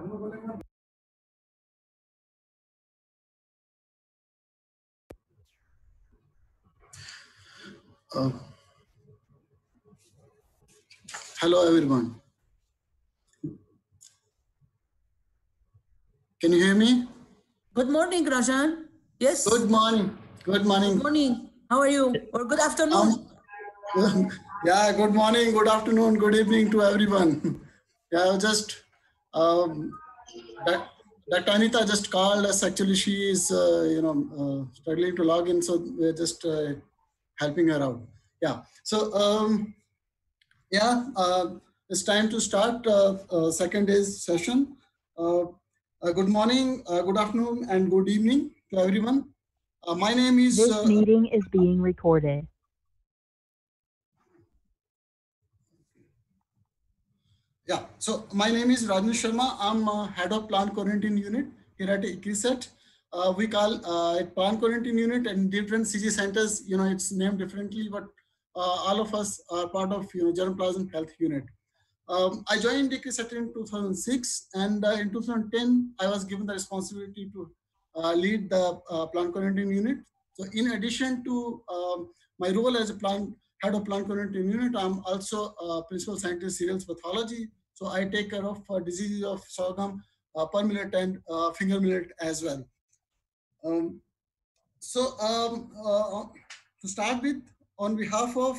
Uh, hello, everyone. Can you hear me? Good morning, Rajan. Yes. Good morning. Good morning. Good morning. How are you? Or good afternoon. Um, yeah, good morning, good afternoon, good evening to everyone. Yeah, I was just um, that, that Anita just called us. Actually, she is, uh, you know, uh, struggling to log in, so we're just uh, helping her out. Yeah. So, um, yeah, uh, it's time to start uh, uh, second day's session. Uh, uh, good morning, uh, good afternoon, and good evening to everyone. Uh, my name is. This uh, meeting is being recorded. Yeah, so my name is Rajni Sharma. I'm uh, head of plant quarantine unit here at ICRISAT. Uh, we call uh, it plant quarantine unit and different CG centers, you know, it's named differently, but uh, all of us are part of, you know, germplasm health unit. Um, I joined ICRISAT in 2006 and uh, in 2010, I was given the responsibility to uh, lead the plant quarantine unit. So in addition to um, my role as a plant head of plant quarantine unit, I'm also a principal scientist cereals pathology. So I take care of uh, diseases of sorghum, uh, pearl millet, and uh, finger millet as well. Um, so um, to start with, on behalf of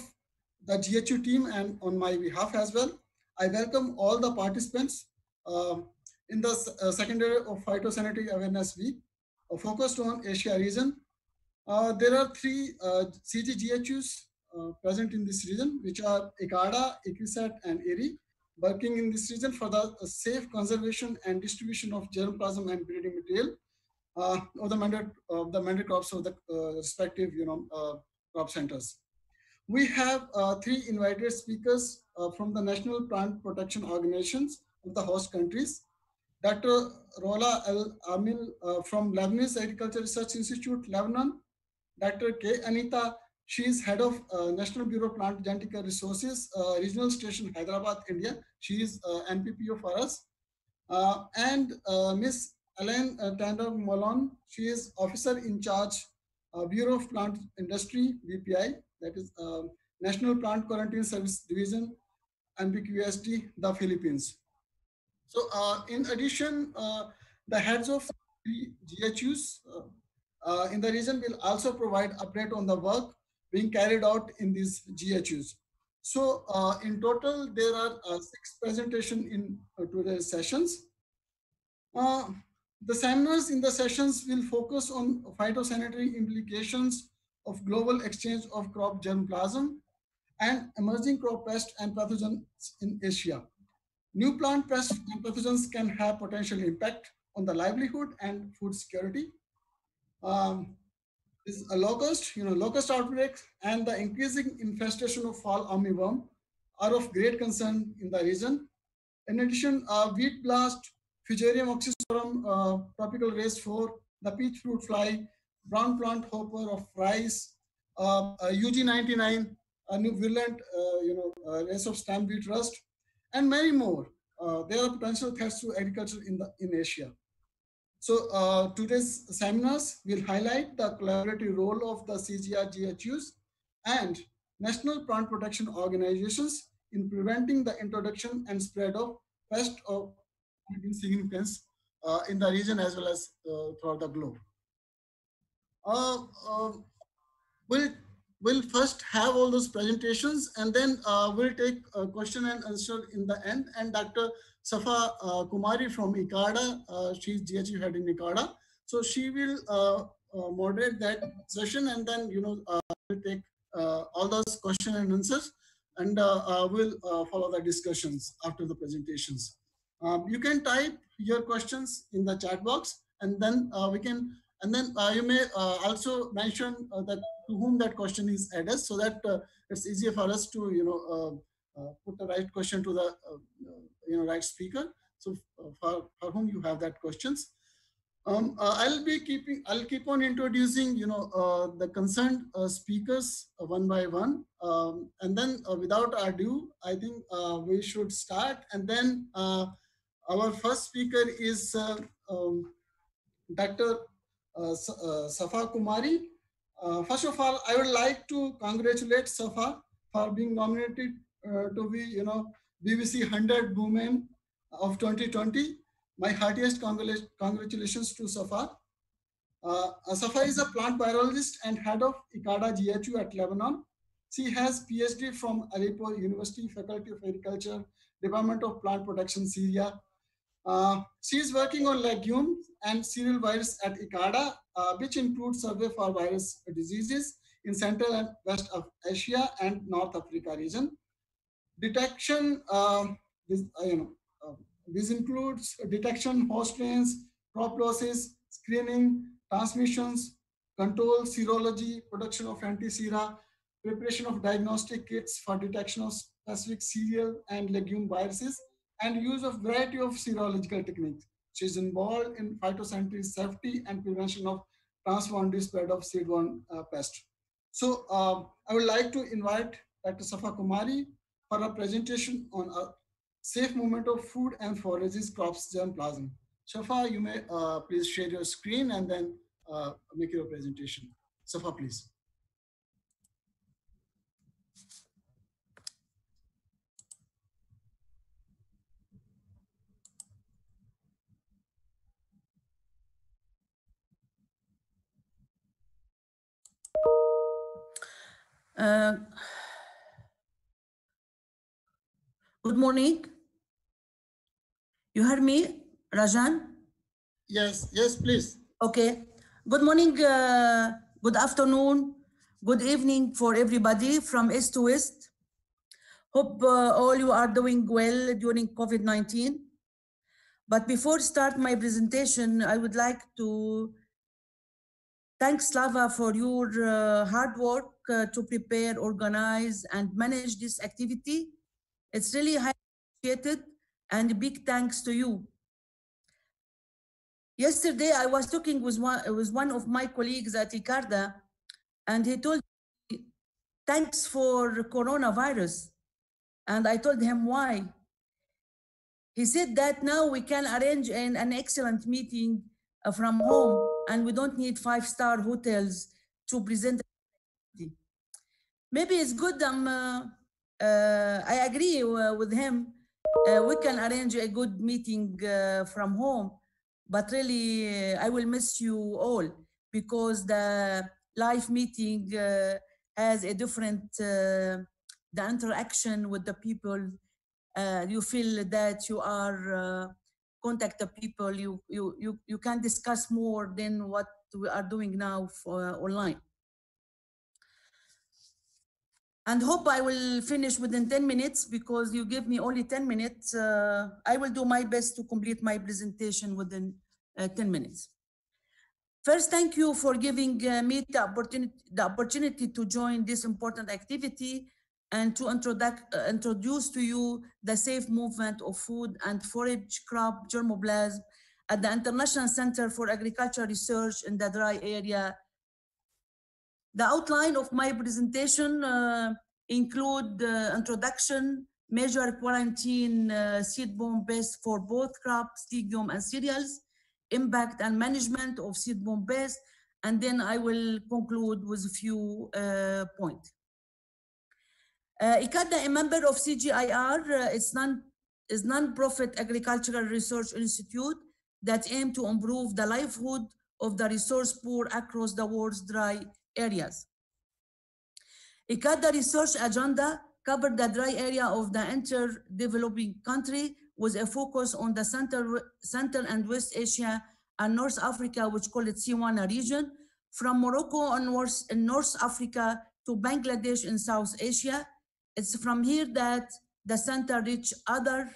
the GHU team and on my behalf as well, I welcome all the participants um, in the s- second day of Phytosanitary Awareness Week focused on Asia region. Uh, there are three uh, CGGHUs uh, present in this region, which are ICARDA, ICRISAT, and IRRI, working in this region for the uh, safe conservation and distribution of germplasm and breeding material uh, of the mandate of the mandate crops of the uh, respective, you know, uh, crop centers. We have uh, three invited speakers uh, from the National Plant Protection Organizations of the host countries. Dr. Rola Al Amil from Lebanese Agriculture Research Institute, Lebanon. Dr. K. Anita, she is head of uh, National Bureau of Plant Genetic Resources, uh, Regional Station, Hyderabad, India. She is uh, NPPO for us. Uh, and uh, Miss Elaine uh, Tander Malone, she is officer in charge, uh, Bureau of Plant Industry, BPI, that is uh, National Plant Quarantine Service Division, NPQSD, the Philippines. So in addition, the heads of GHUs in the region will also provide update on the work being carried out in these GHUs. So uh, in total, there are uh, six presentation in uh, today's sessions. Uh, the seminars in the sessions will focus on phytosanitary implications of global exchange of crop germplasm and emerging crop pests and pathogens in Asia. New plant pests and pathogens can have potential impact on the livelihood and food security. Um, this a locust, you know, locust outbreaks and the increasing infestation of fall armyworm are of great concern in the region. In addition, uh, wheat blast, Fusarium oxysporum, uh, tropical race 4, the peach fruit fly, brown plant hopper of rice, uh, uh, UG99, a new virulent, uh, you know, uh, race of stem wheat rust, and many more. Uh, there are potential threats to agriculture in the in Asia. So uh, today's seminars will highlight the collaborative role of the CGIAR GHUs and national plant protection organizations in preventing the introduction and spread of pest of significance uh, in the region as well as uh, throughout the globe. Uh, uh, we'll, we'll first have all those presentations and then uh, we'll take a question and answer in the end. And Dr. Safa uh, Kumari from ICARDA, uh, she's GHU head in ICARDA. So she will uh, moderate that session and then, you know, we'll take all those question and answers and we'll follow the discussions after the presentations. Um, you can type your questions in the chat box and then we can and then uh, you may uh, also mention uh, that to whom that question is addressed so that it's easier for us to you know put the right question to the uh, you know right speaker so uh, for, for whom you have that questions um, uh, i'll be keeping i'll keep on introducing you know uh, the concerned uh, speakers uh, one by one um, and then uh, without ado i think uh, we should start and then uh, our first speaker is uh, um, Dr. Uh, uh, Safa Kumari. Uh, first of all, I would like to congratulate Safa for being nominated uh, to be, you know, BBC 100 Women of 2020. My heartiest congratula- congratulations to Safa. Uh, Safa is a plant biologist and head of ICARDA GHU at Lebanon. She has PhD from Aleppo University, Faculty of Agriculture, Department of Plant Protection, Syria. Uh, she is working on legume and cereal virus at ICARDA, uh, which includes survey for virus diseases in Central and West of Asia and North Africa region. Detection, um, this, uh, you know, uh, this includes detection, host strains, crop losses, screening, transmissions, control, serology, production of anti-sera, preparation of diagnostic kits for detection of specific cereal and legume viruses, and use of variety of serological techniques. She is involved in phytosanitary safety and prevention of transboundary spread of seedborne uh, pest. So um, I would like to invite Dr. Safa Kumari for a presentation on a safe movement of food and forages, crops, germplasm. Safa, you may uh, please share your screen and then uh, make your presentation. Safa, please. Uh, Good morning. You heard me, Rajan? Yes, yes, please. Okay. Good morning, uh, good afternoon, good evening for everybody from east to west. Hope uh, all you are doing well during COVID-19. But before start my presentation, I would like to thank Slava for your uh, hard work uh, to prepare, organize, and manage this activity. It's really highly appreciated and big thanks to you. Yesterday, I was talking with one, with one of my colleagues at ICARDA, and he told me, thanks for coronavirus. And I told him why. He said that now we can arrange an, an excellent meeting uh, from home and we don't need five-star hotels to present. Maybe it's good, um, uh, uh, I agree uh, with him. Uh, we can arrange a good meeting uh, from home but really uh, I will miss you all because the live meeting uh, has a different uh, the interaction with the people. Uh, you feel that you are uh, contact the people. You you you you can discuss more than what we are doing now for online. And hope I will finish within 10 minutes because you give me only 10 minutes. Uh, I will do my best to complete my presentation within uh, 10 minutes. First, thank you for giving uh, me the opportunity, the opportunity to join this important activity and to uh, introduce to you the safe movement of food and forage crop germplasm at the International Center for Agricultural Research in the dry area. The outline of my presentation uh, include the introduction, major quarantine uh, seed-borne pest for both crops, legume and cereals, impact and management of seed-borne pest, and then I will conclude with a few uh, points. Uh, ICARDA, a member of CGIAR, uh, non, is non-profit agricultural research institute that aim to improve the livelihood of the resource poor across the world's dry areas. ICARDA research agenda covered the dry area of the inter-developing country with a focus on the Central, Central and West Asia and North Africa, which call it CWANA region, from Morocco North, in North Africa to Bangladesh in South Asia. It's from here that the center reach other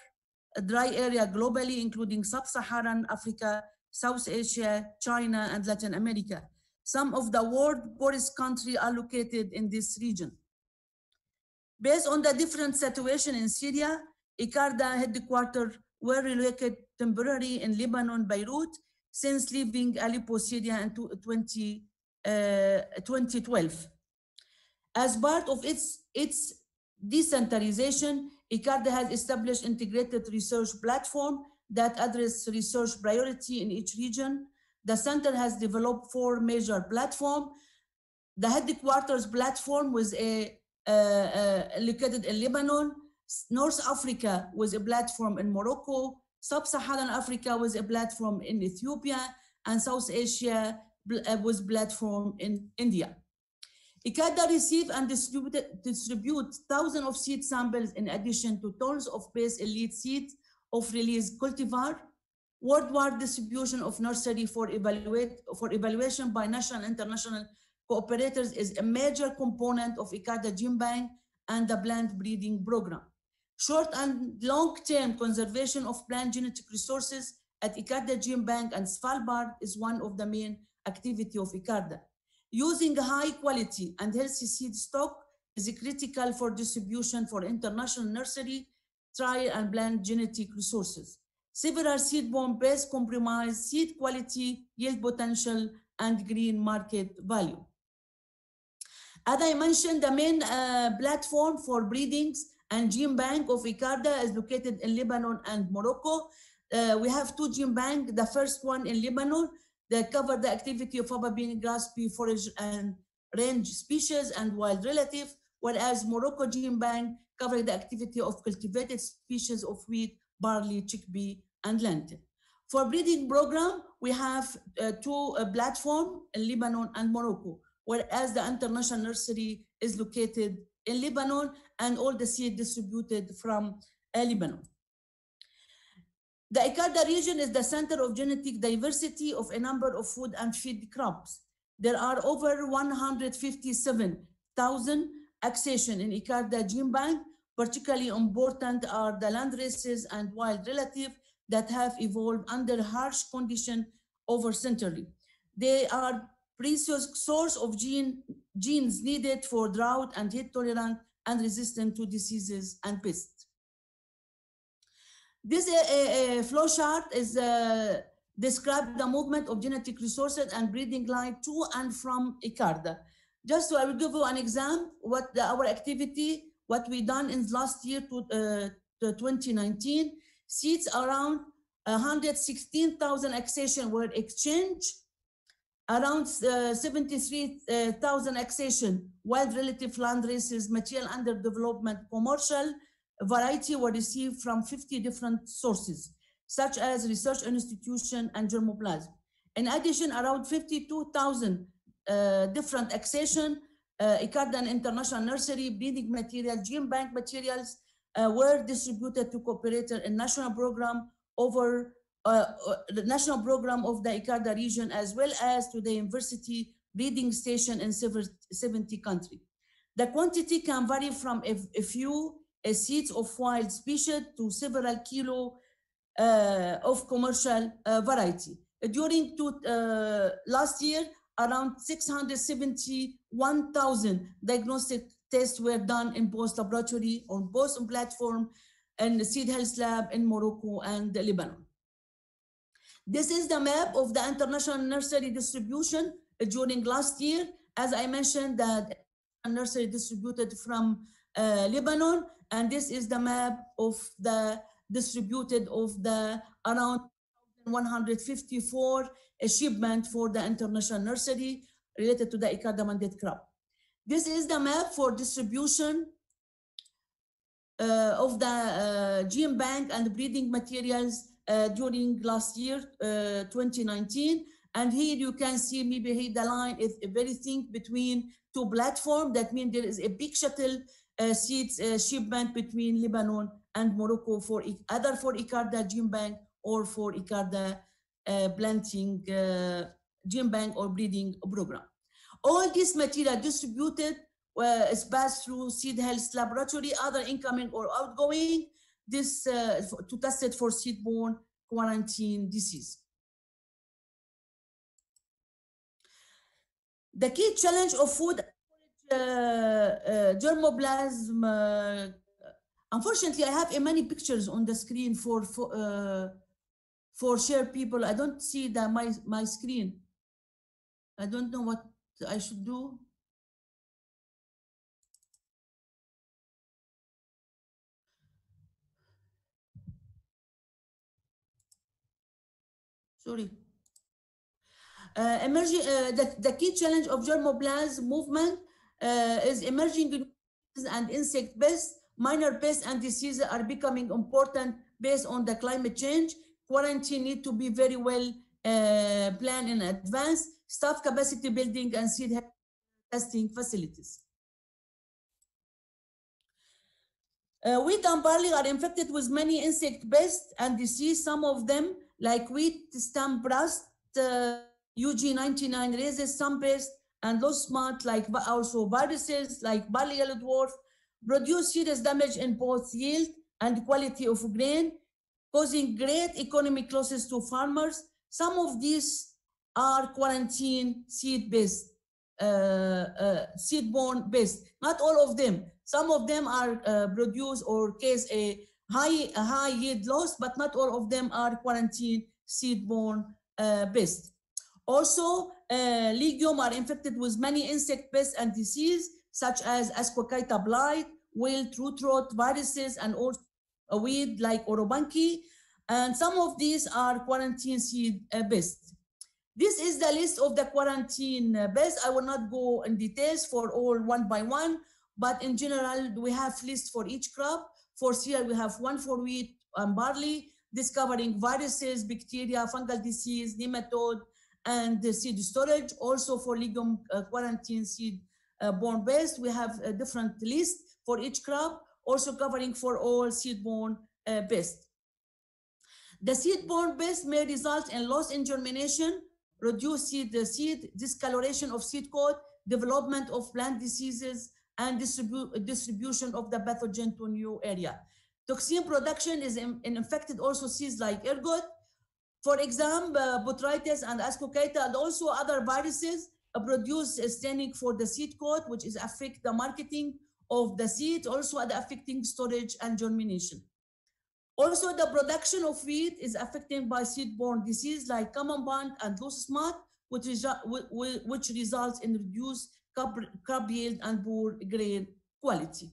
dry area globally, including Sub-Saharan Africa, South Asia, China, and Latin America. Some of the world poorest countries are located in this region. Based on the different situation in Syria, ICARDA headquarters were relocated temporarily in Lebanon, Beirut, since leaving Aleppo, Syria in 20, uh, 2012. As part of its, its decentralization, ICARDA has established integrated research platform that address research priority in each region. The center has developed four major platforms. The headquarters platform was a, located in Lebanon. North Africa was a platform in Morocco. Sub-Saharan Africa was a platform in Ethiopia, and South Asia uh, was platform in India. ICARDA receive and distribute, distribute thousands of seed samples in addition to tons of base elite seeds of release cultivar, worldwide distribution of nursery for, evaluate, for evaluation by national and international cooperators is a major component of ICARDA Gene Bank and the plant breeding program. Short and long-term conservation of plant genetic resources at ICARDA Gene Bank and Svalbard is one of the main activity of ICARDA. Using high quality and healthy seed stock is critical for distribution for international nursery, trial and plant genetic resources. Several seed-borne pests compromise seed quality, yield potential, and green market value. As I mentioned, the main uh, platform for breedings and gene bank of Icarda is located in Lebanon and Morocco. Uh, we have two gene bank. The first one in Lebanon that cover the activity of Ababine grass, pea, forage, and range species and wild relative, whereas Morocco gene bank covering the activity of cultivated species of wheat, barley, chickpea, and lentil. For breeding program, we have uh, two uh, platform in Lebanon and Morocco, whereas the international nursery is located in Lebanon and all the seed distributed from uh, Lebanon. The Icarda region is the center of genetic diversity of a number of food and feed crops. There are over 157,000 accession in Icarda gene bank. Particularly important are the land races and wild relative that have evolved under harsh condition over century. They are precious source of gene, genes needed for drought and heat tolerant and resistant to diseases and pests. This uh, uh, flow chart is uh, describe the movement of genetic resources and breeding line to and from Icarda. Just so I will give you an example what the, our activity, what we done in last year to, uh, to 2019. Seeds around 116,000 accession were exchanged, around uh, 73,000 accession wild relative land races, material under development, commercial variety were received from 50 different sources, such as research institution and germoplasm. In addition, around 52,000 uh, different accession, uh, Icardan International Nursery, breeding material, gene bank materials uh, were distributed to cooperators in national program over uh, uh, the national program of the Icarda region, as well as to the university breeding station in 70 countries. The quantity can vary from a, a few uh, seeds of wild species to several kilo uh, of commercial uh, variety. During to, uh, last year, around 671,000 diagnostic tests were done in both laboratory on both platform and Seed Health Lab in Morocco and Lebanon. This is the map of the international nursery distribution during last year. As I mentioned, that nursery distributed from uh, Lebanon, and this is the map of the distributed of the around 154 shipment for the international nursery related to the Icarda mandate crop. This is the map for distribution uh, of the uh, gene bank and breeding materials uh, during last year, 2019. And here you can see maybe here the line is very thin between two platforms. That means there is a big shuttle uh, seeds uh, shipment between Lebanon and Morocco for either for Icarda gene bank or for Icarda uh, planting gene bank or breeding program. All this material distributed uh, is passed through seed health laboratory, other incoming or outgoing, this uh, to test it for seed-borne quarantine disease. The key challenge of food uh, uh, germoplasm, uh, unfortunately, I have many pictures on the screen for, for, uh, for share people. I don't see the, my, my screen. I don't know what I should do. sorry. Uh, emerging, uh, the, the key challenge of germoplasm movement uh, is emerging and insect pests. Minor pests and diseases are becoming important based on the climate change. Quarantine need to be very well uh, planned in advance. Staff capacity building and seed testing facilities. Uh, wheat and barley are infected with many insect pests and disease. Some of them, like wheat stem rust, uh, UG99 raises some pests, and lost smart, like also viruses like barley yellow dwarf, produce serious damage in both yield and quality of grain, causing great economic losses to farmers. Some of these are quarantine seed-based, uh, uh, seed-borne based. Not all of them. Some of them are uh, produce or case a high a high yield loss, but not all of them are quarantine seed-borne uh, based. Also, uh, legume are infected with many insect pests and disease, such as Ascochyta blight, wilt, root rot, viruses, and also a weed like Orobanche. And some of these are quarantine seed uh, based. This is the list of the quarantine uh. I will not go in details for all one by one, but in general, we have list for each crop. For cereal, we have one for wheat and barley, discovering viruses, bacteria, fungal disease, nematode, and the seed storage. Also for legume uh, quarantine seed uh, borne based, we have a different list for each crop, also covering for all seed borne uh, based. The seed-borne base may result in loss in germination, reduced seed, seed, discoloration of seed coat, development of plant diseases, and distribu- distribution of the pathogen to new area. Toxin production is in, in infected also seeds like ergot. For example, uh, botrytis and ascochyta and also other viruses uh, produce a staining for the seed coat, which is affect the marketing of the seed, also affecting storage and germination. Also, the production of wheat is affected by seed-borne disease like common bunt and loose smut, which, resu- whi- whi- which results in reduced crop, yield and poor grain quality.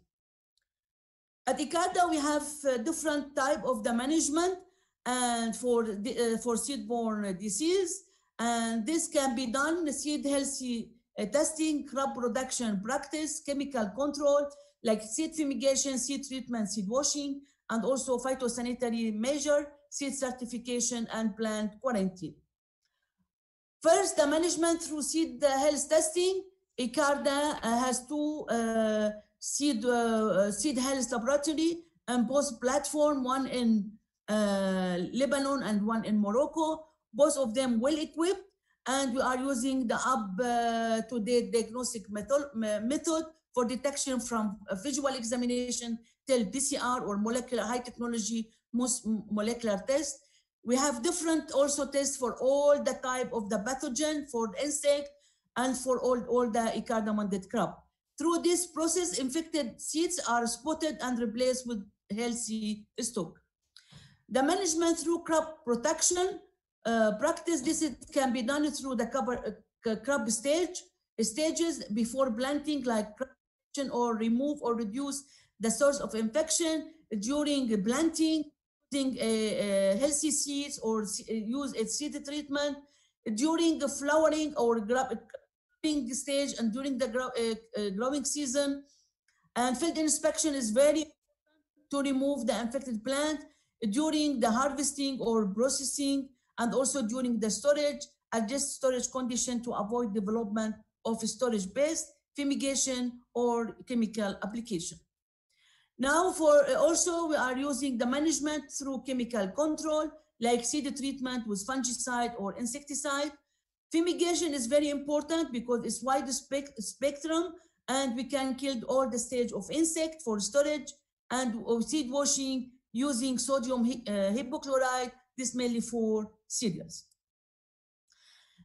At ICARDA, we have uh, different type of the management and for, uh, for seed-borne disease, and this can be done seed healthy uh, testing, crop production practice, chemical control, like seed fumigation, seed treatment, seed washing, and also phytosanitary measure, seed certification, and plant quarantine. First, the management through seed uh, health testing. ICARDA uh, has two uh, seed, uh, seed health laboratory and both platform, one in uh, Lebanon and one in Morocco. Both of them well equipped, and we are using the up-to-date diagnostic method, method for detection from visual examination till PCR or molecular high technology molecular test. We have different also tests for all the type of the pathogen for the insect and for all, all the icardamanded crop. Through this process, infected seeds are spotted and replaced with healthy stock. The management through crop protection uh, practice, this is, can be done through the cover, uh, crop stage, stages before planting like or remove or reduce the source of infection during planting, using a, a healthy seeds or use a seed treatment during the flowering or growing stage and during the grow, uh, uh, growing season. And field inspection is very important to remove the infected plant during the harvesting or processing and also during the storage, adjust storage condition to avoid development of storage based fumigation or chemical application. Now for uh, also we are using the management through chemical control like seed treatment with fungicide or insecticide. Fumigation is very important because it's wide spec spectrum and we can kill all the stage of insect for storage and seed washing using sodium uh, hypochlorite, this mainly for cereals.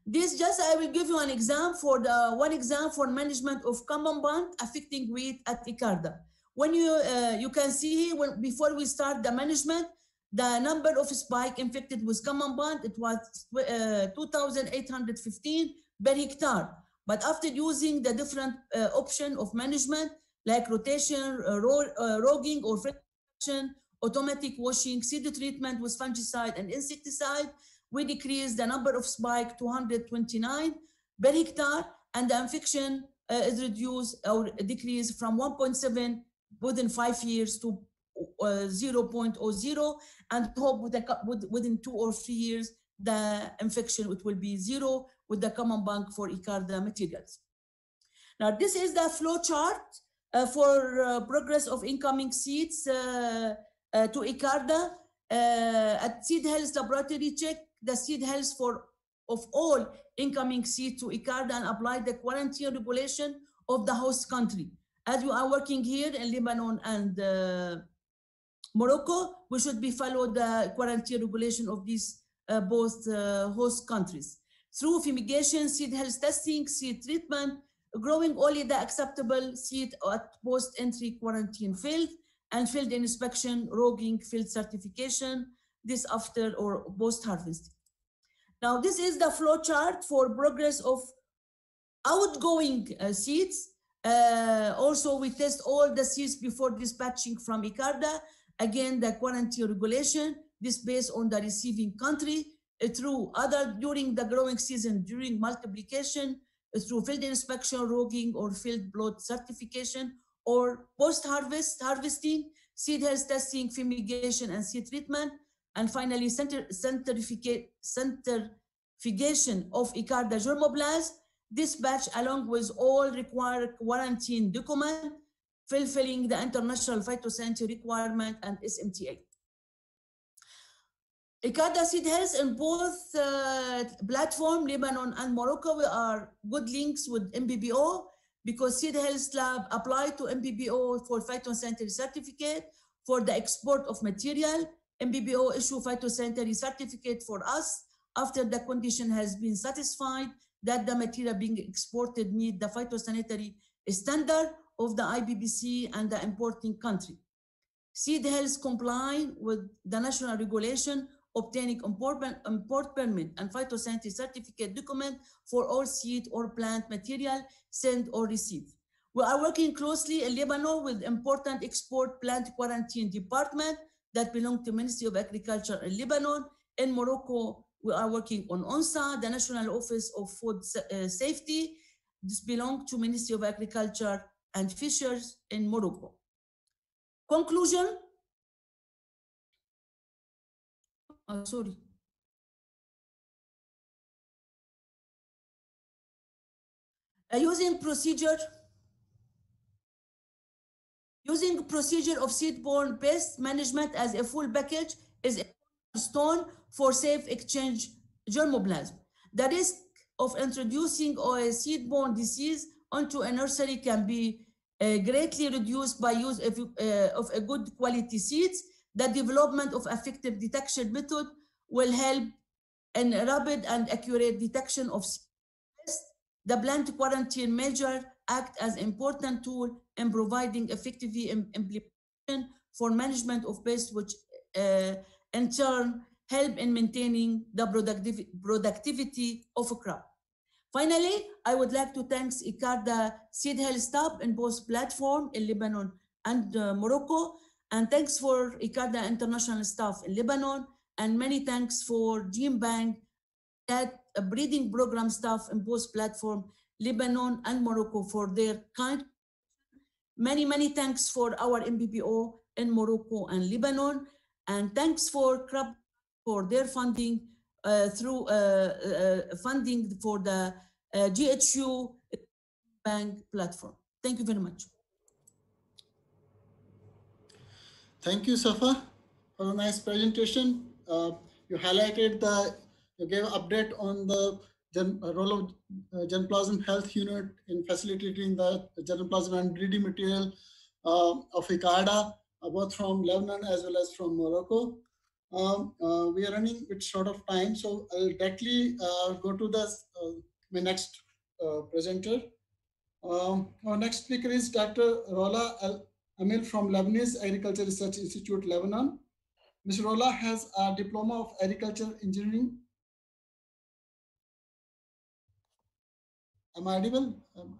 This just, I will give you an example for the one example for management of common bunt affecting wheat at Icarda. When you, uh, you can see when, before we start the management, the number of spike infected with common bunt, it was uh, 2,815 per hectare. But after using the different uh, option of management, like rotation, uh, ro rogging or friction, automatic washing, seed treatment with fungicide and insecticide, we decrease the number of spike to 129 per hectare, and the infection uh, is reduced or decreased from 1.7 within five years to uh, 0.00, and hope with with, within two or three years, the infection it will be zero with the common bunt for Icarda materials. Now, this is the flow chart uh, for uh, progress of incoming seeds uh, uh, to Icarda. Uh, at Seed Health Laboratory, check the seed health for of all incoming seed to Icarda and apply the quarantine regulation of the host country. As we are working here in Lebanon and uh, Morocco, we should be follow the quarantine regulation of these uh, both uh, host countries. Through fumigation, seed health testing, seed treatment, growing only the acceptable seed at post-entry quarantine field, and field inspection, roguing, field certification, this after or post-harvest. Now, this is the flow chart for progress of outgoing uh, seeds. Uh, also, we test all the seeds before dispatching from Icarda. Again, the quarantine regulation, this based on the receiving country uh, through other during the growing season, during multiplication, uh, through field inspection, roguing, or field blood certification, or post-harvest harvesting, seed health testing, fumigation, and seed treatment, and finally center, centrifugation of Icarda germoblast. This batch, along with all required quarantine document, fulfilling the international phytosanitary requirement and SMTA. Icarda Seed Health in both uh, platform, Lebanon and Morocco, we are good links with NPPO because Seed Health Lab applied to NPPO for phytosanitary certificate for the export of material. NPPO issue phytosanitary certificate for us after the condition has been satisfied that the material being exported meet the phytosanitary standard of the IPPC and the importing country. Seed Health comply with the national regulation obtaining import, import permit and phytosanitary certificate document for all seed or plant material sent or received. We are working closely in Lebanon with important export plant quarantine department that belong to Ministry of Agriculture in Lebanon. In Morocco, we are working on ONSA, the National Office of Food uh, Safety. This belong to Ministry of Agriculture and Fisheries in Morocco. Conclusion. Oh, sorry. Uh, using procedure using procedure of seed-borne pest management as a full package is a stone for safe exchange germoplasm. The risk of introducing a seed-borne disease onto a nursery can be uh, greatly reduced by use of, uh, of a good quality seeds. The development of effective detection method will help in rapid and accurate detection of pests. The plant quarantine measure act as important tool in providing effective implementation for management of pests, which uh, in turn help in maintaining the productiv- productivity of a crop. Finally, I would like to thank Icarda Seed Health staff in both platform in Lebanon and uh, Morocco, and thanks for Icarda International staff in Lebanon, and many thanks for Gene Bank, that uh, breeding program staff in both platform, Lebanon and Morocco for their kind. Many, many thanks for our NPPO in Morocco and Lebanon, and thanks for CRAP for their funding uh, through uh, uh, funding for the uh, GHU Bank platform. Thank you very much. Thank you, Safa, for a nice presentation. You highlighted the, you gave update on the gen, uh, role of uh, health unit in facilitating the germplasm and breeding material uh, of ICARDA, uh, both from Lebanon as well as from Morocco. Um, uh, we are running a bit short of time, so I'll directly uh, go to the uh, my next uh, presenter. Um, our next speaker is Dr. Rola Al Amil from Lebanese Agriculture Research Institute, Lebanon. Ms. Rola has a diploma of agriculture engineering. Am I audible? Um,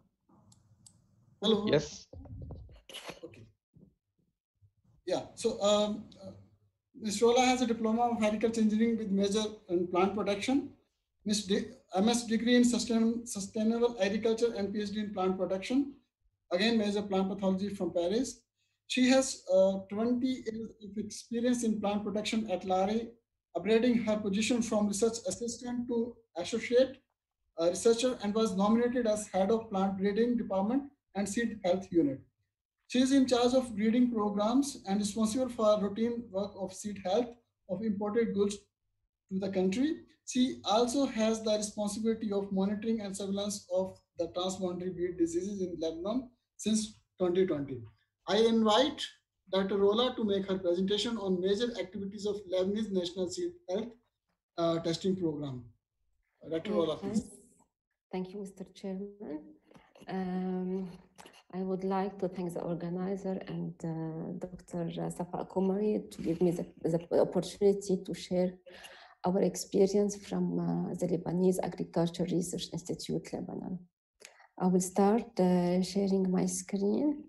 hello. Yes, Okay. Yeah. So, um, uh, Ms. Rola has a diploma of agriculture engineering with major in plant protection, Ms. D, MS degree in sustain, sustainable agriculture and PhD in plant protection. Again, major plant pathology from Paris. She has uh, 20 years of experience in plant protection at Lari, upgrading her position from research assistant to associate uh, researcher and was nominated as head of plant breeding department and seed health unit. She is in charge of breeding programs and responsible for routine work of seed health of imported goods to the country. She also has the responsibility of monitoring and surveillance of the transboundary breed diseases in Lebanon since 2020. I invite Dr. Rola to make her presentation on major activities of Lebanese National Seed Health uh, Testing Program. Dr. Rola, please. Thank you, Mr. Chairman. Um, I would like to thank the organizer and uh, Dr. Safa Kumari to give me the, the opportunity to share our experience from uh, the Lebanese Agriculture Research Institute, Lebanon. I will start uh, sharing my screen.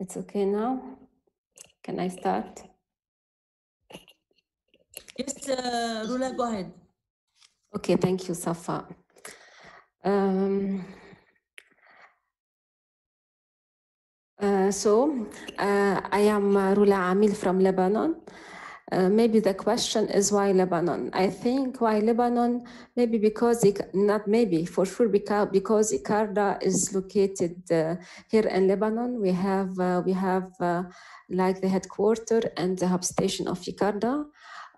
It's okay now. Can I start? Yes, uh, Rula, go ahead. Okay, thank you, Safa. Um, uh, so, uh, I am uh, Rula Amil from Lebanon. Uh, maybe the question is why Lebanon? I think why Lebanon, maybe because, not maybe, for sure, because, because Icarda is located uh, here in Lebanon. We have, uh, we have uh, like the headquarter and the hub station of Icarda.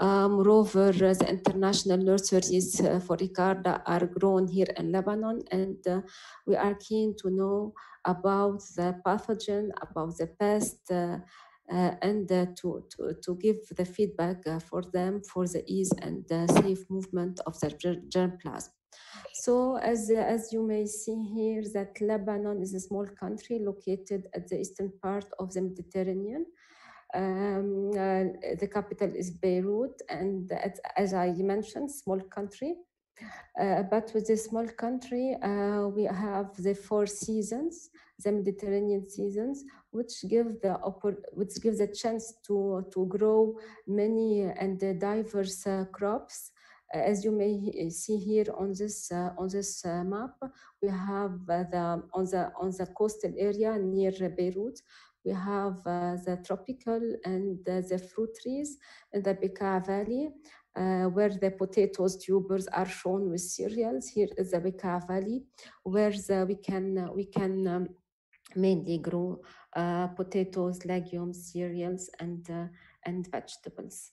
Uh, moreover, uh, the international nurseries for Icarda are grown here in Lebanon, and we are keen to know about the pathogen, about the pest, and uh, to, to, to give the feedback uh, for them for the ease and the safe movement of the ger- germplasm. So as, as you may see here that Lebanon is a small country located at the eastern part of the Mediterranean. Um, uh, the capital is Beirut and as, as I mentioned, small country. Uh, but with this small country, uh, we have the four seasons, the Mediterranean seasons, which give the which gives a chance to to grow many and uh, diverse uh, crops. Uh, As you may see here on this uh, on this uh, map, we have uh, the on the on the coastal area near Beirut. We have uh, the tropical and uh, the fruit trees in the Bekaa Valley, uh, where the potatoes tubers are shown with cereals. Here is the Bekaa Valley, where the, we can uh, we can um, mainly grow uh, potatoes, legumes, cereals, and uh, and vegetables.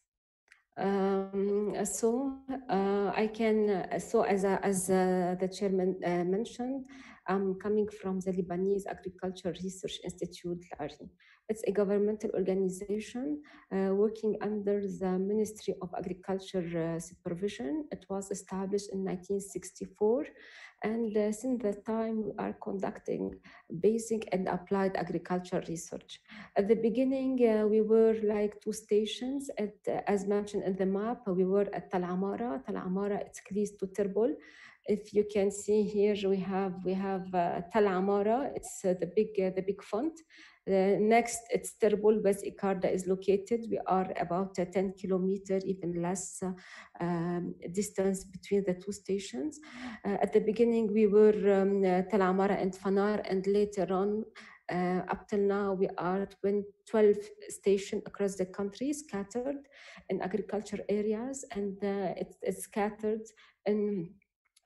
Um, so uh, I can so as a, as uh, the chairman uh, mentioned, I'm coming from the Lebanese Agriculture Research Institute, LARI. It's a governmental organization uh, working under the Ministry of Agriculture supervision. It was established in 1964, and uh, since that time we are conducting basic and applied agriculture research. At the beginning, uh, we were like two stations. At, uh, as mentioned in the map, we were at Tal Amara. Tal Amara, it's close to Terbol. If you can see here, we have we have uh, Tal Amara. It's uh, the big uh, the big font. Uh, next, it's Terbol, where ICARDA is located. We are about uh, 10 kilometer, even less uh, um, distance between the two stations. Uh, at the beginning, we were um, uh, Tal Amara and Fanar, and later on, uh, up till now, we are 12 stations across the country, scattered in agriculture areas, and uh, it's, it's scattered in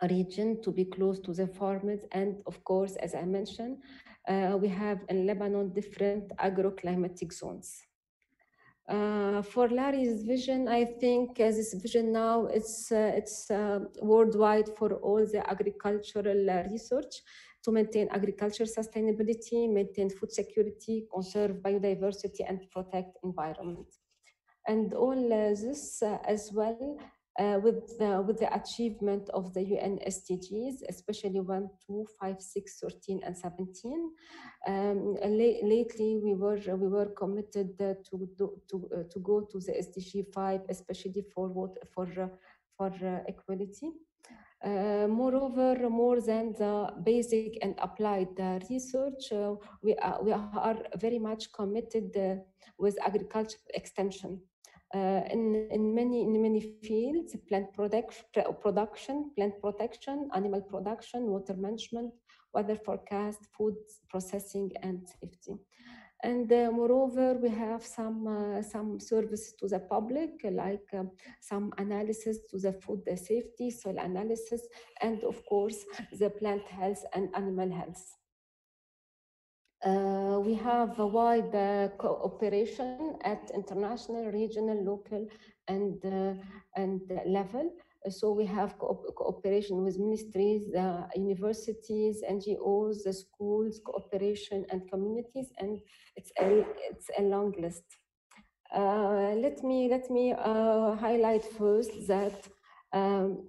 a region to be close to the farmers. And of course, as I mentioned, uh, we have in Lebanon different agroclimatic zones. Uh, for LARI's vision, I think uh, this vision now it's uh, it's uh, worldwide for all the agricultural uh, research to maintain agriculture sustainability, maintain food security, conserve biodiversity, and protect environment. And all this as well uh, with, the, with the achievement of the UN SDGs, especially 1, 2, 5, 6, 13, and 17. Um, la- lately, we were, we were committed uh, to, do, to, uh, to go to the SDG 5, especially for, what, for, uh, for uh, equality. Uh, moreover, more than the basic and applied uh, research, uh, we, are, we are very much committed uh, with agriculture extension. Uh, in, in many in many fields, plant product, production, plant protection, animal production, water management, weather forecast, food processing, and safety. And uh, moreover, we have some uh, some service to the public, like um, some analysis to the food safety, soil analysis, and of course the plant health and animal health. Uh, we have a wide uh, cooperation at international, regional, local, and uh, and level. So we have co cooperation with ministries, uh, universities, NGOs, schools, cooperation, and communities, and it's a it's a long list. Uh, let me let me uh, highlight first that um,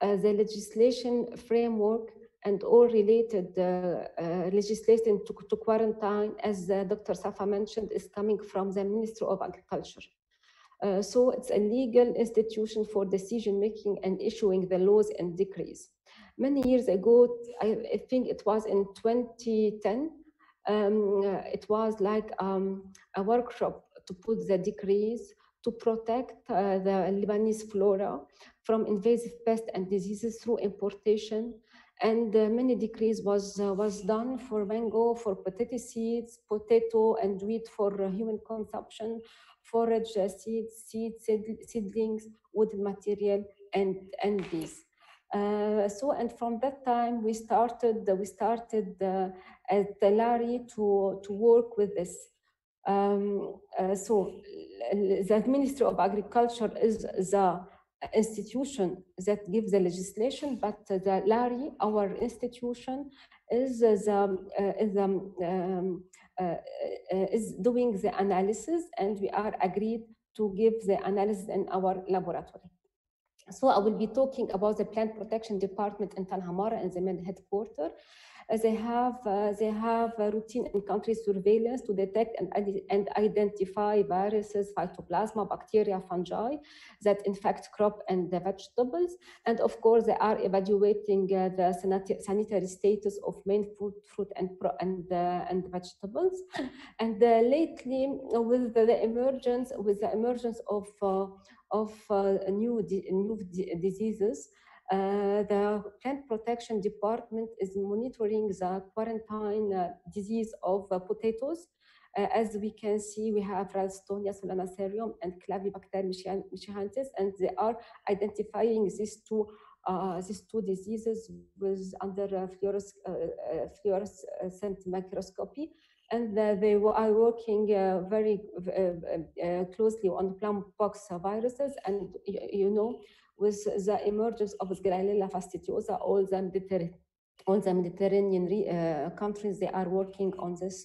the legislation framework and all related uh, uh, legislation to, to, quarantine, as uh, Dr. Safa mentioned, is coming from the Ministry of Agriculture. so it's a legal institution for decision making and issuing the laws and decrees. Many years ago, I, I think it was in 2010, um, it was like um, a workshop to put the decrees to protect uh, the Lebanese flora from invasive pests and diseases through importation and uh, many decrees was uh, was done for mango, for potato seeds, potato and wheat for uh, human consumption, forage uh, seeds, seeds, seedlings, wood material, and and bees. Uh, so and from that time we started we started uh, at LARI to to work with this. Um, so the Ministry of Agriculture is the institution that gives the legislation, but the LARI, our institution, is the, uh, is, um, um, uh, uh, is doing the analysis, and we are agreed to give the analysis in our laboratory. So I will be talking about the plant protection department in Tal Hamara and the main headquarters. Uh, they have uh, they have routine and country surveillance to detect and, and identify viruses, phytoplasma, bacteria, fungi that infect crop and the vegetables. And of course, they are evaluating uh, the sanitary status of main food, fruit and and and vegetables. And lately, with the emergence with the emergence of of new new diseases. Uh, the plant protection department is monitoring the quarantine uh, disease of uh, potatoes. Uh, as we can see, we have Ralstonia solanacearum and Clavibacter michiganensis, and they are identifying these two uh, these two diseases with under uh, fluorescent, microscopy and they are working very closely on plum pox viruses and you know with the emergence of Granula fastidiosa, all the Mediterranean, all the Mediterranean uh, countries, they are working on this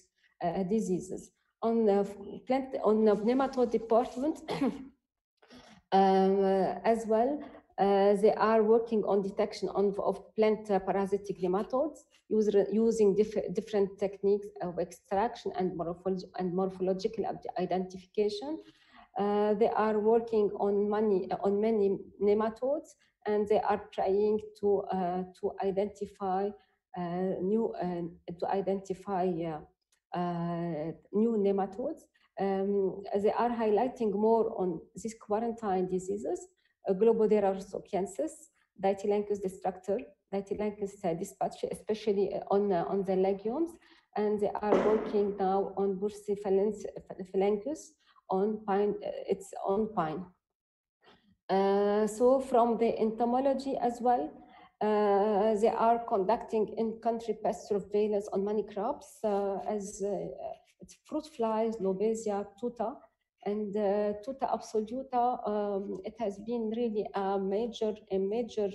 uh, diseases. On the plant, on the nematode department, um, as well, uh, they are working on detection of, of plant uh, parasitic nematodes use, using diff different techniques of extraction and, and morphological identification. Uh, they are working on many on many nematodes, and they are trying to uh, to identify uh, new to identify new nematodes. Um, they are highlighting more on these quarantine diseases, uh, Globodera rostochiensis, Ditylenchus destructor, Ditylenchus uh, dipsaci, especially on, uh, on the legumes. And they are working now on Bursaphelenchus, on pine, uh, it's on pine. Uh, so from the entomology as well, uh, they are conducting in-country pest surveillance on many crops uh, as uh, it's fruit flies, lobesia, tuta, and uh, tuta absoluta. Um, it has been really a major, a major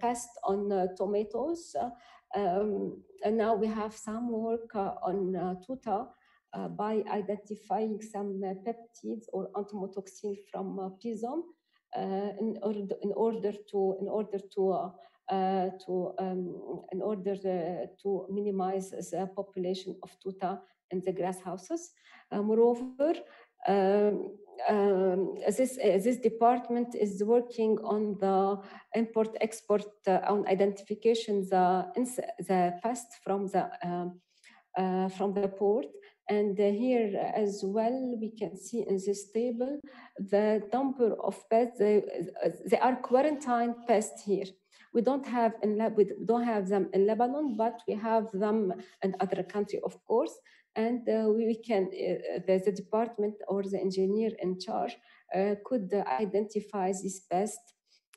pest on tomatoes. Um, and now we have some work on tuta uh, by identifying some uh, peptides or entomotoxin from uh, Pisum uh, in order in order to in order to uh, to um, in order to minimize the population of tuta in the grass houses. Uh, moreover, um, um, this uh, this department is working on the import export uh, on identification the the pest from the uh, from the port and here as well we can see in this table the number of pests they, they are quarantine pests here. We don't have in we don't have them in Lebanon but we have them in other country of course. And uh, we can uh, the, the department or the engineer in charge uh, could identify these pest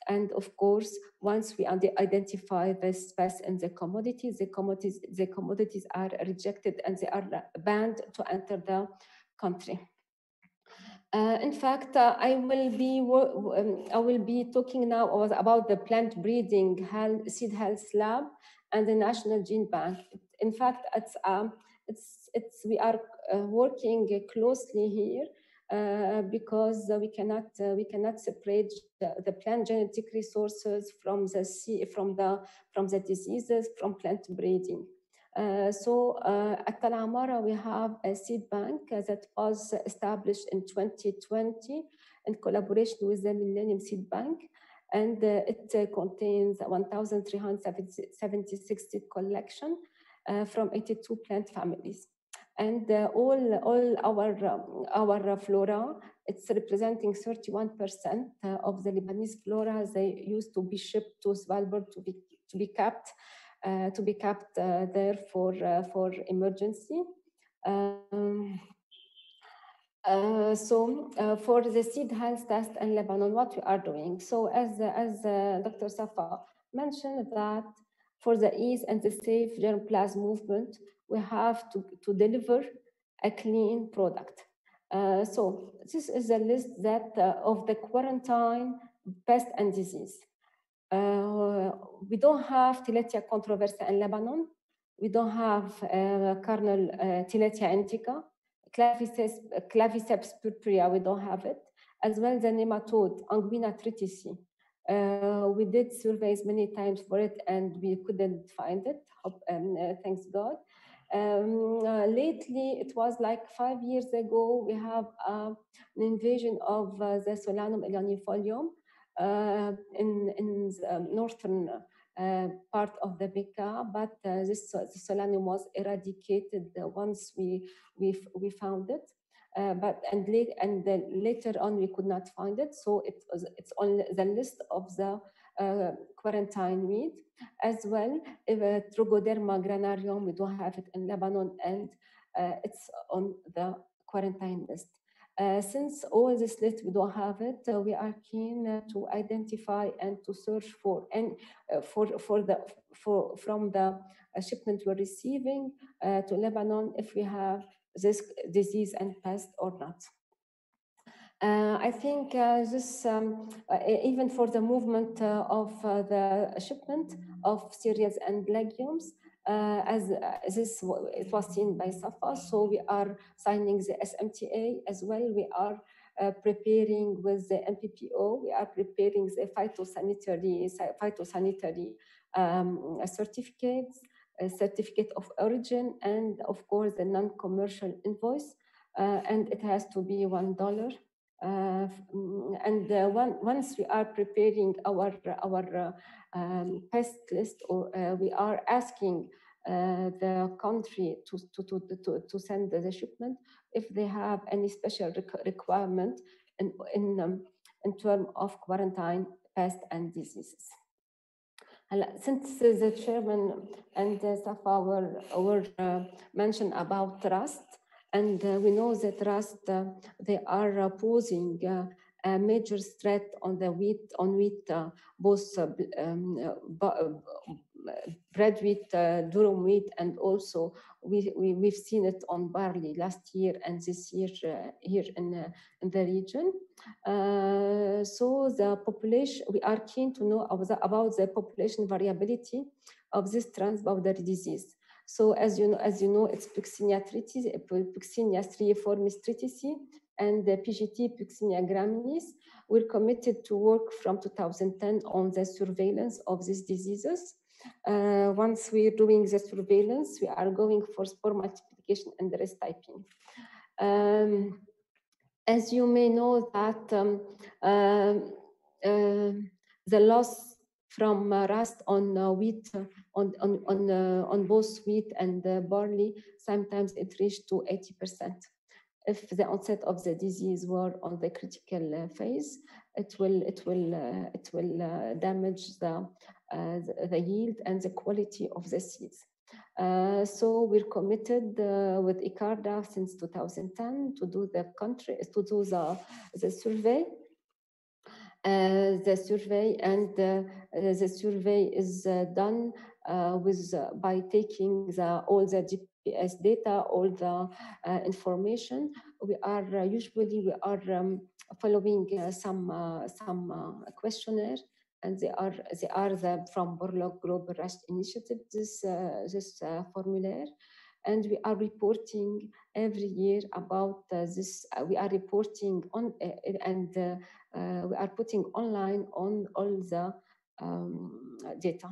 and of course once we identify the pest in the commodities the commodities the commodities are rejected and they are banned to enter the country uh, in fact, uh, I will be um, I will be talking now about- the plant breeding health, seed health lab and the National Gene Bank. In fact, it's um, it's it's we are uh, working closely here because uh, we cannot uh, we cannot separate the, the plant genetic resources from the from the from the diseases from plant breeding. Uh, so uh, at Tal Amara, we have a seed bank uh, that was established in 2020 in collaboration with the Millennium Seed Bank. And uh, it contains 1,376 seed collection from 82 plant families. And uh, all, all our, um, our flora, it's representing 31% uh, of the Lebanese flora. They used to be shipped to Svalbard to be, to be kept uh, to be kept uh, there for uh, for emergency. Um, uh, so for the seed health test in Lebanon, what we are doing. So as as Dr. Safa mentioned that for the ease and the safe germplasm movement, we have to, to deliver a clean product. Uh, so this is a list that uh, of the quarantine pest and disease. Uh, we don't have Tilletia controversa in Lebanon. We don't have uh, Karnal uh, Tilletia indica. Claviceps, Claviceps purpurea, we don't have it. As well the nematode, Anguina tritici. Uh, we did surveys many times for it and we couldn't find it, um, uh, thanks God. Um, uh, lately, it was like five years ago, we have uh, an invasion of uh, the Solanum elaeagnifolium uh, in, in the um, northern uh, part of the Bekaa, but uh, this the Solanum was eradicated once we, we, we found it. But and late and then later on we could not find it, so it was it's on the list of the quarantine weed as well. If uh, Trogoderma granarium, we don't have it in Lebanon, and uh, it's on the quarantine list. Uh, since all this list we don't have it, uh, we are keen uh, to identify and to search for and uh, for for the for from the uh, shipment we're receiving uh, to Lebanon if we have this disease and pest or not. Uh, I think uh, this, um, uh, even for the movement uh, of uh, the shipment of cereals and legumes, uh, as this it was seen by SAFA, so we are signing the SMTA as well. We are preparing with the NPPO. We are preparing the phytosanitary phytosanitary um, certificates, a certificate of origin, and of course the non-commercial invoice. And it has to be one dollar. Uh, mm, and uh, one, once we are preparing our our uh, um, pest list, or uh, we are asking uh, the country to, to to, to to send the shipment if they have any special requirement in in um, in term of quarantine pest and diseases. Uh, since the chairman and Safa were, were mentioned about trust, and uh, we know that rust, uh, they are uh, posing uh, a major threat on the wheat on wheat uh, both um, bread wheat, durum wheat, and also we, we we've seen it on barley last year and this year here in in the region. So the population, we are keen to know about the, about the population variability of this transboundary disease. So as you know, as you know, it's Puccinia tritici, Puccinia striiformis tritici, and the PGT Puccinia graminis. We're committed to work from 2010 on the surveillance of these diseases. Uh, once we're doing the surveillance, we are going for spore multiplication and rest typing. Um, as you may know that um, uh, uh, the loss from uh, rust on uh, wheat, on, on, on, uh, on both wheat and barley, sometimes it reached to 80%. If the onset of the disease were on the critical phase, it will, it will, it will damage the, the, yield and the quality of the seeds. Uh, so we're committed uh, with ICARDA since 2010 to do the country, to do the, the survey the survey and uh, uh, the survey is uh, done uh, with uh, by taking the all the GPS data, all the uh, information. We are uh, usually we are um, following uh, some uh, some uh, questionnaire, and they are they are the from Borlaug Global Rust Initiative. This uh, this uh, formulaire. And we are reporting every year about uh, this. uh, we are reporting on uh, and uh, uh, we are putting online on all the um, data.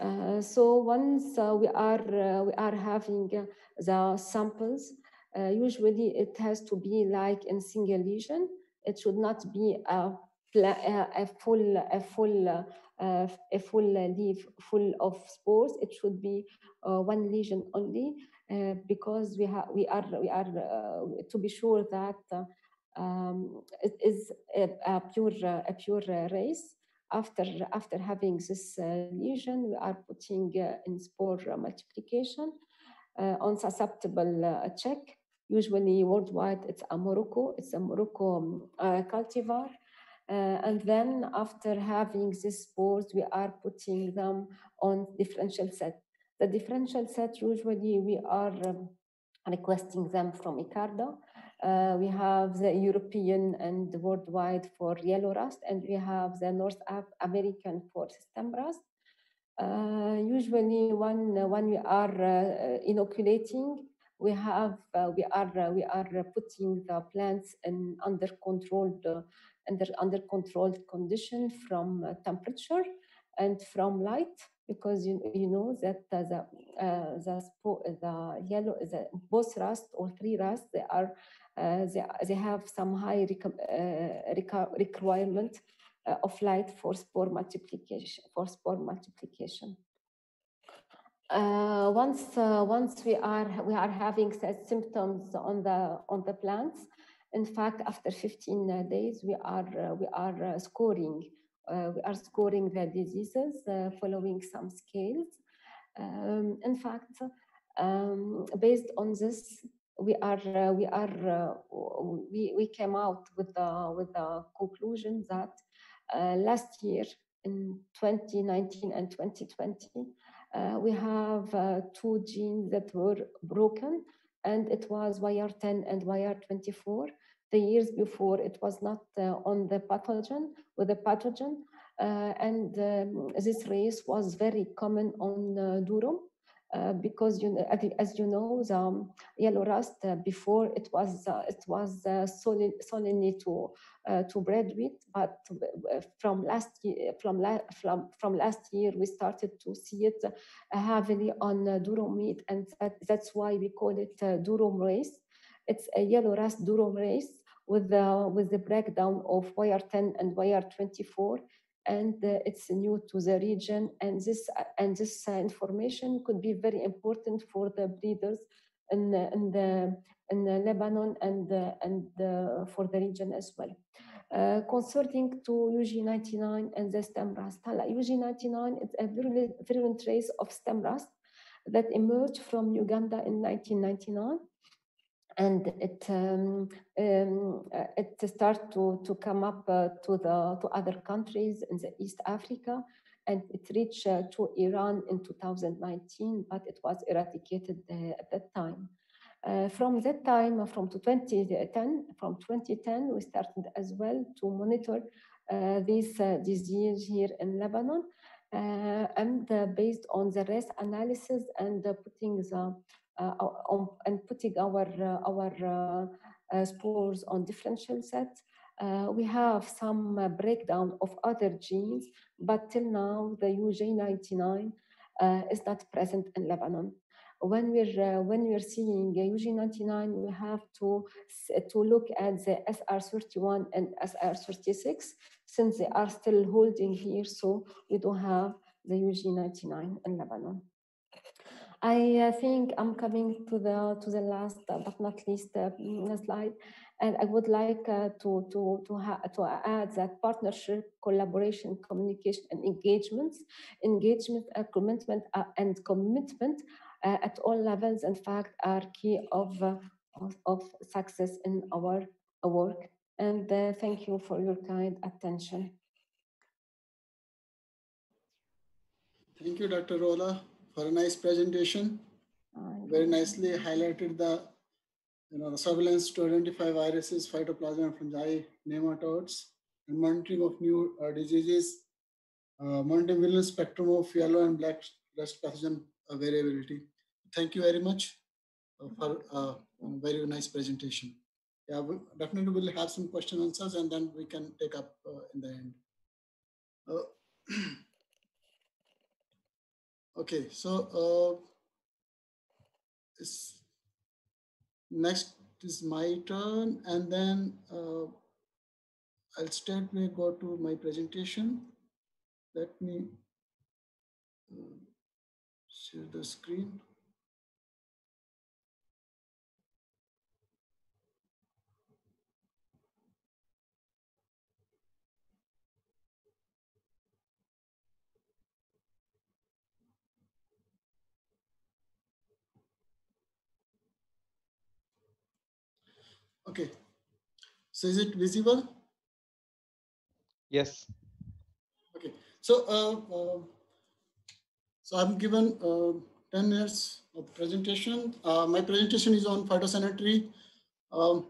Uh, so once uh, we are uh, we are having uh, the samples, uh, usually it has to be like in single lesion. It should not be a a, full a full uh, uh, a full leaf full of spores. It should be uh, one lesion only uh, because we have we are we are uh, to be sure that. Um, is a, a pure a pure race. After after having this uh, lesion, we are putting uh, in spore multiplication uh, on susceptible check. Usually worldwide, it's a Morocco. It's a Morocco um, cultivar. Uh, and then after having these spores, we are putting them on differential set. The differential set usually we are um, requesting them from ICARDA. Uh, we have the European and worldwide for yellow rust, and we have the North American for stem rust. Uh, usually, when when we are uh, inoculating, we have uh, we are uh, we are putting the plants in under controlled under under controlled condition from uh, temperature and from light because you, you know that the uh, the the yellow the both rust or three rust they are uh, they, they have some high uh, requirement uh, of light for spore multiplication for spore multiplication. Uh, once uh, once we are we are having the symptoms on the on the plants, in fact, after 15 uh, days we are we are scoring are scoring their diseases uh, following some scales. Um, in fact, um, based on this, we are uh, we are uh, we we came out with the with the conclusion that uh, last year in 2019 and 2020 uh, we have uh, two genes that were broken and it was YR10 and YR24 the years before it was not uh, on the pathogen with the pathogen uh, and um, this race was very common on uh, durum uh, because you as- you know, the um, yellow rust uh, before it was uh, it was uh, solely, to to bread wheat, but from last year from la- from from last year we started to see it heavily on uh, durum wheat, and that, that's why we call it durum race. It's a yellow rust durum race with the with the breakdown of YR10 and YR24, and uh, it's new to the region. And this uh, and this information could be very important for the breeders in uh, in the in Lebanon and and for the region as well. Uh, concerning to UG99 and the stem rust. UG99 is a virulent, trace of stem rust that emerged from Uganda in 1999 and it um, um, uh, it start to to come up uh, to the to other countries in the East Africa, and it reached uh, to Iran in 2019, but it was eradicated uh, at that time. Uh, from that time, uh, from 2010, from 2010, we started as well to monitor this disease here in Lebanon, and based on the risk analysis and putting the on, and putting our uh, our uh, uh, spores on differential sets. Uh, we have some uh, breakdown of other genes, but till now the UG99 uh, is not present in Lebanon. When we're uh, when we're seeing UG99, we have to to look at the SR31 and SR36 since they are still holding here, so we don't have the UG99 in Lebanon. I uh, think I'm coming to the to the last uh, but not least uh, mm, slide, and I would like to to to to add that partnership, collaboration, communication, and engagements, engagement, commitment, and commitment at all levels, in fact, are key of of, of success in our work. And thank you for your kind attention. Thank you, Dr. Rola, for a nice presentation. Very nicely highlighted the, you know, the surveillance to identify viruses, phytoplasma and fungi, nematodes, and monitoring of new uh, diseases, uh, monitoring virulence spectrum of yellow and black rust pathogen uh, variability. Thank you very much uh, for uh, a very nice presentation. Yeah, we definitely will have some question answers and then we can take up uh, in the end. Okay, so uh, next is my turn, and then uh, I'll straightway go to my presentation. Let me uh, share the screen. Okay, so is it visible? Yes. Okay, so uh, uh, so I'm given uh, 10 minutes of presentation. Uh, my presentation is on phytosanitary um,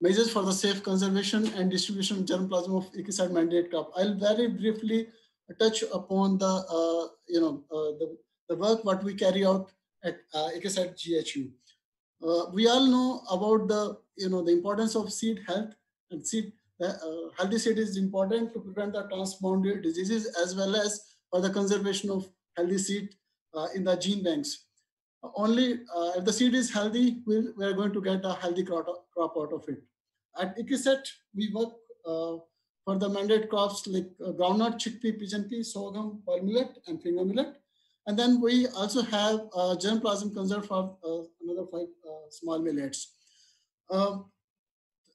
measures for the safe conservation and distribution of germplasm of ICRISAT mandate crop. I'll very briefly touch upon the uh, you know uh, the, the work what we carry out at uh, ICRISAT GHU. Uh, we all know about the you know the importance of seed health and seed uh, healthy seed is important to prevent the transboundary diseases as well as for the conservation of healthy seed uh, in the gene banks. Only uh, if the seed is healthy, we, we are going to get a healthy crop, crop out of it. At ICRISAT, we work uh, for the mandate crops like uh, groundnut, chickpea, pigeon pea, sorghum, pearl millet, and finger millet. And then we also have uh, germplasm conserved for uh, another five uh, small millets. Um,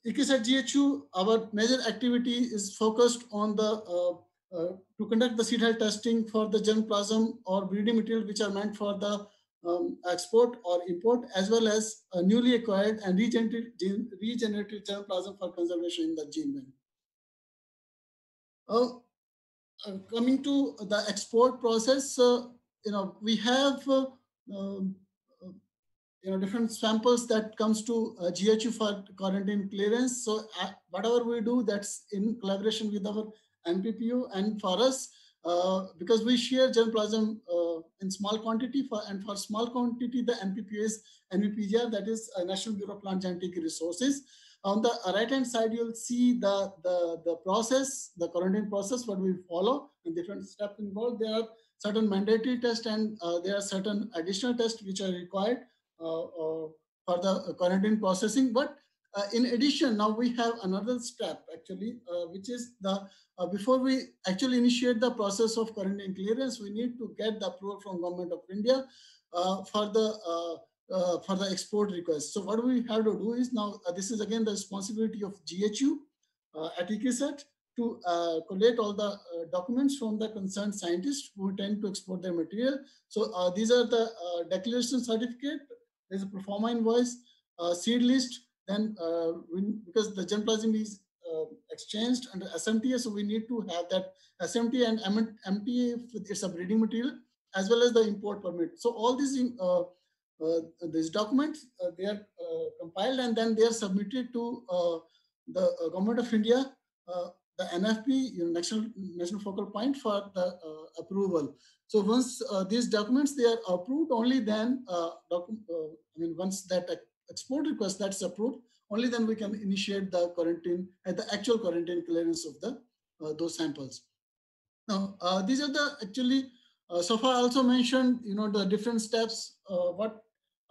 ICRISAT GHU, our major activity is focused on the uh, uh, to conduct the seed health testing for the germplasm or breeding material which are meant for the um, export or import, as well as newly acquired and regenerated, gene- regenerated germplasm for conservation in the gene bank. Uh, uh, coming to the export process, you know, we have uh, um, uh, you know different samples that comes to uh, GHU for quarantine clearance. So uh, whatever we do, that's in collaboration with our NPPO and for us, uh, because we share germplasm uh, in small quantity for and for small quantity, the NPPO is NBPGR, that is uh, National Bureau of Plant Genetic Resources. On the right hand side, you'll see the, the, the process, the quarantine process, what we follow and different steps involved. There are certain mandatory tests and uh, there are certain additional tests which are required uh, uh, for the quarantine processing. But uh, in addition, now we have another step actually, uh, which is the uh, before we actually initiate the process of quarantine clearance, we need to get the approval from Government of India uh, for the uh, uh, for the export request. So what we have to do is now uh, this is again the responsibility of GHU uh, at ICRISAT to uh, collate all the uh, documents from the concerned scientists who tend to export their material. So uh, these are the uh, declaration certificate. There's a performa invoice, uh, seed list. Then uh, we, because the germplasm is exchanged under SMTA, so we need to have that SMTA and MTA. It's a breeding material as well as the import permit. So all these these documents they are compiled and then they are submitted to the government of India, the NFP, you know, national national focal point for the uh, approval. So once uh, these documents they are approved, only then uh, uh, I mean once that export request that's approved, only then we can initiate the quarantine at the actual quarantine clearance of the uh, those samples. Now, uh, these are the actually, uh, Safa also mentioned, you know, the different steps, uh, what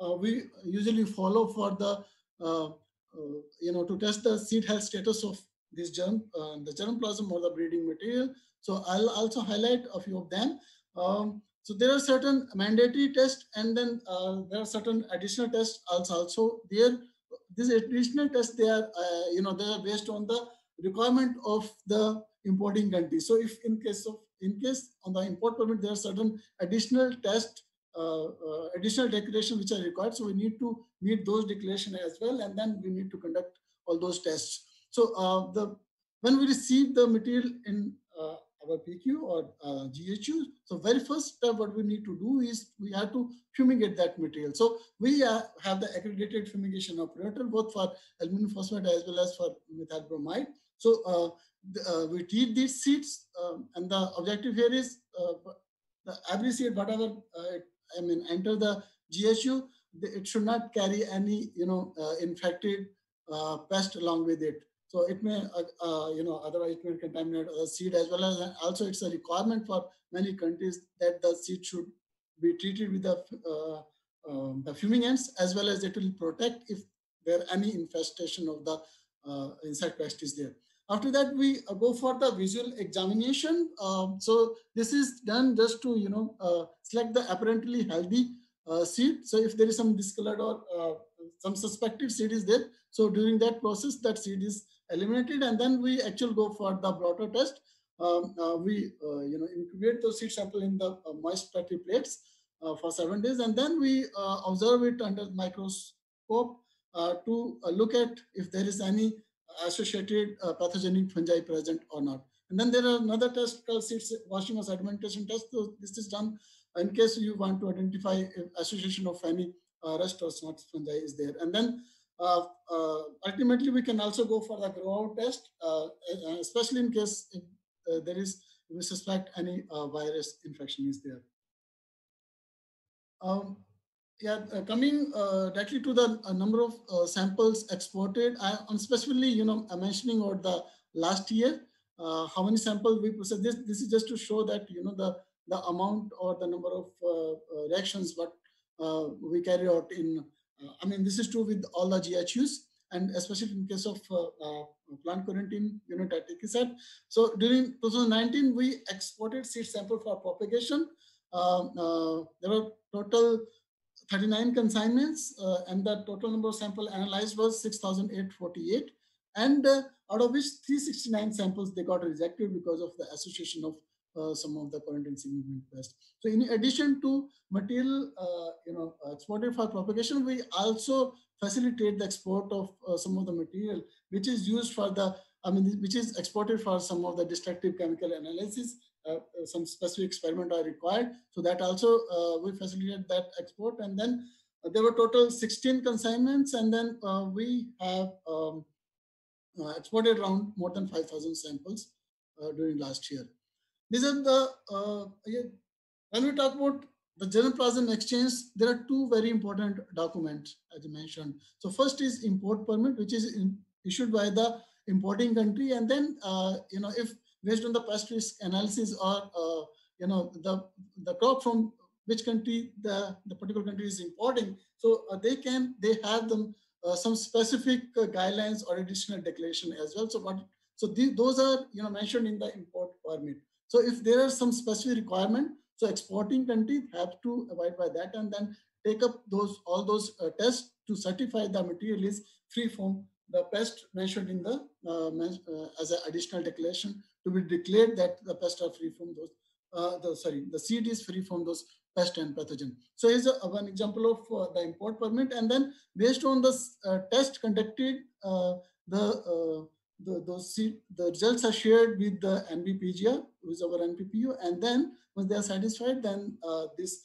uh, we usually follow for the, uh, uh, you know, to test the seed health status of this germ, uh, the germplasm or the breeding material. So I'll also highlight a few of them. Um, so there are certain mandatory tests and then uh, there are certain additional tests also, there. These additional tests, they are, uh, you know, they are based on the requirement of the importing country. So if in case of, in case on the import permit, there are certain additional tests, uh, uh, additional declaration which are required. So we need to meet those declaration as well. And then we need to conduct all those tests. So uh, the when we receive the material in uh, our PQ or uh, GHU, so very first step what we need to do is we have to fumigate that material. So we uh, have the accredited fumigation operator both for aluminum phosphate as well as for methyl bromide. So uh, the, uh, we treat these seeds um, and the objective here is the every seed whatever I mean enter the GHU, it should not carry any you know infected pest along with it. So it may, uh, uh, you know, otherwise it may contaminate the seed as well as also it's a requirement for many countries that the seed should be treated with the, uh, um, the fumigants as well as it will protect if there any infestation of the uh, insect pest is there. After that, we uh, go for the visual examination. Um, so this is done just to, you know, uh, select the apparently healthy seed. So if there is some discolored or some suspected seed is there, so during that process, that seed is eliminated, and then we actually go for the blotter test. Um, uh, we uh, you know incubate the seed sample in the uh, moist petri plates uh, for seven days, and then we uh, observe it under microscope uh, to look at if there is any associated pathogenic fungi present or not. And then there are another test called seed washing or sedimentation test. So this is done in case you want to identify association of any rust or smut fungi is there. And then uh, uh, ultimately, we can also go for the grow out test, uh, especially in case if, there is, we suspect any virus infection is there. Um, yeah, uh, coming uh, directly to the uh, number of samples exported, I, am specifically, you know, mentioning about the last year, how many samples we process. This, this is just to show that, you know, the, the amount or the number of reactions what we carry out in I mean, this is true with all the GHUs and especially in case of uh, uh, plant quarantine unit at ICRISAT. So during 2019, we exported seed sample for propagation. Um, uh, there were total 39 consignments uh, and the total number of sample analyzed was 6,848. And uh, out of which 369 samples, they got rejected because of the association of uh, some of the current quarantine significant pests. So in addition to material, uh, you know, exported for propagation, we also facilitate the export of uh, some of the material which is used for the, I mean, which is exported for some of the destructive chemical analysis. Uh, uh, some specific experiment are required. So that also we facilitate that export. And then there were total 16 consignments, and then we have um, exported around more than 5,000 samples during last year. These are the, uh, when we talk about the germplasm exchange, there are two very important documents, as you mentioned. So first is import permit, which is in, issued by the importing country. And then, uh, you know, if based on the pest risk analysis or, uh, you know, the, the crop from which country the, the particular country is importing, so uh, they can, they have them uh, some specific uh, guidelines or additional declaration as well. So what, so those are, you know, mentioned in the import permit. So if there are some specific requirement, so exporting countries have to abide by that and then take up those all those uh, tests to certify the material is free from the pest mentioned in the uh, uh, as an additional declaration to be declared that the pests are free from those. Uh, the sorry, the seed is free from those pest and pathogen. So here's a, one example of uh, the import permit, and then based on the uh, test conducted, the the, those the results are shared with the NBPGR, who is our NPPO, and then once they are satisfied, then uh, this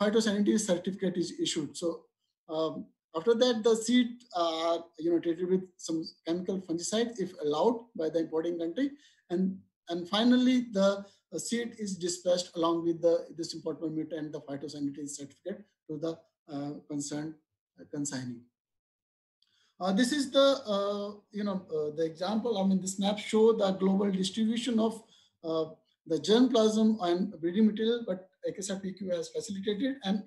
phytosanitary certificate is issued. So um, after that, the seed are uh, you know treated with some chemical fungicide if allowed by the importing country, and and finally the seed is dispatched along with the this import permit and the phytosanitary certificate to the uh, concerned uh, consignee. Uh, this is the, uh, you know, uh, the example, I mean, the snap show the global distribution of uh, the germplasm and breeding material, but ICRISAT PQ has facilitated. And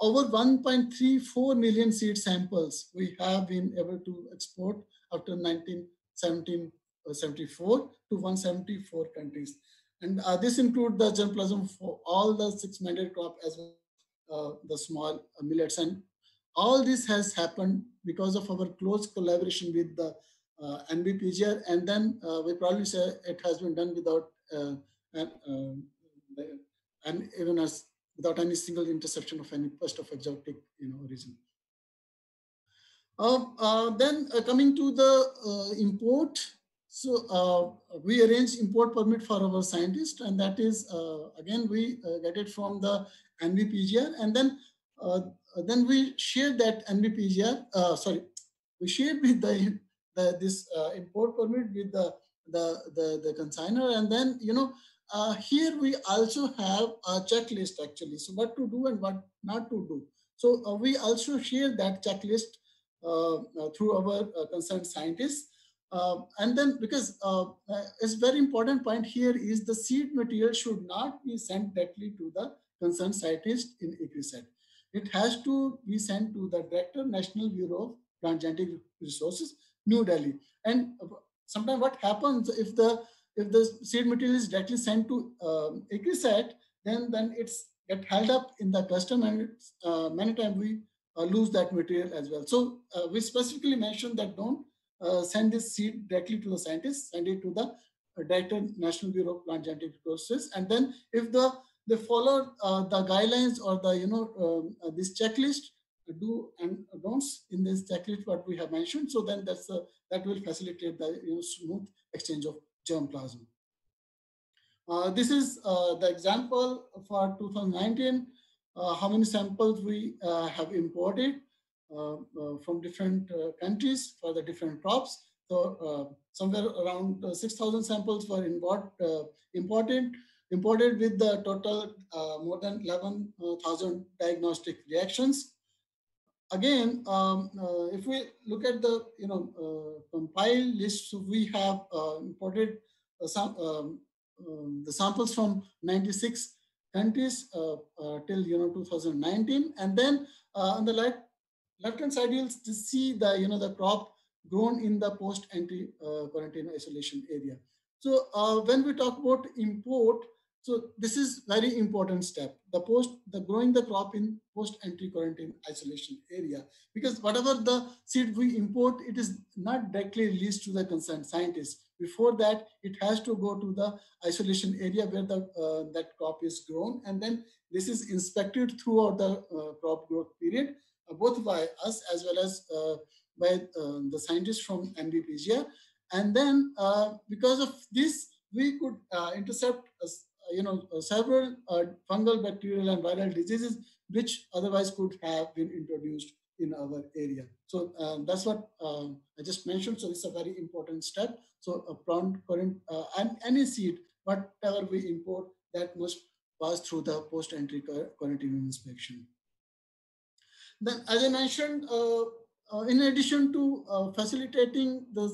over 1.34 million seed samples we have been able to export after 1974 to 174 countries. And uh, this include the germplasm for all the six mandate crop as well uh, the small millets. And all this has happened because of our close collaboration with the uh, NBPGR. And then uh, we probably say it has been done without, uh, and, um, and even as without any single interception of any pest of exotic you know, origin. Uh, uh, then uh, coming to the import, so we arrange import permit for our scientists, and that is again we get it from the NBPGR, and then then we share that NBPGR. sorry, we shared with the, the this import permit with the the the, the consigner, and then you know uh, here we also have a checklist actually. So what to do and what not to do. So uh, we also share that checklist uh, uh through our uh, concerned scientists. Uh, and then because it's very important point here is the seed material should not be sent directly to the concerned scientist in ICRISAT. It has to be sent to the Director, National Bureau of Plant Genetic Resources, New Delhi. And sometimes what happens if the if the seed material is directly sent to um, ICRISAT, then then it's get held up in the custom and uh, many times we uh, lose that material as well. So uh, we specifically mentioned that don't uh, send this seed directly to the scientists, send it to the uh, Director National Bureau of Plant Genetic Resources. And then if the they follow uh, the guidelines or the you know um, this checklist do and don'ts in this checklist what we have mentioned. So then that's that will facilitate the you know smooth exchange of germplasm. Uh, this is uh, the example for 2019, uh, how many samples we uh, have imported uh, uh, from different countries for the different crops. So somewhere around 6,000 samples were import, imported, imported with the total more than 11,000 diagnostic reactions again, um, uh, if we look at the you know uh, compiled list, we have uh, imported some um, um, the samples from 96 countries till you know 2019, and then on the left left hand side you'll see the you know the crop grown in the post entry quarantine isolation area. So when we talk about import, so this is very important step. The post, the growing the crop in post-entry quarantine isolation area, because whatever the seed we import, it is not directly released to the concerned scientists. Before that, it has to go to the isolation area where the uh, that crop is grown, and then this is inspected throughout the uh, crop growth period, uh, both by us as well as uh, by uh, the scientists from NBPGR. And then uh, because of this, we could intercept you know, uh, several uh, fungal, bacterial, and viral diseases which otherwise could have been introduced in our area. So uh, that's what um, I just mentioned. So it's a very important step. So a plant current uh, and any seed, whatever we import, that must pass through the post-entry quarantine inspection. Then, as I mentioned, uh, uh, in addition to facilitating the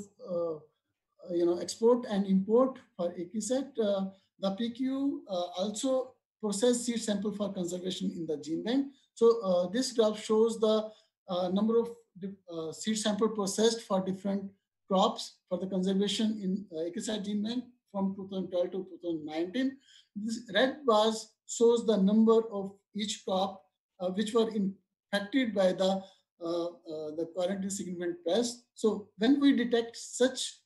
you know export and import for ICRISAT, the PQ uh, also process seed sample for conservation in the gene bank. So uh, this graph shows the uh, number of seed sample processed for different crops for the conservation in uh, gene bank from 2012 to 2019. This red bars shows the number of each crop uh, which were infected by the uh, uh, the quarantine significant pest. So when we detect such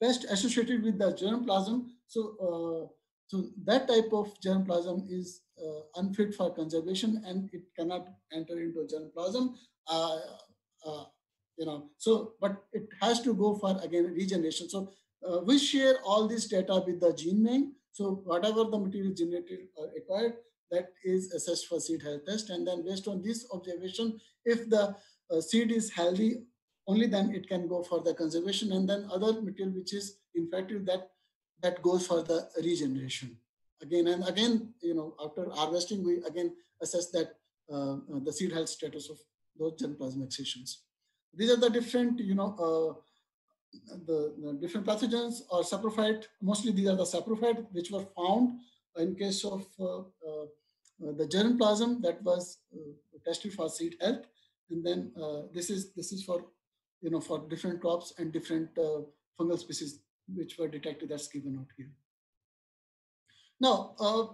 pest associated with the germplasm, so, uh, so that type of germplasm is uh, unfit for conservation and it cannot enter into germplasm. Uh, you know, so but it has to go for again regeneration. So we share all this data with the gene bank. So whatever the material generated or acquired, that is assessed for seed health test. And then based on this observation, if the uh, seed is healthy, only then it can go for the conservation. And then other material which is infected that that goes for the regeneration. Again and again, you know, after harvesting, we again assess that uh, uh the seed health status of those germplasm accessions. these are the different, you know, uh, the, the, different pathogens or saprophyte. Mostly these are the saprophyte which were found in case of uh, uh, the germplasm that was tested for seed health. And then this is this is for you know for different crops and different fungal species which were detected that's given out here. Now, uh,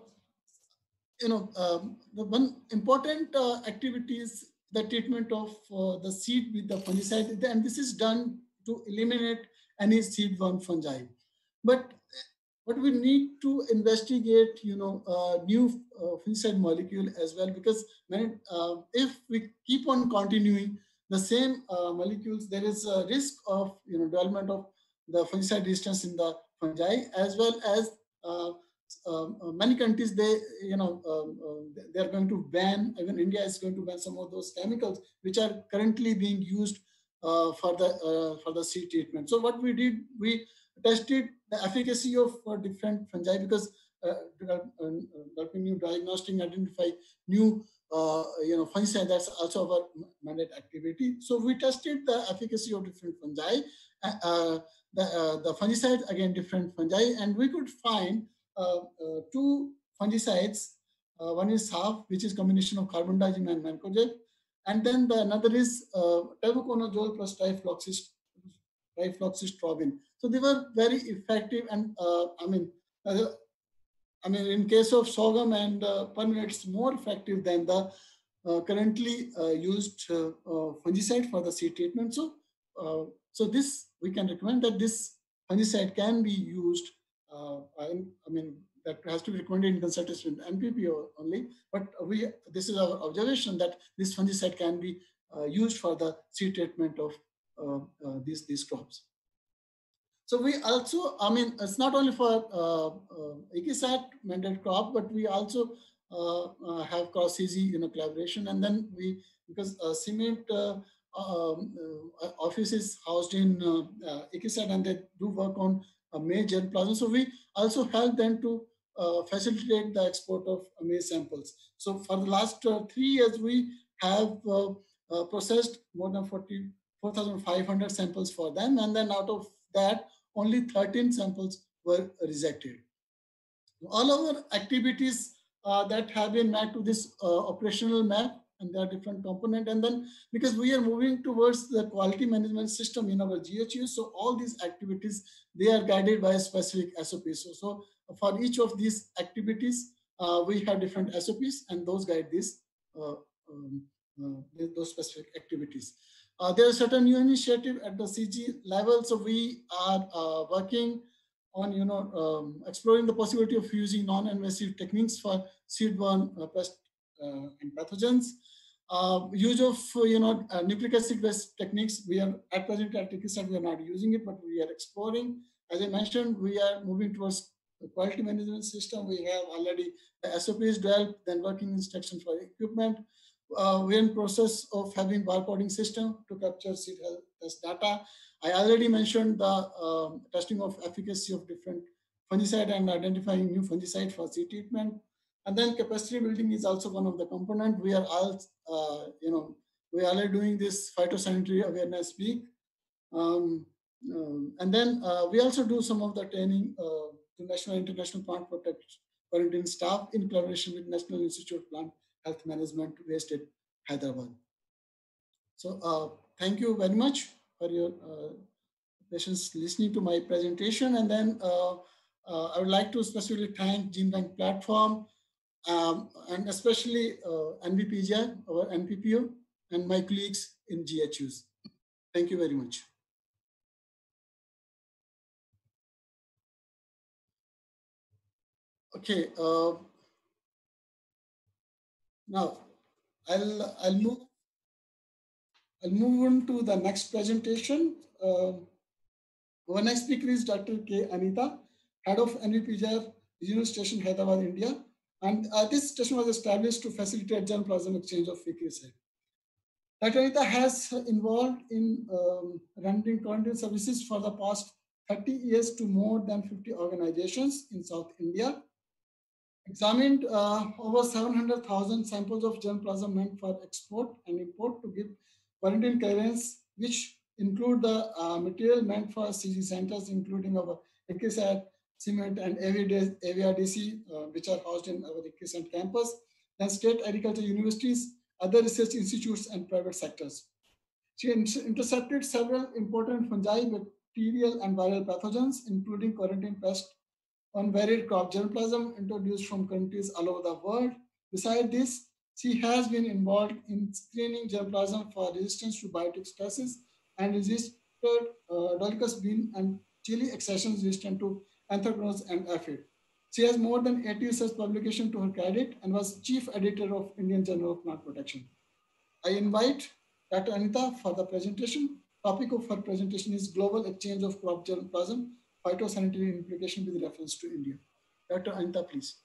you know, um, the one important uh, activity is the treatment of uh, the seed with the fungicide, and this is done to eliminate any seed-borne fungi. But but we need to investigate, you know, uh, new uh, fungicide molecule as well, because when uh, if we keep on continuing the same molecules, there is a risk of, you know, development of the fungicide resistance in the fungi, as well as uh, um, uh, many countries they you know uh, they are going to ban even india is going to ban some of those chemicals which are currently being used uh, for the uh, for the seed treatment. So what we did we tested the efficacy of uh, different fungi because developing new diagnostic identify new you know fungicide that's also our mandate activity. So we tested the efficacy of different fungi the, the fungicide again different fungi and we could find uh, uh, two fungicides. Uh, one is SAAF, which is combination of carbendazim and mancozeb. And then the another is tebuconazole plus trifloxystrobin. So they were very effective and I mean, I mean, in case of sorghum and uh, it's more effective than the uh, currently uh, used uh, fungicide for the seed treatment. So, so this we can recommend that this fungicide can be used uh, I, I, mean, that has to be recommended in consultation with NPPO only, but we this is our observation that this fungicide can be uh, used for the seed treatment of uh, these, these crops. So we also, I mean, it's not only for uh, uh, crop, but we also uh, uh, have cross CG, you know, collaboration. And then we, because uh, CIMMYT um, office is housed in uh, ICRISAT and they do work on maize germplasm. So we also help them to uh, facilitate the export of maize samples. So for the last uh, three years, we have uh, uh processed more than 4,500 samples for them. And then out of that, only 13 samples were rejected. All our activities uh, that have been mapped to this uh, operational map and there are different component. And then because we are moving towards the quality management system in our GHU, so all these activities, they are guided by a specific SOPs. So, so for each of these activities, uh, we have different SOPs and those guide these uh, um, uh, those specific activities. Uh, there are certain new initiative at the CG level. So we are uh, working on you know um, exploring the possibility of using non-invasive techniques for seed-borne uh, pest uh, and pathogens. Uh, use of you know uh, nucleic acid based techniques. We are at present at ICRISAT, we are not using it, but we are exploring. As I mentioned, we are moving towards quality management system. We have already the SOPs developed, then working instruction for equipment. Uh, we're in process of having barcoding system to capture seed health test data. I already mentioned the um, testing of efficacy of different fungicide and identifying new fungicide for seed treatment. And then capacity building is also one of the component. We are all, uh, you know, we are doing this phytosanitary awareness week. Um, um, and then uh, we also do some of the training uh, to national international plant quarantine staff in collaboration with National Institute of Plant Health Management based at Hyderabad. So uh, thank you very much for your uh, patience listening to my presentation. And then uh, I would like to specifically thank GeneBank platform um, and especially uh, NBPGR or NPPO and my colleagues in GHUs. Thank you very much. Okay, uh, now I'll I'll move I'll move on to the next presentation. Uh, our next speaker is Dr. K. Anita, head of NBPGR University Station, Hyderabad, India. And uh, this station was established to facilitate germplasm exchange of acid. Anita has involved in um, rendering quarantine services for the past 30 years to more than 50 organizations in South India. Examined uh, over 700,000 samples of germplasm meant for export and import to give quarantine clearance which include the uh, material meant for CG centers, including our ICRISAT, CIMMYT, and AVRDC, uh, which are housed in our ICRISAT campus, then state agriculture universities, other research institutes, and private sectors. She intercepted several important fungi, bacterial, and viral pathogens, including quarantine pests on varied crop germplasm introduced from countries all over the world. Besides this, she has been involved in screening germplasm for resistance to biotic stresses and resisted uh, dolichos bean and chili accessions resistant to anthracnose and aphid. She has more than 80 research publications to her credit and was chief editor of Indian Journal of Plant Protection. I invite Dr. Anita for the presentation. Topic of her presentation is Global Exchange of Crop Germplasm, Phytosanitary Implication with reference to India. Dr. Anita, please.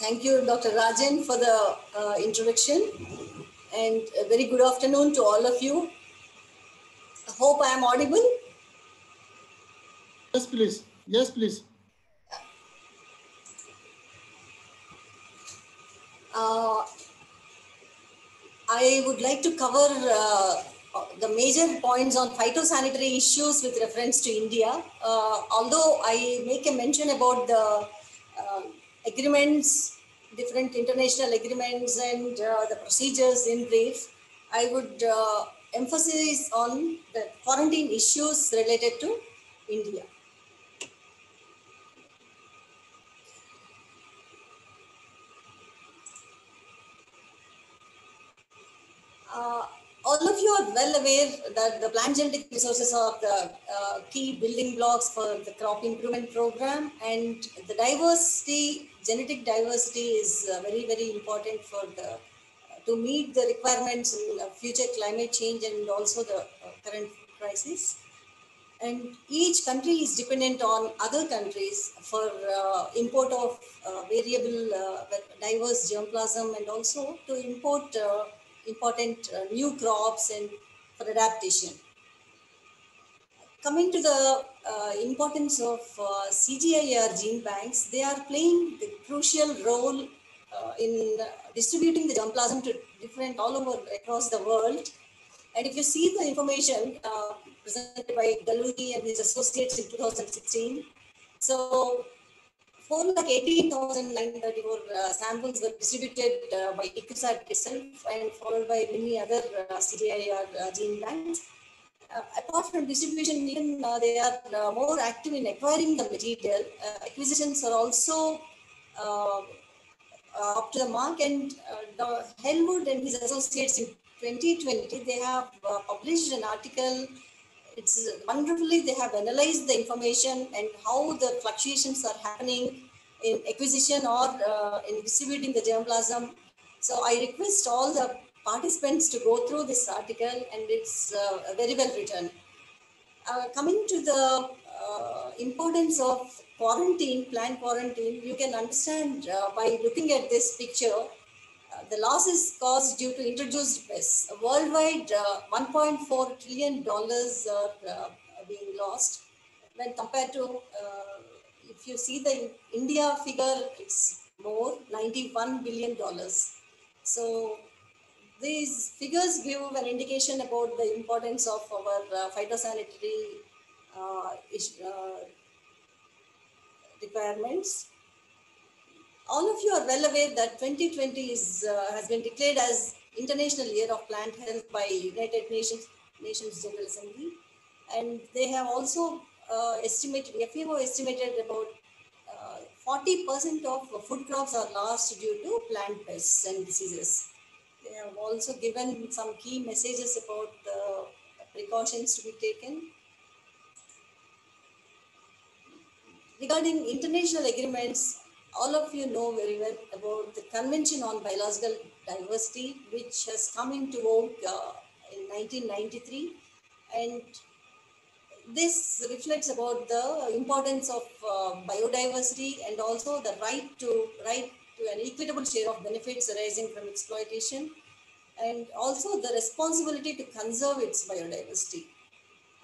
Thank you, Dr. Rajan, for the uh, introduction. And a very good afternoon to all of you. I hope I am audible. Yes, please. Yes, please. Uh, I would like to cover uh, the major points on phytosanitary issues with reference to India. Uh, although I make a mention about the uh, agreements, different international agreements, and uh, the procedures in brief, I would uh, emphasize on the quarantine issues related to India. Uh, all of you are well aware that the plant genetic resources are the uh, key building blocks for the crop improvement program and the diversity, genetic diversity is uh, very, very important for the, to meet the requirements in future climate change and also the uh, current crisis. And each country is dependent on other countries for uh, import of uh, variable diverse germplasm and also to import important uh, new crops and for adaptation. Coming to the uh, importance of uh, CGIAR gene banks, they are playing the crucial role in distributing the germplasm to different all over across the world. And if you see the information presented by Galluzzi and his associates in 2016, so 4,18,934 uh, samples were distributed uh, by ICRISAT itself and followed by many other uh, CGIAR uh, gene banks. Uh, apart from distribution, even uh, they are uh, more active in acquiring the material. acquisitions are also up to the mark and Halewood and his associates in 2020, they have published an article it's wonderfully they have analyzed the information and how the fluctuations are happening in acquisition or uh, in distributing the germplasm. So I request all the participants to go through this article and it's uh, very well written. Uh, coming to the uh, importance of quarantine, plant quarantine, you can understand uh, by looking at this picture uh, the losses caused due to introduced pests. Worldwide, uh, 1.4 trillion dollars are being lost when compared to, if you see the India figure, it's more, 91 billion dollars. So these figures give an indication about the importance of our phytosanitary requirements all of you are well aware that 2020 is, uh, has been declared as International Year of Plant Health by United Nations, Nations General Assembly. And they have also uh, estimated, FAO estimated about 40% uh, of food crops are lost due to plant pests and diseases. They have also given some key messages about the precautions to be taken. Regarding international agreements, all of you know very well about the Convention on Biological Diversity, which has come into vogue uh, in 1993. And this reflects about the importance of uh, biodiversity and also the right to right to an equitable share of benefits arising from exploitation and also the responsibility to conserve its biodiversity.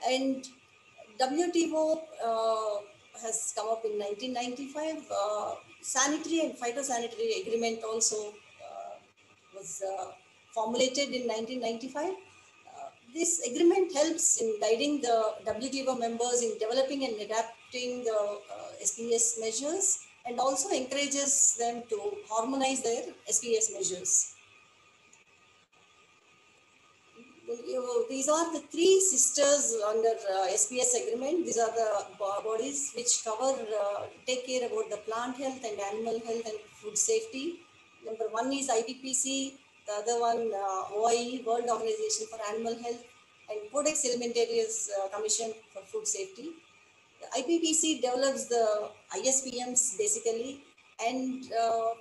And WTO uh, has come up in 1995. Uh, sanitary and phytosanitary agreement also uh, was uh, formulated in 1995. Uh, this agreement helps in guiding the WTO members in developing and adapting the uh, SPS measures and also encourages them to harmonize their SPS measures. You- These are the three sisters under uh, SPS agreement. These are the bodies which cover, uh, take care about the plant health and animal health and food safety. Number one is IPPC, the other one uh, OIE, World Organization for Animal Health, and Codex Alimentarius uh, Commission for Food Safety. The IPPC develops the ISPMs basically, and uh,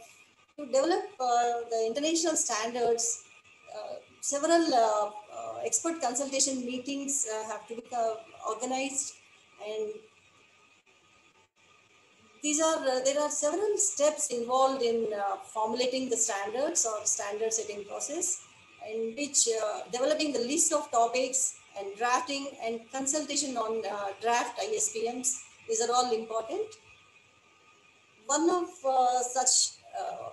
to develop uh, the international standards, several expert consultation meetings uh, have to be uh, organized, and these are uh, there are several steps involved in uh, formulating the standards or standard setting process, in which uh, developing the list of topics and drafting and consultation on uh, draft ISPMs. These are all important. One of uh, such uh,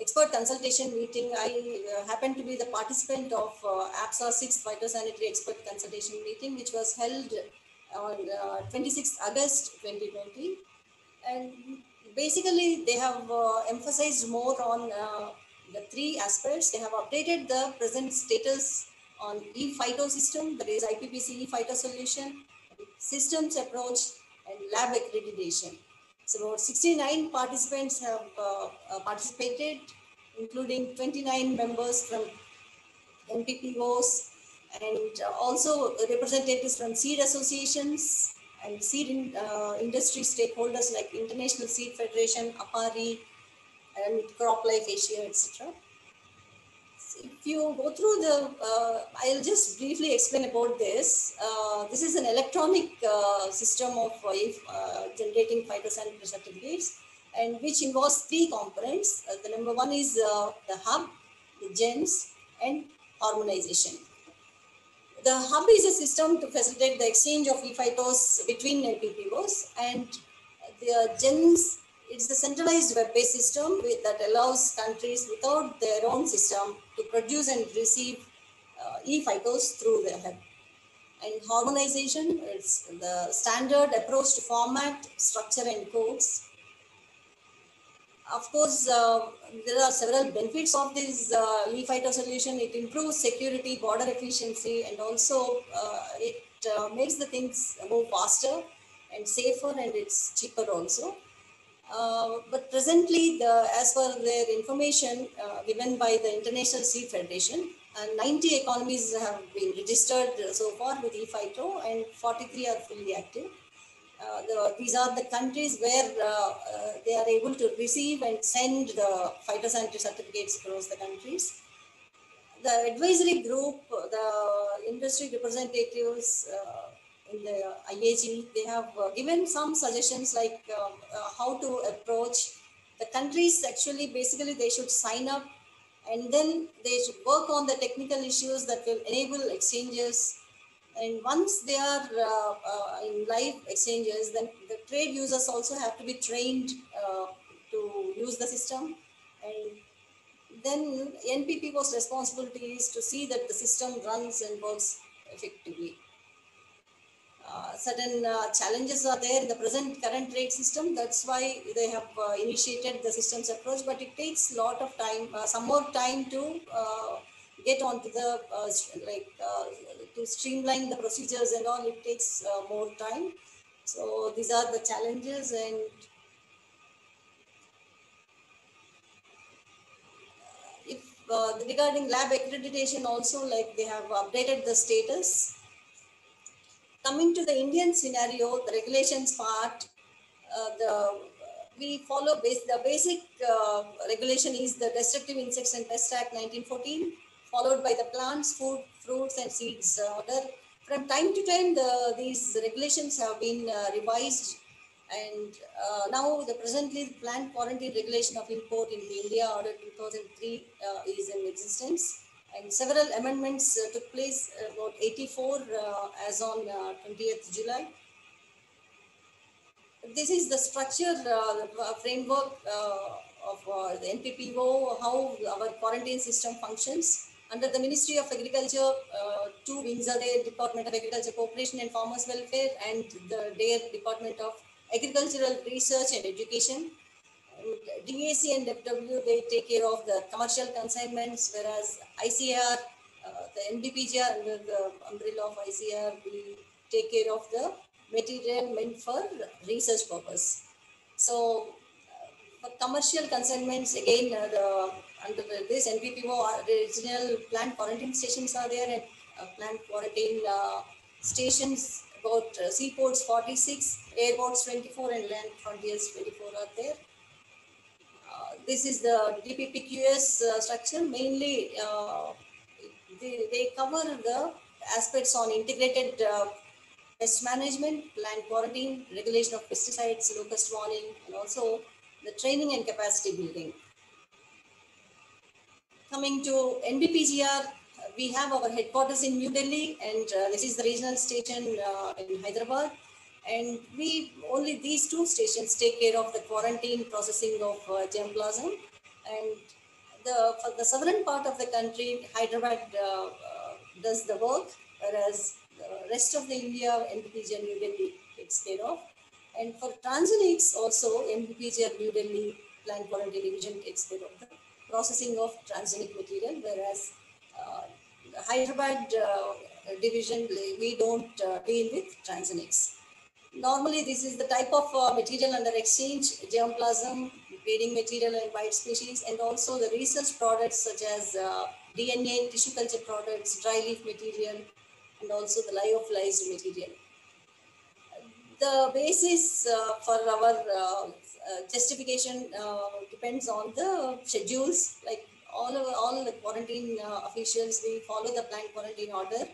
expert consultation meeting, I uh, happened to be the participant of uh, APSA 6 phytosanitary expert consultation meeting, which was held on uh, 26th August 2020. And basically, they have uh, emphasized more on uh, the three aspects. They have updated the present status on e-phyto system, that is IPPC e-phyto solution, systems approach, and lab accreditation. So about 69 participants have uh, uh, participated, including 29 members from NPPOs and uh, also representatives from seed associations and seed in, uh, industry stakeholders like International Seed Federation, APAARI, and CropLife Asia, etc. If you go through the, uh, I'll just briefly explain about this. Uh, this is an electronic uh, system of uh, uh, generating phytosanitary certificates and which involves three components. Uh, the number one is the hub, the GeNS, and harmonization. The hub is a system to facilitate the exchange of e-phytos between NPPOs and the GeNS it's a centralized web-based system that allows countries without their own system to produce and receive uh, e-phytos through the hub. And harmonization is the standard approach to format, structure, and codes. Of course, uh, there are several benefits of this uh, e-phyto solution. It improves security, border efficiency, and also uh, it uh, makes the things move faster and safer, and it's cheaper also. Uh, but presently, the, as per their information uh, given by the International Seed Federation, uh, 90 economies have been registered so far with ePhyto and 43 are fully active. Uh, the, these are the countries where uh, they are able to receive and send the phytosanitary certificates across the countries. The advisory group, the industry representatives, the IAG, they have uh, given some suggestions like uh, uh, how to approach the countries. Actually, basically, they should sign up and then they should work on the technical issues that will enable exchanges. And once they are uh, uh, in live exchanges, then the trade users also have to be trained uh, to use the system. And then NPPO's responsibility is to see that the system runs and works effectively. Uh, certain uh, challenges are there in the present current rate system. That's why they have uh, initiated the systems approach, but it takes a lot of time, some more time to get onto the, like, to streamline the procedures and all, it takes more time. So these are the challenges and if uh, regarding lab accreditation also, like they have updated the status coming to the Indian scenario, the regulations part, uh, the we follow base, the basic uh, regulation is the Destructive Insects and Pest Act 1914, followed by the Plants, Food, Fruits and Seeds Order. From time to time, the, these regulations have been uh, revised and uh, now the presently plant quarantine regulation of import in India Order 2003 uh, is in existence and several amendments uh, took place uh, about 84 uh, as on uh, 20th July. this is the structure uh, uh, framework uh, of uh, the NPPO, how our quarantine system functions. Under the Ministry of Agriculture, uh, two wings are there, Department of Agriculture Cooperation and Farmers Welfare and the Department of Agricultural Research and Education. DAC and FW, they take care of the commercial consignments, whereas ICAR, uh, the NBPGR under the umbrella of ICAR, we take care of the material meant for research purpose. So uh, for commercial consignments, again, uh, the, under this NPPO, uh, regional plant quarantine stations are there and uh, plant quarantine uh, stations, about uh, seaports 46, airports 24 and land frontiers 24 are there. This is the DPPQS uh, structure, mainly uh, they, they cover the aspects on integrated uh, pest management, plant quarantine, regulation of pesticides, locust warning, and also the training and capacity building. Coming to NBPGR, we have our headquarters in New Delhi, and uh, this is the regional station uh, in Hyderabad. And we only these two stations take care of the quarantine processing of uh, germplasm. And the for the southern part of the country, Hyderabad uh, uh, does the work, whereas the rest of the India, NBPGR New Delhi takes care of. And for transgenics also, NBPGR New Delhi plant quarantine division takes care of the processing of transgenic material, whereas uh, Hyderabad uh, division, we don't uh, deal with transgenics. Normally, this is the type of uh, material under exchange, germplasm, breeding material and white species, and also the research products such as uh, DNA, tissue culture products, dry leaf material, and also the lyophilized material. The basis uh, for our uh, uh, justification uh, depends on the schedules, like all of, all the quarantine officials, we follow the plant quarantine order.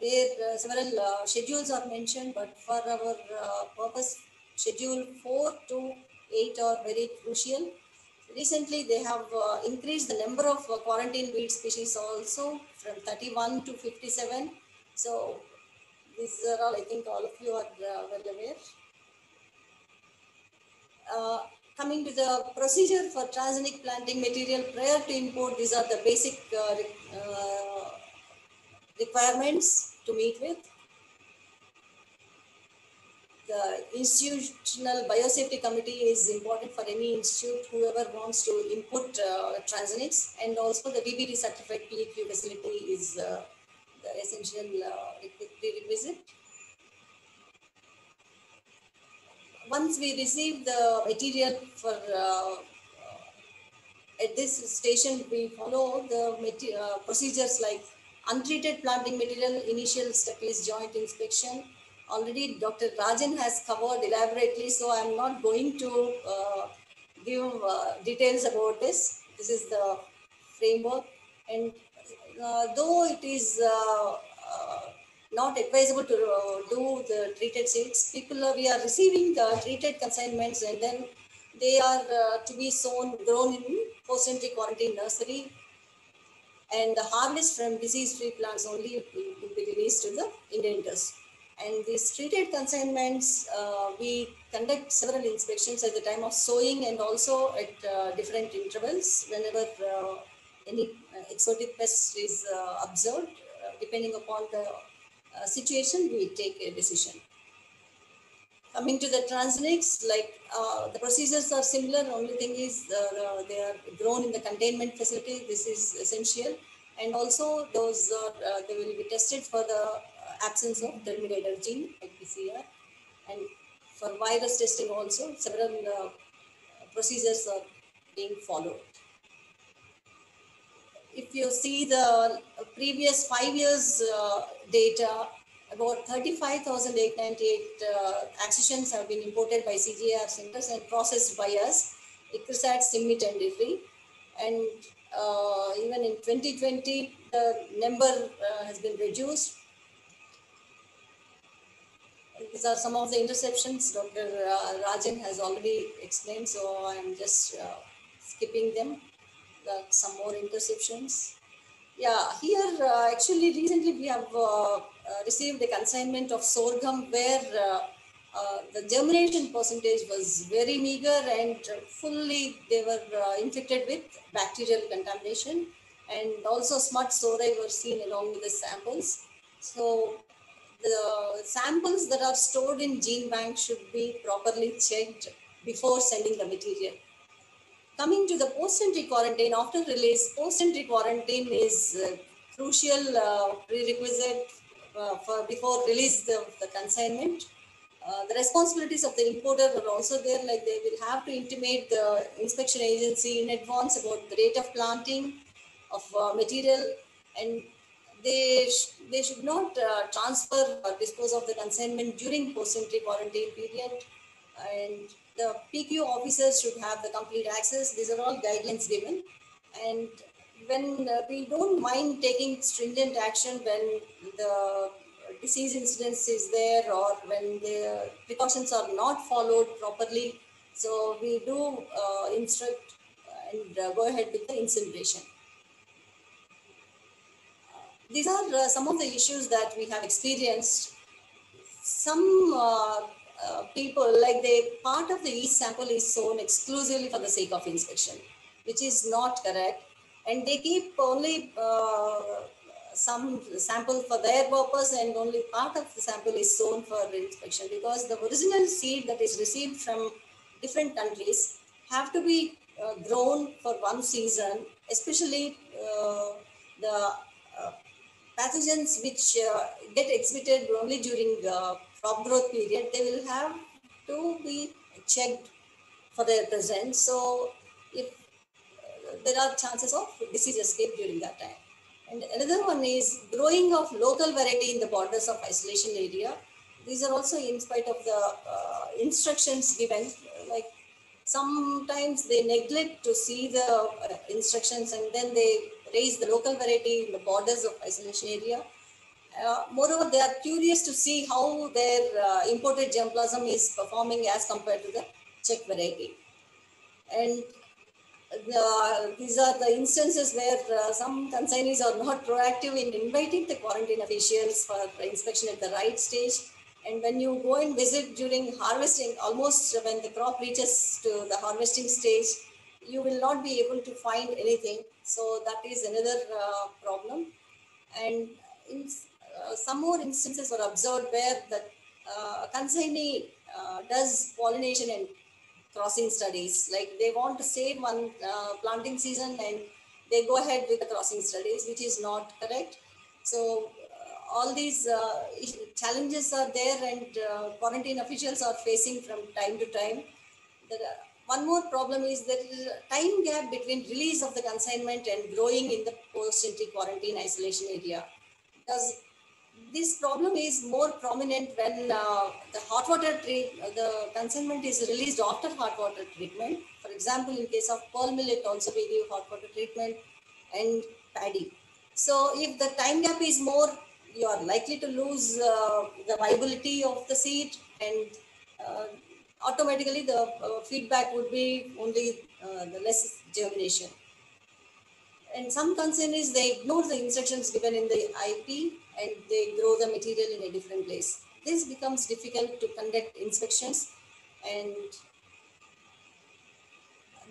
There uh, several uh, schedules are mentioned, but for our uh, purpose, schedule four to eight are very crucial. Recently, they have increased the number of quarantine weed species also from 31 to 57. So these are all, I think all of you are well aware. Uh, coming to the procedure for transgenic planting material prior to import, these are the basic uh, uh, requirements to meet with. The institutional biosafety committee is important for any institute, whoever wants to input uh, transgenics, and also the DBT certified PEQ facility is uh, the essential uh, requi- prerequisite. Once we receive the material for uh, at this station, we follow the uh, procedures like untreated planting material, initial step is joint inspection. Already Dr. Rajan has covered elaborately, so I'm not going to uh, give uh, details about this. This is the framework. And uh, though it is uh, uh, not advisable to uh, do the treated seeds, people are, we are receiving the treated consignments and then they are to be sown, grown in post-entry quarantine nursery. And the harvest from disease-free plants only will, be released to the indenters. And these treated consignments, uh, we conduct several inspections at the time of sowing and also at uh, different intervals whenever uh, any uh, exotic pest is uh, observed. Uh, depending upon the situation, we take a decision. Coming to the transgenics, like uh, the procedures are similar. The Only thing is uh, they are grown in the containment facility. This is essential, and also those uh, they will be tested for the absence of terminator gene like PCR, and for virus testing also several uh, procedures are being followed. If you see the previous five years uh, data, about 35,898 uh, accessions have been imported by CGR centers and processed by us, Icrisat, CIMMYT and IFRI. And uh, even in 2020, the number uh, has been reduced. These are some of the interceptions Dr. uh, Rajan has already explained, so I'm just uh, skipping them. Some more interceptions. Yeah, here uh, actually recently we have received a consignment of sorghum where uh, uh, the germination percentage was very meager and fully they were uh, infected with bacterial contamination and also smut sori were seen along with the samples. So the samples that are stored in gene bank should be properly checked before sending the material. Coming to the post-entry quarantine, after release, post-entry quarantine is uh, crucial uh, prerequisite uh, for before release of the consignment. Uh, the responsibilities of the importer are also there, like they will have to intimate the inspection agency in advance about the rate of planting of uh, material and they, sh- they should not uh, transfer or dispose of the consignment during post-entry quarantine period. And the PQ officers should have the complete access. These are all guidelines given. And when uh, we don't mind taking stringent action when the disease incidence is there or when the precautions are not followed properly. So we do uh, instruct and uh, go ahead with the incineration. These are uh, some of the issues that we have experienced. Some uh, uh, people, like they, part of the yeast sample is sown exclusively for the sake of inspection, which is not correct. And they keep only uh, some sample for their purpose and only part of the sample is sown for inspection because the original seed that is received from different countries have to be uh, grown for one season, especially uh, the uh, pathogens which uh, get exhibited only during the crop growth period, they will have to be checked for their presence. So there are chances of disease escape during that time. And another one is growing of local variety in the borders of isolation area. These are also in spite of the uh, instructions given, like sometimes they neglect to see the uh, instructions and then they raise the local variety in the borders of isolation area. Uh, moreover, they are curious to see how their uh, imported germplasm is performing as compared to the check variety. And the, these are the instances where uh, some consignees are not proactive in inviting the quarantine officials for inspection at the right stage. And when you go and visit during harvesting, almost when the crop reaches to the harvesting stage, you will not be able to find anything. So that is another uh, problem. And in, uh, some more instances were observed where the uh, consignee uh, does pollination and crossing studies. Like they want to save one uh, planting season and they go ahead with the crossing studies, which is not correct. So uh, all these uh, challenges are there and uh, quarantine officials are facing from time to time. The, one more problem is there is a time gap between release of the consignment and growing in the post-entry quarantine isolation area. Because this problem is more prominent when uh, the hot water treat, the consignment is released after hot water treatment. For example, in case of pearl millet, also we give hot water treatment and paddy. So if the time gap is more, you are likely to lose uh, the viability of the seed and uh, automatically the uh, feedback would be only uh, the less germination. And some concern is they ignore the instructions given in the IP and they grow the material in a different place. This becomes difficult to conduct inspections and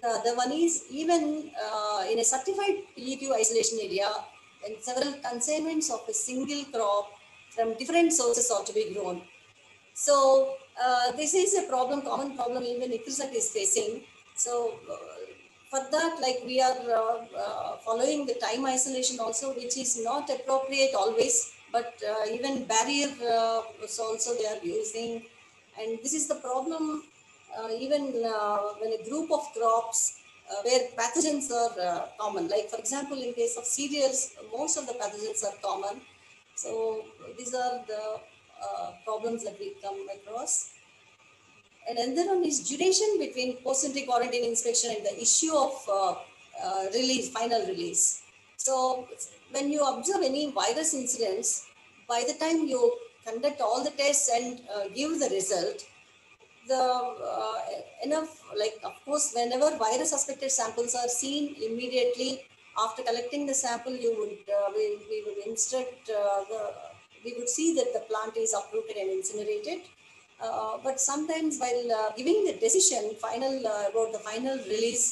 the other one is even uh, in a certified PEQ isolation area, when several consignments of a single crop from different sources are to be grown. So uh, this is a problem, common problem even ICRISAT is facing. So uh, for that, like we are uh, uh, following the time isolation also, which is not appropriate always, but uh, even barrier uh, is also they are using. And this is the problem uh, even uh, when a group of crops uh, where pathogens are uh, common. Like for example, in case of cereals, most of the pathogens are common. So these are the problems that we come across. And another one is duration between post-entry quarantine inspection and the issue of release, final release. So when you observe any virus incidents, by the time you conduct all the tests and uh, give the result, the uh, enough like of course whenever virus suspected samples are seen immediately after collecting the sample you would uh, we, we would instruct uh, the we would see that the plant is uprooted and incinerated Uh, but sometimes while uh, giving the decision, final about the final release,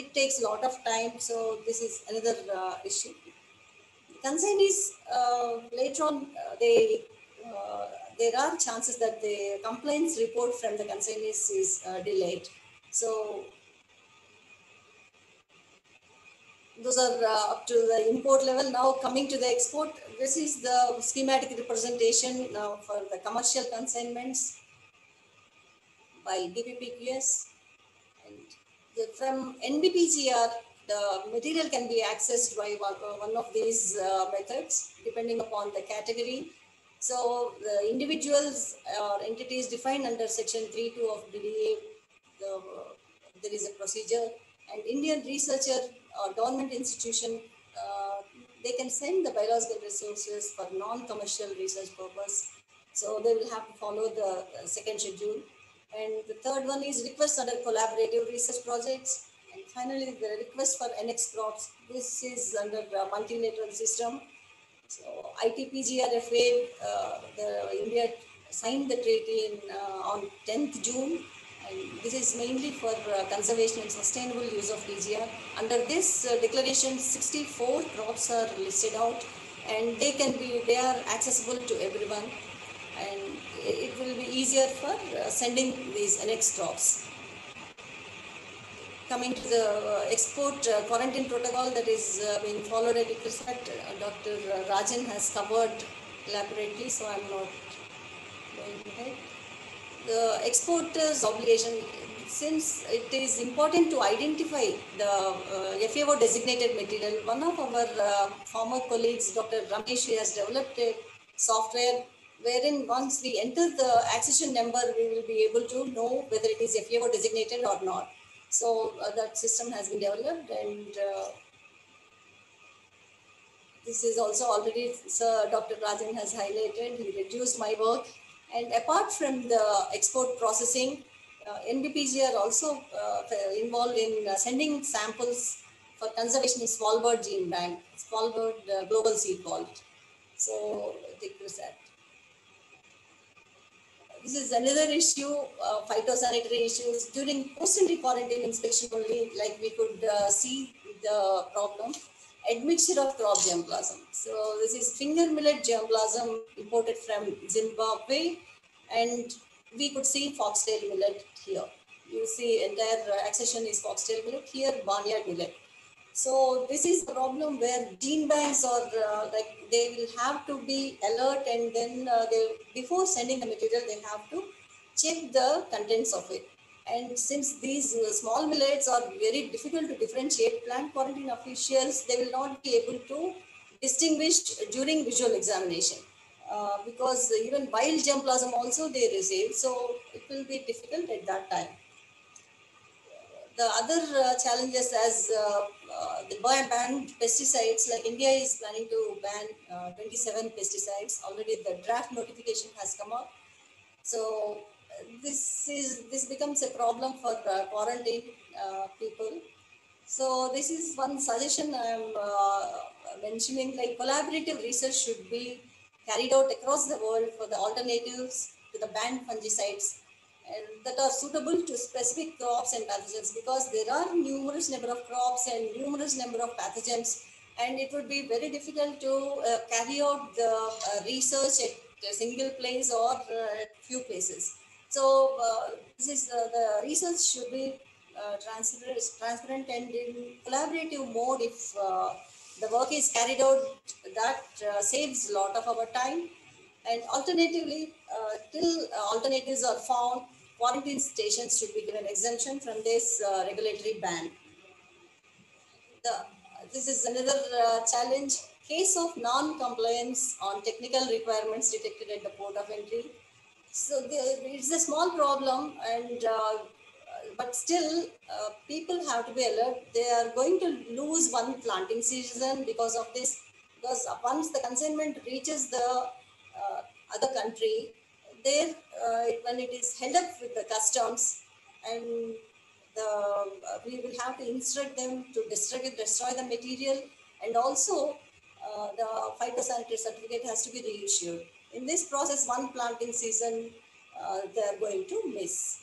it takes a lot of time. So this is another issue. Consignees uh, later on, uh, they uh, there are chances that the complaints report from the consignees is delayed. So those are uh, up to the import level. Now coming to the export, this is the schematic representation now for the commercial consignments by DPPQS. And the, from NBPGR, the material can be accessed by one, uh, of these uh, methods depending upon the category. So the individuals or entities defined under section 3.2 of BDA, the, there is a procedure and Indian researcher or government institution, uh, they can send the biological resources for non-commercial research purpose. So they will have to follow the uh, second schedule. And the third one is request under collaborative research projects. Finally, the request for Annex crops. This is under the multilateral system. So ITPGRFA, uh, the India signed the treaty in, uh, on 10th June and this is mainly for uh, conservation and sustainable use of PGR. Under this uh, declaration, 64 crops are listed out and they can be, they are accessible to everyone and it will be easier for uh, sending these Annex crops. Coming to the uh, export uh, quarantine protocol that is uh, being followed at ICRISAT, Dr. Rajan has covered elaborately, so I'm not going ahead the exporter's obligation, since it is important to identify the uh, FAO designated material, one of our uh, former colleagues, Dr. Ramesh, has developed a software wherein once we enter the accession number, we will be able to know whether it is FAO designated or not. So uh, that system has been developed and uh, this is also already Sir Dr. Rajan has highlighted, he reduced my work and apart from the export processing, uh, NBPGR also uh, involved in uh, sending samples for conservation in Svalbard Gene Bank, Svalbard uh, Global Seed Vault. So, take this at. This is another issue, uh, phytosanitary issues. During post-entry quarantine inspection only, like we could uh, see the problem admixture of crop germplasm. So this is finger millet germplasm imported from Zimbabwe and we could see foxtail millet here. You see entire uh, accession is foxtail millet, here barnyard millet. So this is the problem where gene banks are uh, like they will have to be alert and then uh, they before sending the material they have to check the contents of it. And since these uh, small millets are very difficult to differentiate, plant quarantine officials, they will not be able to distinguish during visual examination. Uh, because even wild germplasm also they receive, so it will be difficult at that time. The other uh, challenges as uh, uh, the banned pesticides, like India is planning to ban uh, 27 pesticides. Already the draft notification has come up. So this is this becomes a problem for quarantine people. So this is one suggestion I'm uh, mentioning. Like collaborative research should be carried out across the world for the alternatives to the banned fungicides that are suitable to specific crops and pathogens because there are numerous number of crops and numerous number of pathogens and it would be very difficult to uh, carry out the uh, research at a single place or uh, few places. So uh, this is uh, the research should be uh, transparent, transparent and in collaborative mode. If the work is carried out, that saves a lot of our time. And alternatively, till alternatives are found, quarantine stations should be given exemption from this regulatory ban. The, this is another challenge case of non-compliance on technical requirements detected at the port of entry so the, it's a small problem, and uh, but still, uh, people have to be alert. They are going to lose one planting season because of this. Because once the consignment reaches the uh, other country, there uh, when it is held up with the customs, and the uh, we will have to instruct them to destroy destroy the material, and also uh, the phytosanitary certificate has to be reissued in this process, one planting season uh, they are going to miss.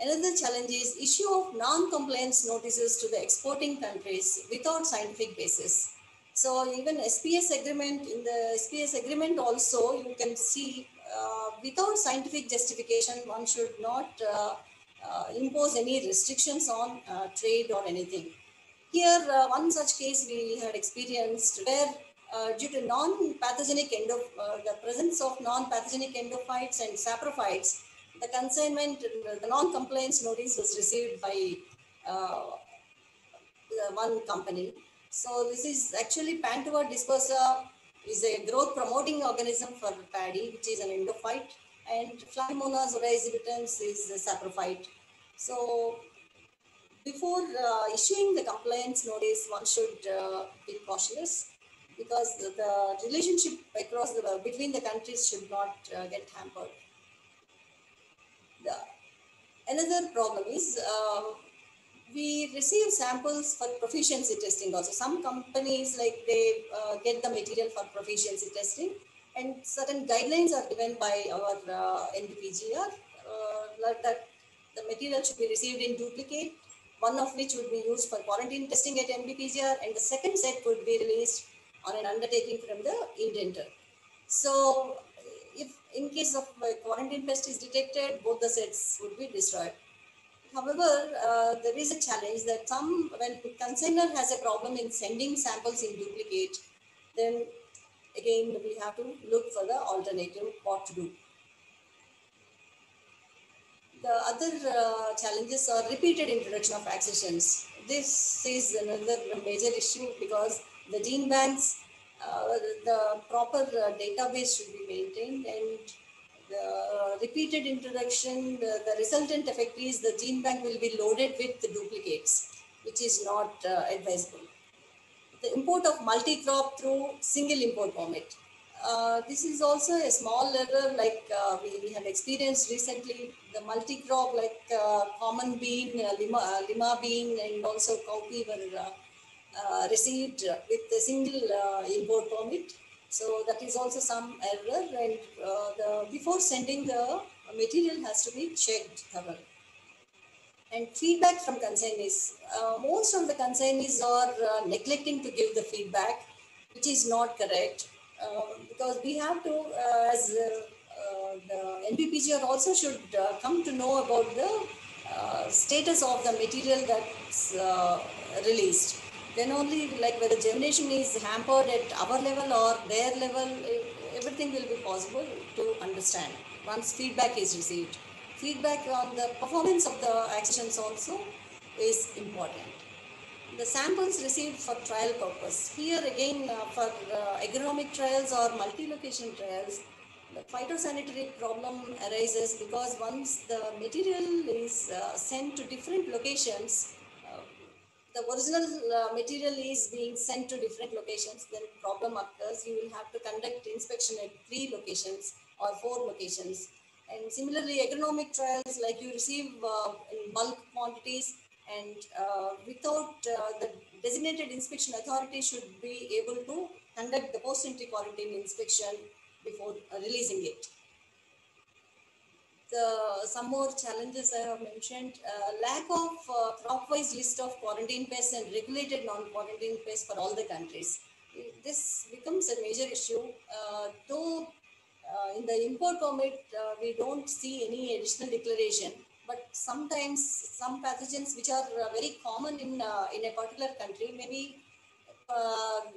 Another challenge is issue of non-compliance notices to the exporting countries without scientific basis. So even SPS agreement, in the SPS agreement also, you can see without scientific justification, one should not uh, uh, impose any restrictions on uh, trade or anything. Here, uh, one such case we had experienced where uh, due to non-pathogenic endo, uh, the presence of non-pathogenic endophytes and saprophytes, the consignment, the non-compliance notice was received by uh, one company. So this is actually Pantoea dispersa is a growth promoting organism for paddy, which is an endophyte, and Flavimonas oryzihabitans is a saprophyte. So before uh, issuing the compliance notice, one should uh, be cautious because the, the relationship across the between the countries should not uh, get hampered. The, another problem is uh, we receive samples for proficiency testing also. Some companies like they uh, get the material for proficiency testing and certain guidelines are given by our uh, NBPGR uh, that the material should be received in duplicate, one of which would be used for quarantine testing at NBPGR and the second set would be released on an undertaking from the indenter. So if in case of quarantine pest is detected, both the sets would be destroyed. However, uh, there is a challenge that some, when consigner has a problem in sending samples in duplicate, then again, we have to look for the alternative, what to do. The other uh, challenges are repeated introduction of accessions. This is another major issue because the gene banks, uh, the proper uh, database should be maintained and the repeated introduction, the, the, resultant effect is the gene bank will be loaded with the duplicates, which is not uh, advisable. The import of multi-crop through single import permit. Uh, this is also a small error like uh, we, we have experienced recently. The multi-crop like uh, common bean, lima, lima bean and also cowpea were received with a single import permit so that is also some error and uh, the, before sending the material has to be checked thoroughly. And feedback from consignees. Uh, most of the consignees are uh, neglecting to give the feedback, which is not correct uh, because we have to, uh, as uh, the NBPGR also should come to know about the status of the material that's released then only like whether germination is hampered at our level or their level, everything will be possible to understand once feedback is received. Feedback on the performance of the accessions also is important. The samples received for trial purpose. Here again uh, for uh, agronomic trials or multi-location trials, the phytosanitary problem arises because once the material is uh, sent to different locations, the original uh, material is being sent to different locations, then problem occurs. You will have to conduct inspection at three locations or four locations. And similarly, agronomic trials, like you receive uh, in bulk quantities and uh, without uh, the designated inspection authority should be able to conduct the post-entry quarantine inspection before uh, releasing it the, some more challenges I have mentioned, uh, lack of uh, crop-wise list of quarantine pests and regulated non-quarantine pests for all the countries. This becomes a major issue. Uh, though uh, in the import permit, uh, we don't see any additional declaration, but sometimes some pathogens which are uh, very common in, in a particular country, maybe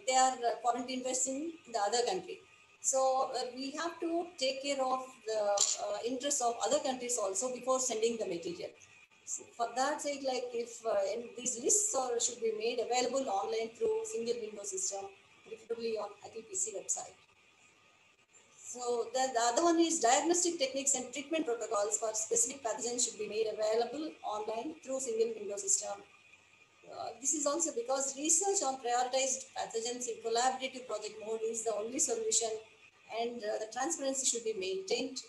they are quarantine pests in the other country. So uh, we have to take care of the uh, interests of other countries also before sending the material. So for that sake, like if uh, these lists are, should be made available online through single window system, preferably on IPPC website. So the, the other one is diagnostic techniques and treatment protocols for specific pathogens should be made available online through single window system. Uh, this is also because research on prioritized pathogens in collaborative project mode is the only solution and uh, the transparency should be maintained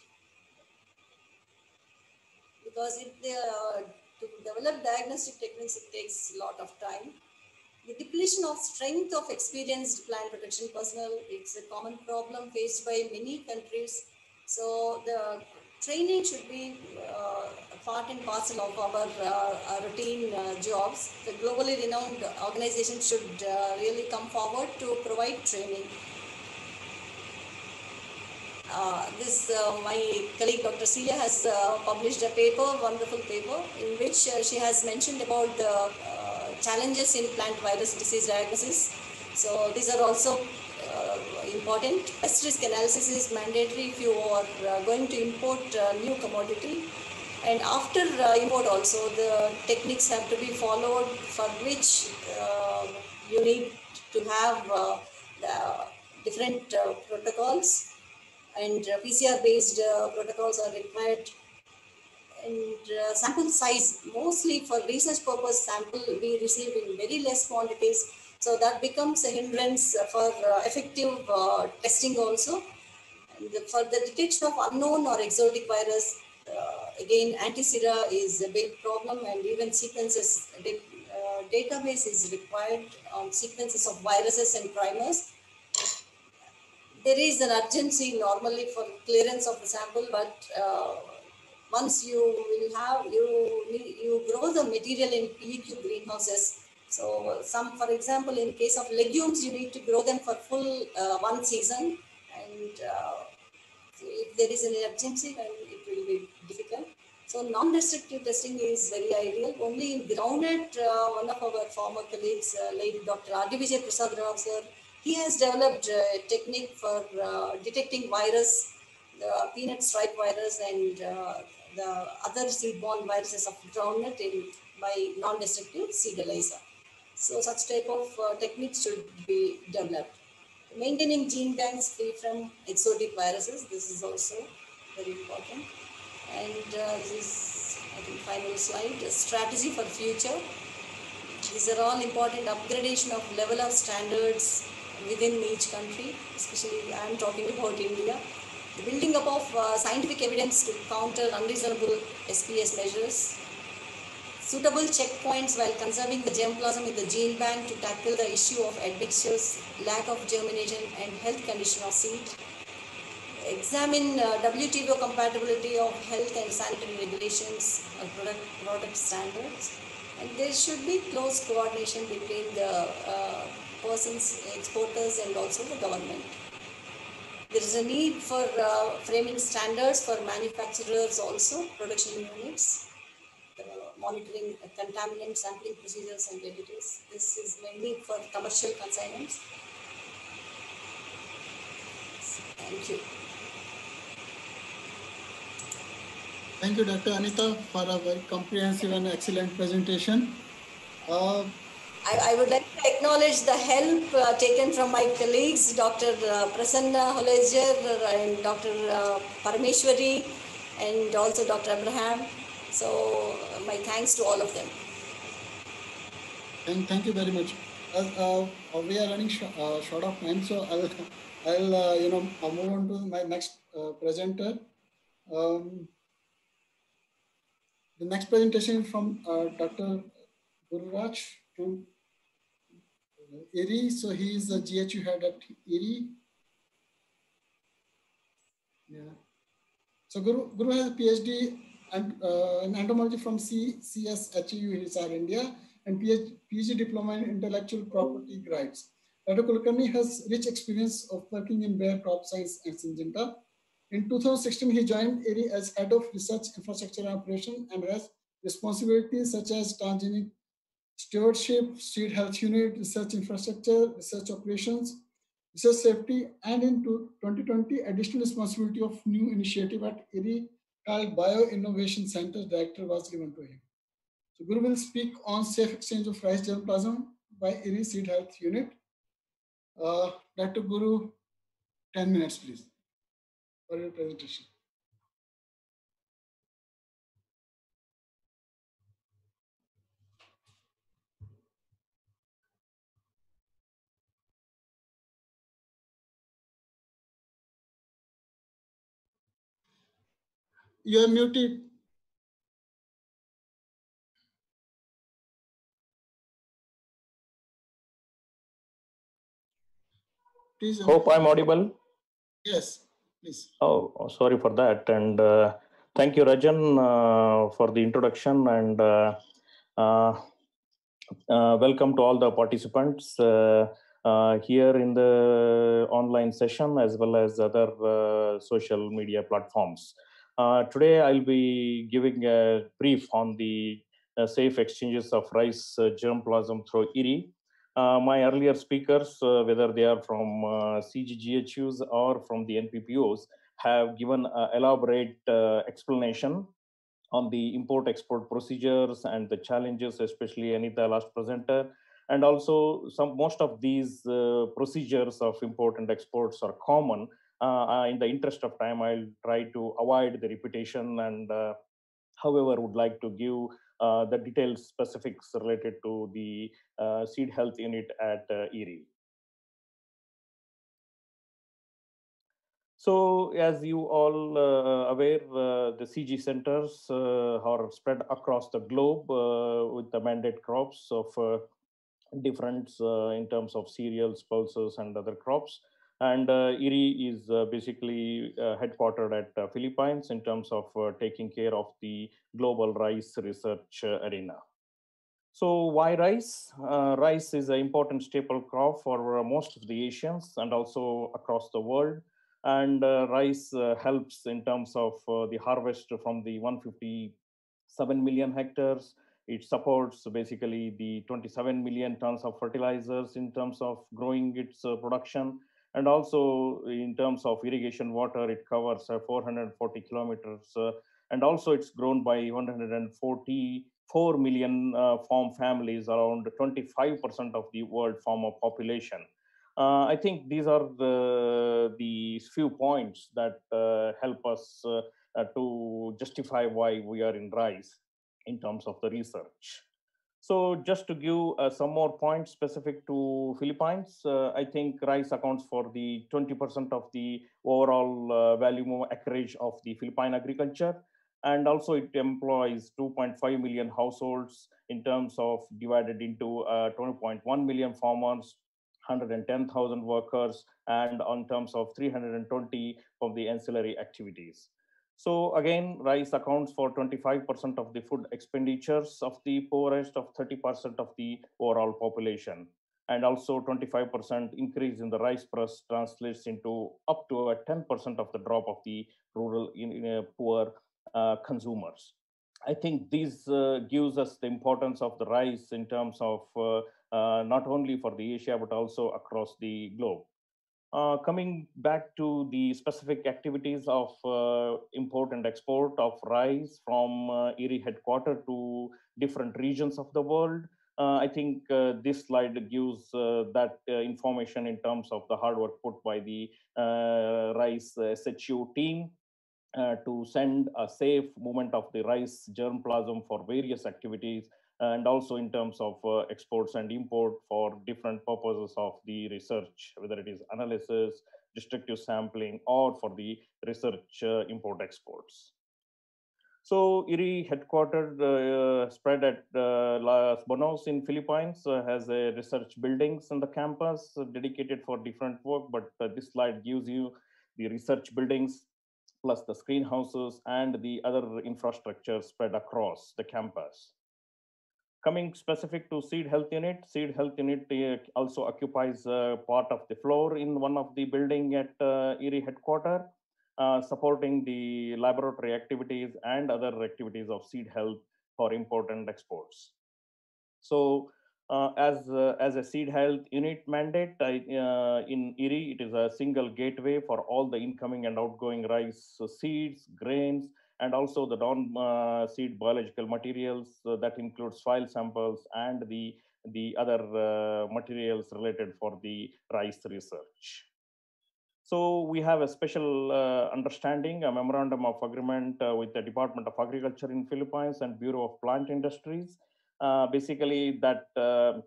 because if they uh, to develop diagnostic techniques it takes a lot of time the depletion of strength of experienced plant protection personnel it's a common problem faced by many countries so the training should be uh, part and parcel of our, uh, our routine uh, jobs. The globally renowned organizations should uh, really come forward to provide training. Uh, this, uh, my colleague Dr. Celia has uh, published a paper, wonderful paper, in which uh, she has mentioned about the uh, challenges in plant virus disease diagnosis. So these are also important. Pest risk analysis is mandatory if you are going to import new commodity. And after import also, the techniques have to be followed for which you need to have different protocols and uh, PCR based uh, protocols are required. And uh, sample size mostly for research purpose sample we receive in very less quantities. So that becomes a hindrance for effective testing also. And for the detection of unknown or exotic virus uh, again antisera is a big problem and even sequences uh, database is required on sequences of viruses and primers there is an urgency normally for clearance of the sample, but uh, once you will have, you, you grow the material in PEQ greenhouses. So some, for example, in case of legumes, you need to grow them for full uh, one season. And uh, if there is an urgency, then it will be difficult. So non-destructive testing is very ideal. Only in groundnut, uh, one of our former colleagues, uh, late Dr. R.D. Vijay Prasad Rao sir, he has developed a technique for uh, detecting virus, the peanut stripe virus and uh, the other seed-borne viruses of groundnut in by non-destructive seed ELISA. So such type of uh, techniques should be developed. Maintaining gene banks free from exotic viruses, this is also very important. And uh, this is, I think, final slide, a strategy for future. These are all important upgradation of level of standards within each country, especially I am talking about India. The building up of uh, scientific evidence to counter unreasonable SPS measures. Suitable checkpoints while conserving the germplasm in the gene bank to tackle the issue of admixtures, lack of germination and health condition of seed. Examine uh, WTO compatibility of health and sanitary regulations and product, product standards. And there should be close coordination between the uh, persons, exporters, and also the government. There is a need for uh, framing standards for manufacturers also, production units, uh, monitoring contaminant sampling procedures and entities. This is mainly for commercial consignments. Thank you. Thank you, Dr. Anita, for a very comprehensive and excellent presentation. Uh, I, I would like to acknowledge the help uh, taken from my colleagues, Dr. Uh, Prasanna Holajjer and Dr. Uh, Parameshwari and also Dr. Abraham. So uh, my thanks to all of them. Thank, thank you very much. Uh, uh, we are running sh- uh, short of time, so I'll, I'll uh, you know, I'll move on to my next uh, presenter. Um, the next presentation is from uh, Dr. Gururaj from IRRI. So he is the GHU head at IRRI. Yeah. So Guru, Guru has a PhD and, uh, in entomology from C, CSHU, Hisar, India, and PhD, PhD diploma in intellectual property rights. Dr. Kulkarni has rich experience of working in Bayer Crop Science and Syngenta. In 2016, he joined IRRI as head of research infrastructure operation and has responsibilities such as transgenic stewardship, seed health unit, research infrastructure, research operations, research safety, and in 2020, additional responsibility of new initiative at IRRI called Bio Innovation Center director was given to him. So Guru will speak on safe exchange of rice germplasm by IRRI Seed Health Unit. Uh, Dr. Guru, 10 minutes, please, for your presentation. You are muted. Please. uh, Hope I'm audible. Yes, please. Oh, oh, sorry for that. And uh, Thank you, Rajan, uh, for the introduction and uh, uh, uh, welcome to all the participants uh, uh, here in the online session as well as other uh, social media platforms. Uh, today, I'll be giving a brief on the uh, safe exchanges of rice uh, germplasm through IRRI. Uh, my earlier speakers, uh, whether they are from uh, CGGHUs or from the NPPOs, have given elaborate explanation on the import export procedures and the challenges, especially Anita last presenter. And also some most of these procedures of import and exports are common. Uh, uh, in the interest of time, I'll try to avoid the repetition and uh, however would like to give uh, the detailed specifics related to the uh, seed health unit at uh, IRRI. So, as you all uh, aware, uh, the CG centers uh, are spread across the globe uh, with the mandate crops of uh, different uh, in terms of cereals, pulses, and other crops. And uh, IRRI is uh, basically uh, headquartered at uh, Philippines in terms of uh, taking care of the global rice research uh, arena. So why rice? Uh, rice is an important staple crop for uh, most of the Asians and also across the world and uh, rice uh, helps in terms of uh, the harvest from the 157 million hectares it supports basically the 27 million tons of fertilizers in terms of growing its uh, production and also in terms of irrigation water it covers uh, 440 kilometers uh, and also it's grown by 144 million uh, farm families around 25% of the world farmer population uh, I think these are the, few points that uh, help us uh, to justify why we are in RISE in terms of the research. So just to give uh, some more points specific to Philippines, uh, I think rice accounts for the 20% of the overall uh, value acreage of the Philippine agriculture. And also it employs 2.5 million households in terms of divided into uh, 20.1 million farmers, 110,000 workers and on terms of 320 of the ancillary activities. So again, rice accounts for 25% of the food expenditures of the poorest of 30% of the overall population. And also 25% increase in the rice price translates into up to a 10% of the drop of the rural in, in uh, poor uh, consumers. I think this uh, gives us the importance of the rice in terms of uh, uh, not only for the Asia, but also across the globe. Uh, coming back to the specific activities of uh, import and export of rice from uh, IRRI headquarter to different regions of the world, uh, I think uh, this slide gives uh, that information in terms of the hard work put by the rice SHU team to send a safe movement of the rice germplasm for various activities and also in terms of uh, exports and import for different purposes of the research, whether it is analysis, destructive sampling, or for the research uh, import exports. So IRRI headquartered uh, spread at uh, Los Banos in Philippines uh, has a research buildings on the campus uh, dedicated for different work, but uh, this slide gives you the research buildings plus the greenhouses and the other infrastructure spread across the campus. Coming specific to seed health unit, seed health unit uh, also occupies part of the floor in one of the building at uh, IRRI headquarter, uh, supporting the laboratory activities and other activities of seed health for import and exports. So uh, as, uh, as a seed health unit mandate I, uh, in IRRI, it is a single gateway for all the incoming and outgoing rice seeds, grains, and also the non-seed biological materials uh, that includes soil samples and the, the other uh, materials related for the rice research. So we have a special uh, understanding, a memorandum of agreement uh, with the Department of Agriculture in Philippines and Bureau of Plant Industries. Uh, basically, that uh,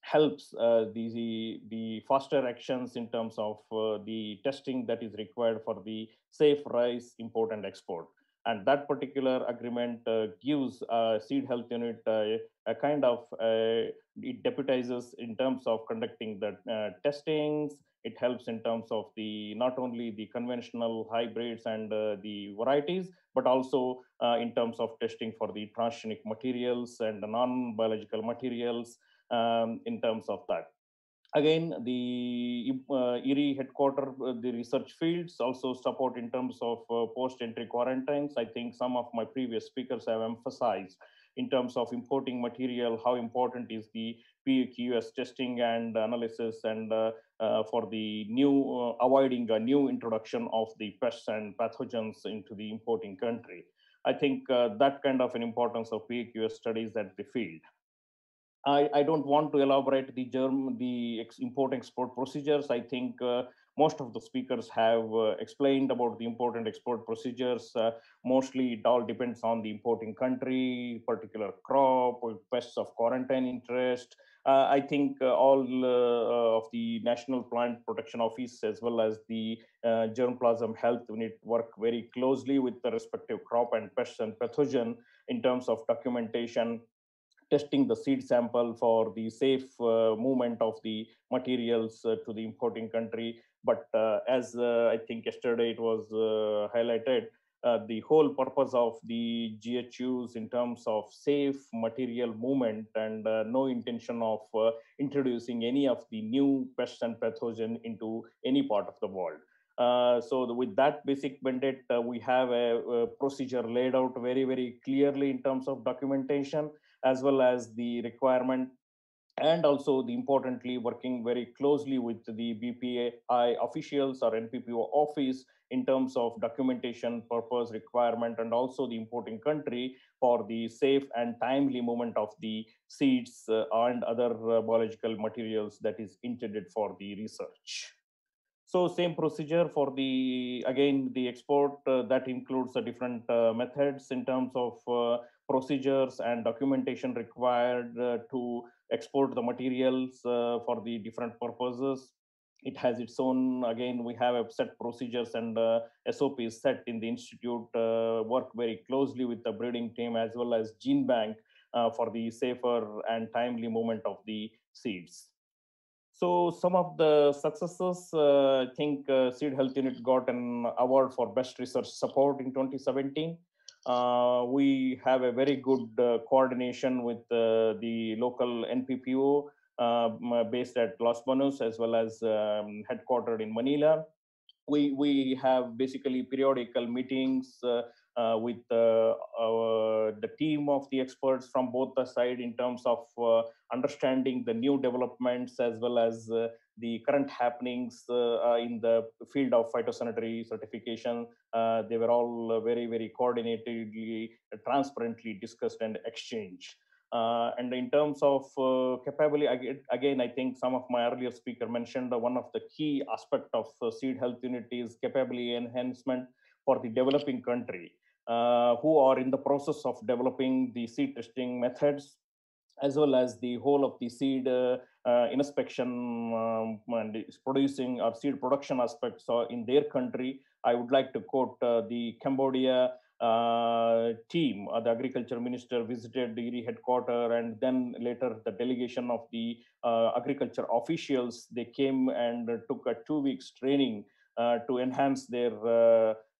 helps uh, the, the faster actions in terms of uh, the testing that is required for the safe rice import and export. And that particular agreement uh, gives a seed health unit uh, a kind of, uh, it deputizes in terms of conducting the uh, testings, it helps in terms of the not only the conventional hybrids and uh, the varieties, but also uh, in terms of testing for the transgenic materials and the non-biological materials um, in terms of that. Again, the uh, IRRI headquarter, uh, the research fields also support in terms of uh, post-entry quarantines. I think some of my previous speakers have emphasized in terms of importing material, how important is the PAQS testing and analysis and uh, uh, for the new, uh, avoiding a new introduction of the pests and pathogens into the importing country. I think that kind of an importance of PAQS studies at the field. I, I don't want to elaborate the germ the ex import export procedures. I think uh, most of the speakers have uh, explained about the import and export procedures. Uh, mostly it all depends on the importing country, particular crop, pests of quarantine interest. Uh, I think uh, all uh, of the National Plant Protection Office as well as the germplasm health unit work very closely with the respective crop and pests and pathogen in terms of documentation testing the seed sample for the safe uh, movement of the materials uh, to the importing country. But uh, as uh, I think yesterday it was uh, highlighted, uh, the whole purpose of the GHUs in terms of safe material movement and no intention of introducing any of the new pests and pathogen into any part of the world. Uh, so the, with that basic mandate, uh, we have a, a, procedure laid out very, very clearly in terms of documentation as well as the requirement and also the importantly working very closely with the BPI officials or NPPO office in terms of documentation purpose requirement and also the importing country for the safe and timely movement of the seeds uh, and other uh, biological materials that is intended for the research. So same procedure for the, again, the export uh, that includes the different uh, methods in terms of uh, procedures and documentation required uh, to export the materials uh, for the different purposes. It has its own, again, we have a set procedures and uh, SOPs set in the institute, work very closely with the breeding team as well as gene bank for the safer and timely movement of the seeds. So some of the successes, uh, I think uh, Seed Health Unit got an award for best research support in 2017. Uh, we have a very good uh, coordination with uh, the local NPPO uh, based at Los Banos as well as um, headquartered in Manila. We, we have basically periodical meetings uh, with uh, the team of the experts from both the side in terms of uh, understanding the new developments as well as the current happenings in the field of phytosanitary certification. they were all very, very coordinatedly, transparently discussed and exchanged. Uh, and in terms of uh, capability, again, I think some of my earlier speaker mentioned uh, one of the key aspect of seed health unit is capability enhancement for the developing country uh, who are in the process of developing the seed testing methods as well as the whole of the seed uh, uh, inspection um, and producing or seed production aspects in their country. I would like to quote uh, the Cambodia uh, team, uh, the agriculture minister visited the headquarters and then later the delegation of the agriculture officials, they came and took a two weeks training to enhance their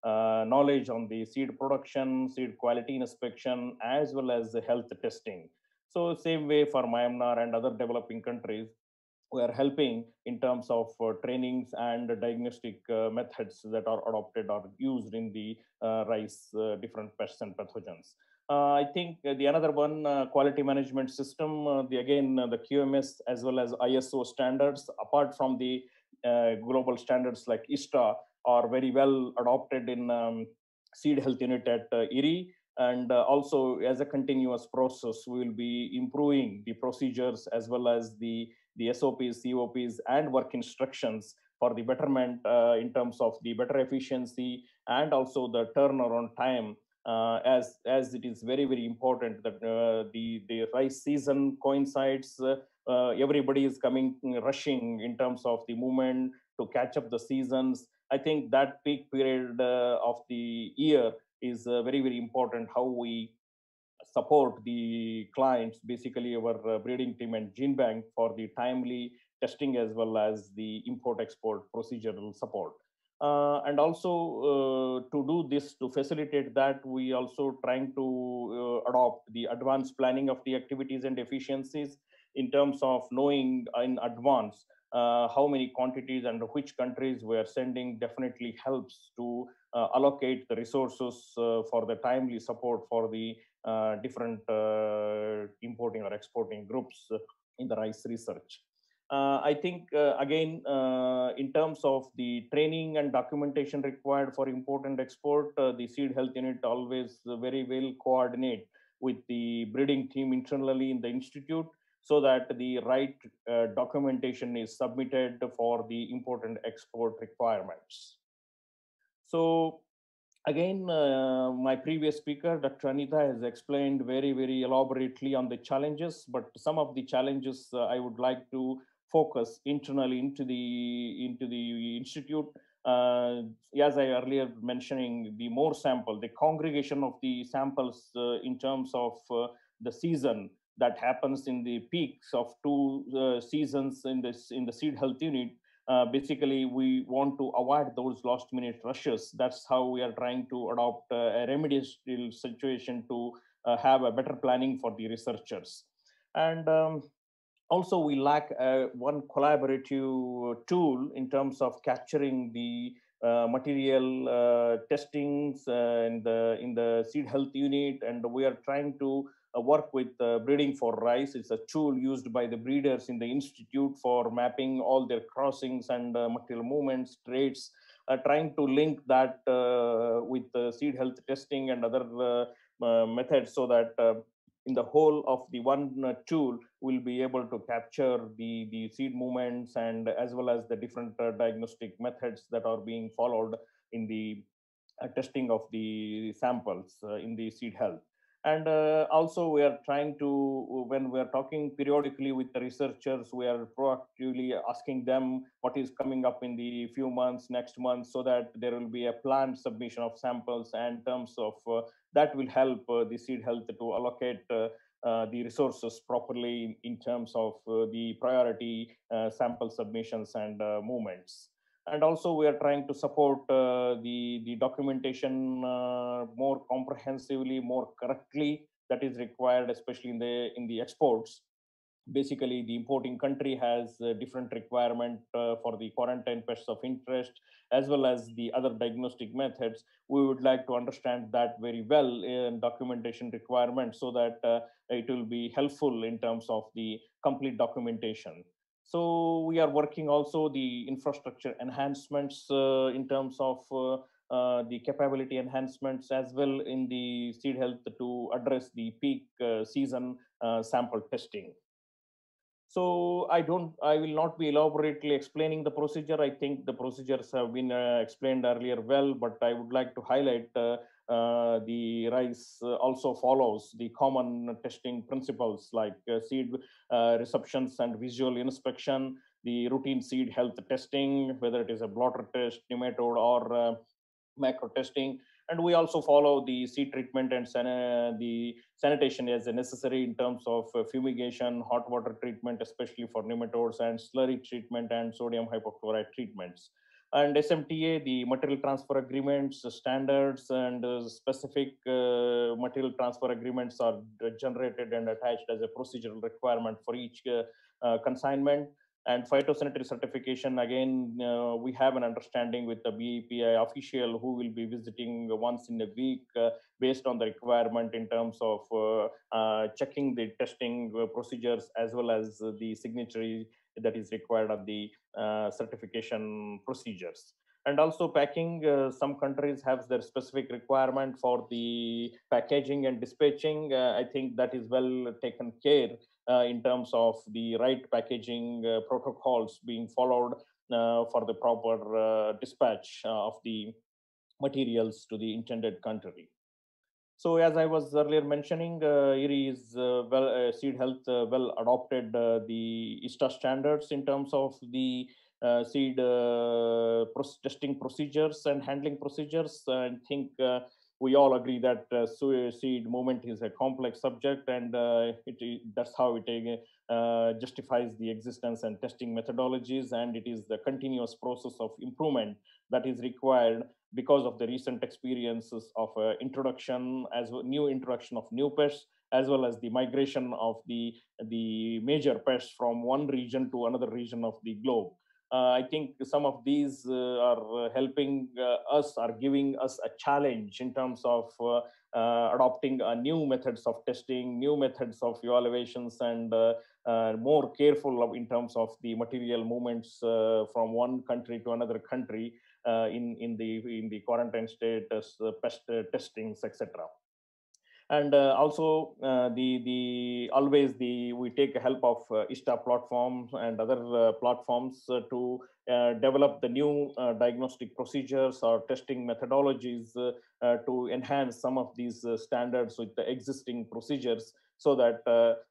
uh, knowledge on the seed production, seed quality inspection, as well as the health testing. So same way for Myanmar and other developing countries, we are helping in terms of uh, trainings and diagnostic uh, methods that are adopted or used in the uh, rice uh, different pests and pathogens. Uh, I think the another one quality management system, the again the QMS as well as ISO standards, apart from the global standards like ISTA, are very well adopted in um, seed health unit at uh, IRRI. And uh, also as a continuous process, we will be improving the procedures as well as the, the SOPs, COPs, and work instructions for the betterment uh, in terms of the better efficiency and also the turnaround time uh, as as it is very very important that uh, the the rice season coincides uh, everybody is coming rushing in terms of the movement to catch up the seasons. I think that peak period uh, of the year is uh, very, very important how we support the clients, basically our uh, breeding team and gene bank for the timely testing as well as the import-export procedural support. Uh, and also uh, to do this, to facilitate that, we also trying to uh, adopt the advanced planning of the activities and efficiencies in terms of knowing in advance uh, how many quantities and which countries we are sending definitely helps to allocate the resources uh, for the timely support for the different importing or exporting groups in the rice research. Uh, I think uh, again, uh, in terms of the training and documentation required for import and export, the seed health unit always very well coordinate with the breeding team internally in the institute so that the right uh, documentation is submitted for the import and export requirements. So again, uh, my previous speaker, Dr. Anita, has explained very, very elaborately on the challenges, but some of the challenges uh, I would like to focus internally into the into the institute. Uh, as I earlier mentioning, the more sample, the congregation of the samples uh, in terms of uh, the season that happens in the peaks of two uh, seasons in this in the seed health unit uh, basically we want to avoid those last minute rushes. That's how we are trying to adopt uh, a remedial situation to uh, have a better planning for the researchers. And um, also we lack uh, one collaborative tool in terms of capturing the uh, material uh, testings in the in the seed health unit. And we are trying to work with uh, breeding for rice. It's a tool used by the breeders in the institute for mapping all their crossings and uh, material movements, traits, trying to link that with seed health testing and other methods so that in the whole of the one uh, tool will be able to capture the the seed movements and as well as the different uh, diagnostic methods that are being followed in the uh, testing of the samples in the seed health and uh, also we are trying to when we are talking periodically with the researchers we are proactively asking them what is coming up in the few months next month so that there will be a planned submission of samples and terms of uh, that will help uh, the seed health to allocate uh, uh, the resources properly in terms of uh, the priority sample submissions and movements and also we are trying to support uh, the the documentation uh, more comprehensively more correctly that is required especially in the in the exports. Basically the importing country has different requirement uh, for the quarantine pests of interest as well as the other diagnostic methods. We would like to understand that very well in documentation requirements so that uh, it will be helpful in terms of the complete documentation so we are working also the infrastructure enhancements uh, in terms of uh, uh, the capability enhancements as well in the seed health to address the peak uh, season uh, sample testing. So I don't, I will not be elaborately explaining the procedure. I think the procedures have been explained earlier well, but I would like to highlight uh, the rice uh, also follows the common testing principles like uh, seed receptions and visual inspection, the routine seed health testing, whether it is a blotter test, nematode, or macro testing, and we also follow the seed treatment and san- the sanitation as necessary in terms of uh, fumigation, hot water treatment, especially for nematodes, and slurry treatment and sodium hypochlorite treatments and SMTA, the material transfer agreements, standards, and uh, specific uh, material transfer agreements are generated and attached as a procedural requirement for each uh, uh consignment. And phytosanitary certification, again, uh, we have an understanding with the BAPI official who will be visiting once in a week based on the requirement in terms of checking the testing procedures as well as the signatory that is required of the uh, certification procedures. And also packing uh, some countries have their specific requirement for the packaging and dispatching. Uh, i think that is well taken care uh, in terms of the right packaging uh, protocols being followed uh, for the proper dispatch of the materials to the intended country so as I was earlier mentioning, uh, is uh, well, uh, seed health uh, well adopted uh, the ISTA standards in terms of the uh, seed testing procedures and handling procedures. I think we all agree that seed movement is a complex subject, and it, that's how it uh, justifies the existence and testing methodologies, and it is the continuous process of improvement that is required because of the recent experiences of uh, introduction as well, new introduction of new pests as well as the migration of the the major pests from one region to another region of the globe. Uh, I think some of these uh, are helping uh, us, are giving us a challenge in terms of uh, uh, adopting new methods of testing, new methods of evaluations, and more careful in terms of the material movements from one country to another country in in the in the quarantine status, pest testings, etc and uh, also uh, the the always the we take help of uh, ISTA platforms and other uh, platforms uh, to uh, develop the new diagnostic procedures or testing methodologies to enhance some of these standards with the existing procedures so that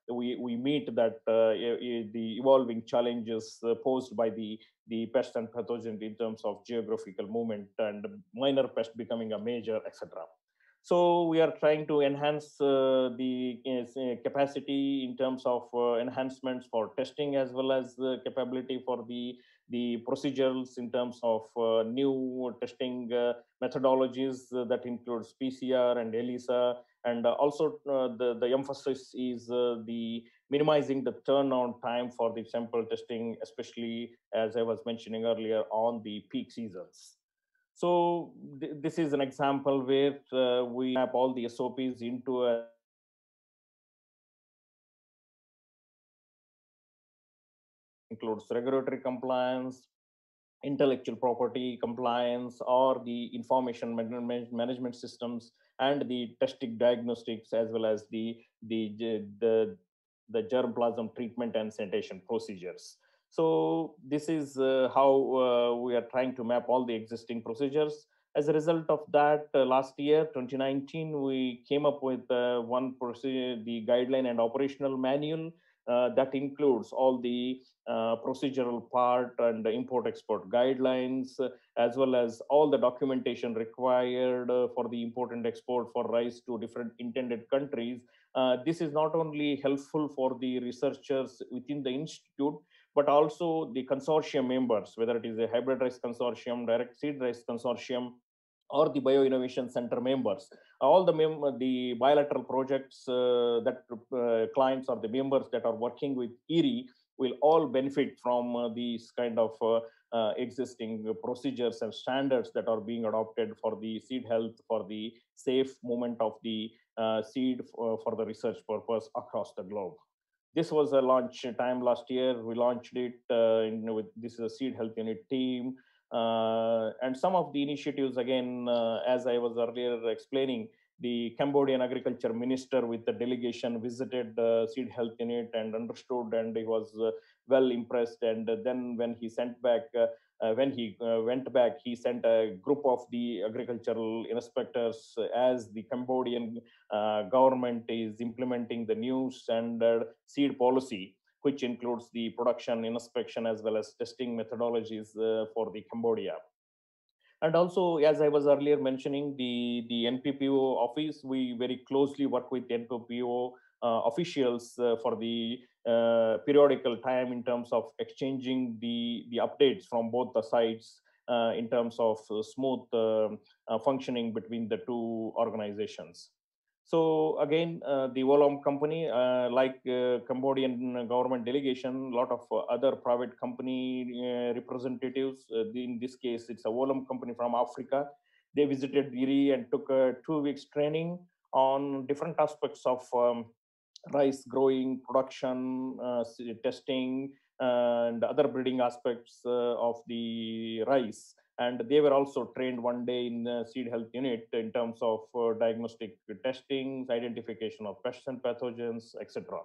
we we meet that the evolving challenges posed by the the pest and pathogen in terms of geographical movement and minor pest becoming a major etc so we are trying to enhance uh, the uh, capacity in terms of uh, enhancements for testing as well as the capability for the the procedures in terms of uh, new testing uh, methodologies that includes PCR and ELISA. And uh, also uh, the, the emphasis is uh, the minimizing the turnaround time for the sample testing, especially as I was mentioning earlier on the peak seasons. So th this is an example where uh, we map all the SOPs into a includes regulatory compliance, intellectual property compliance, or the information management systems and the testing diagnostics, as well as the the the the germplasm treatment and sanitation procedures. So this is uh, how uh, we are trying to map all the existing procedures. As a result of that, uh, last year, 2019, we came up with uh, one procedure, the guideline and operational manual Uh, that includes all the uh, procedural part and import-export guidelines, uh, as well as all the documentation required uh, for the import and export for rice to different intended countries. this is not only helpful for the researchers within the institute, but also the consortium members, whether it is a hybrid rice consortium, direct seed rice consortium, or the Bio Innovation Center members. All the mem- the bilateral projects uh, that uh, clients or the members that are working with IRRI will all benefit from uh, these kind of uh, uh, existing procedures and standards that are being adopted for the seed health, for the safe movement of the uh, seed for, for the research purpose across the globe this was a launch time last year. We launched it in, with this is a seed health unit team. Uh, and some of the initiatives, again, uh, as I was earlier explaining, the Cambodian agriculture minister with the delegation visited the seed health unit and understood, and he was uh, well impressed. And then when he sent back uh, uh, when he uh, went back, he sent a group of the agricultural inspectors as the Cambodian uh, government is implementing the new standard seed policy, which includes the production, inspection, as well as testing methodologies uh, for the Cambodia. And also, as I was earlier mentioning, the, the NPPO office, we very closely work with the NPPO uh, officials uh, for the uh, periodical time in terms of exchanging the, the updates from both the sides in terms of smooth functioning between the two organizations. So again, uh, the Volom company, uh, like uh, Cambodian government delegation, a lot of other private company representatives. in this case, it's a Volom company from Africa. They visited IRRI and took a two weeks training on different aspects of um, rice growing, production, uh, testing, and other breeding aspects uh, of the rice. And they were also trained one day in the seed health unit in terms of uh, diagnostic testing, identification of pests and pathogens, etc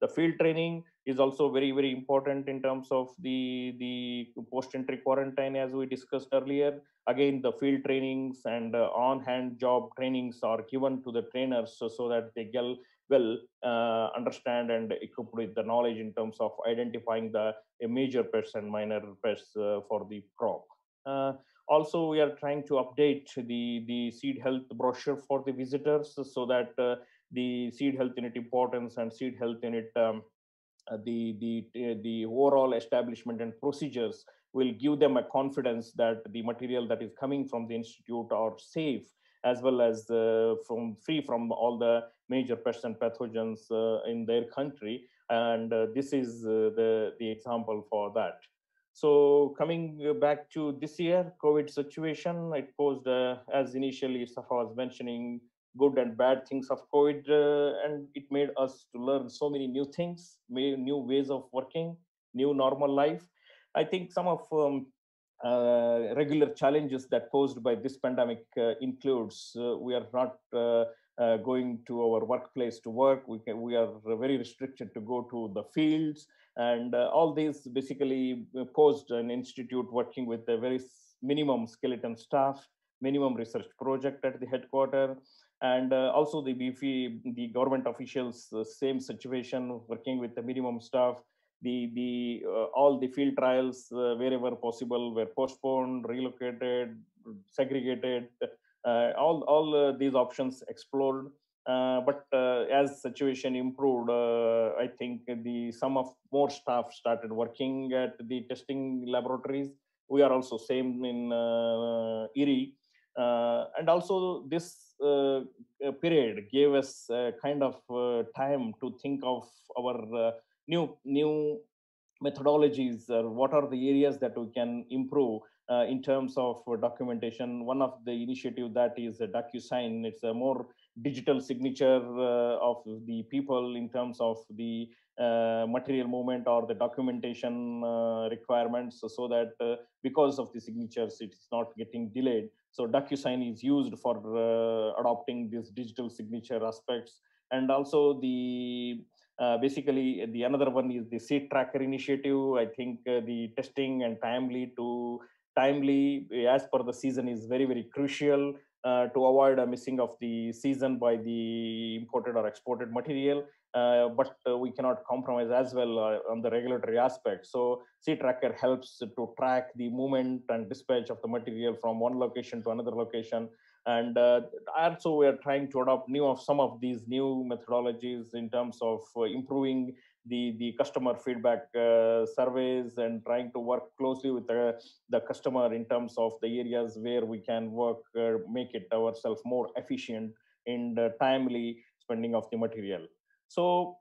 the field training is also very very important in terms of the the post entry quarantine as we discussed earlier again the field trainings and uh, on hand job trainings are given to the trainers so, so that they will well uh, understand and equipped with the knowledge in terms of identifying the major pests and minor pests uh, for the crop. Uh, also, we are trying to update the, the seed health brochure for the visitors so that uh, the seed health unit importance and seed health unit um, uh, the, the, the overall establishment and procedures will give them a confidence that the material that is coming from the institute are safe as well as uh, from free from all the major pests and pathogens uh, in their country. And uh, this is the, the example for that. So coming back to this year, COVID situation, it posed, uh, as initially Safa was mentioning, good and bad things of COVID, uh, and it made us to learn so many new things, new ways of working, new normal life. I think some of um, uh, regular challenges that posed by this pandemic uh, includes uh, we are not uh, going to our workplace to work. We, can, we are very restricted to go to the fields. And uh, all these basically posed an institute working with a very minimum skeleton staff, minimum research project at the headquarters. And also the the government officials, same situation, working with the minimum staff the the uh, all the field trials uh, wherever possible were postponed relocated segregated uh, all all these options explored but as situation improved i think the some of more staff started working at the testing laboratories we are also same in IRRI and also this uh, period gave us uh, kind of uh, time to think of our new new methodologies or what are the areas that we can improve uh, in terms of uh, documentation. One of the initiative that is DocuSign. It's a more digital signature uh, of the people in terms of the uh, material movement or the documentation uh, requirements so, so that uh, because of the signatures, it's not getting delayed. So DocuSign is used for adopting these digital signature aspects. And also the uh, basically, the another one is the seed tracker initiative. I think uh, the testing and timely to timely as per the season is very very crucial uh, to avoid a missing of the season by the imported or exported material. Uh, but uh, we cannot compromise as well uh, on the regulatory aspect. So seed tracker helps to track the movement and dispatch of the material from one location to another location and uh, also we are trying to adopt new of some of these new methodologies in terms of uh, improving the the customer feedback uh, surveys and trying to work closely with the, the customer in terms of the areas where we can work uh, make it ourselves more efficient in the timely spending of the material so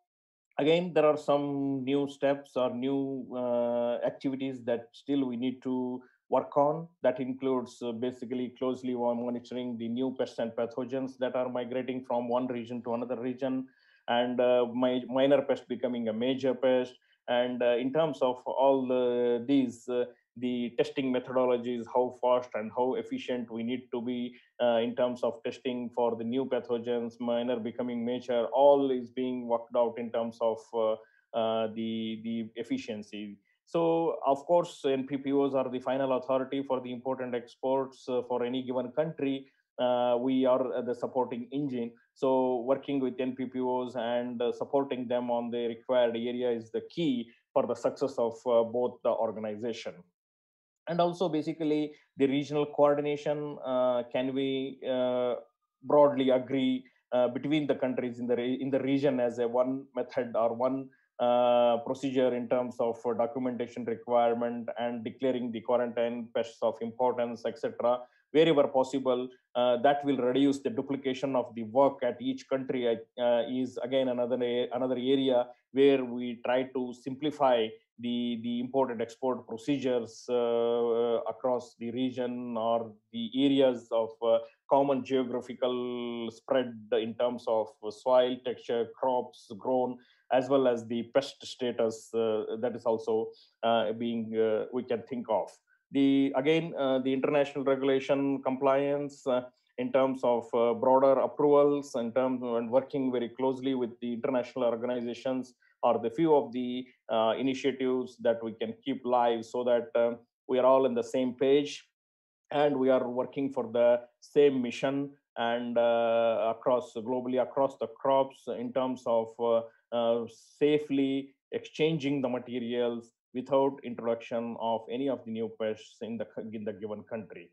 again there are some new steps or new uh, activities that still we need to work on. That includes uh, basically closely monitoring the new pests and pathogens that are migrating from one region to another region, and uh, my, minor pest becoming a major pest. And uh, in terms of all the, these, uh, the testing methodologies, how fast and how efficient we need to be uh, in terms of testing for the new pathogens, minor becoming major, all is being worked out in terms of uh, the, the efficiency so of course, NPPOs are the final authority for the import and exports uh, for any given country. Uh, we are the supporting engine. So working with NPPOs and uh, supporting them on the required area is the key for the success of uh, both the organization. And also basically the regional coordination, uh, can we uh, broadly agree between the countries in the, in the region as a one method or one uh, procedure in terms of uh, documentation requirement and declaring the quarantine pests of importance, etc. Wherever possible, uh, that will reduce the duplication of the work at each country. Uh, is again another another area where we try to simplify the the import and export procedures uh, across the region or the areas of uh, common geographical spread in terms of soil texture crops grown as well as the pest status uh, that is also uh, being uh, we can think of. The again the international regulation compliance in terms of uh, broader approvals in terms and working very closely with the international organizations are the few of the uh, initiatives that we can keep live so that uh, we are all in the same page and we are working for the same mission and across globally across the crops in terms of uh, safely exchanging the materials without introduction of any of the new pests in the, in the given country.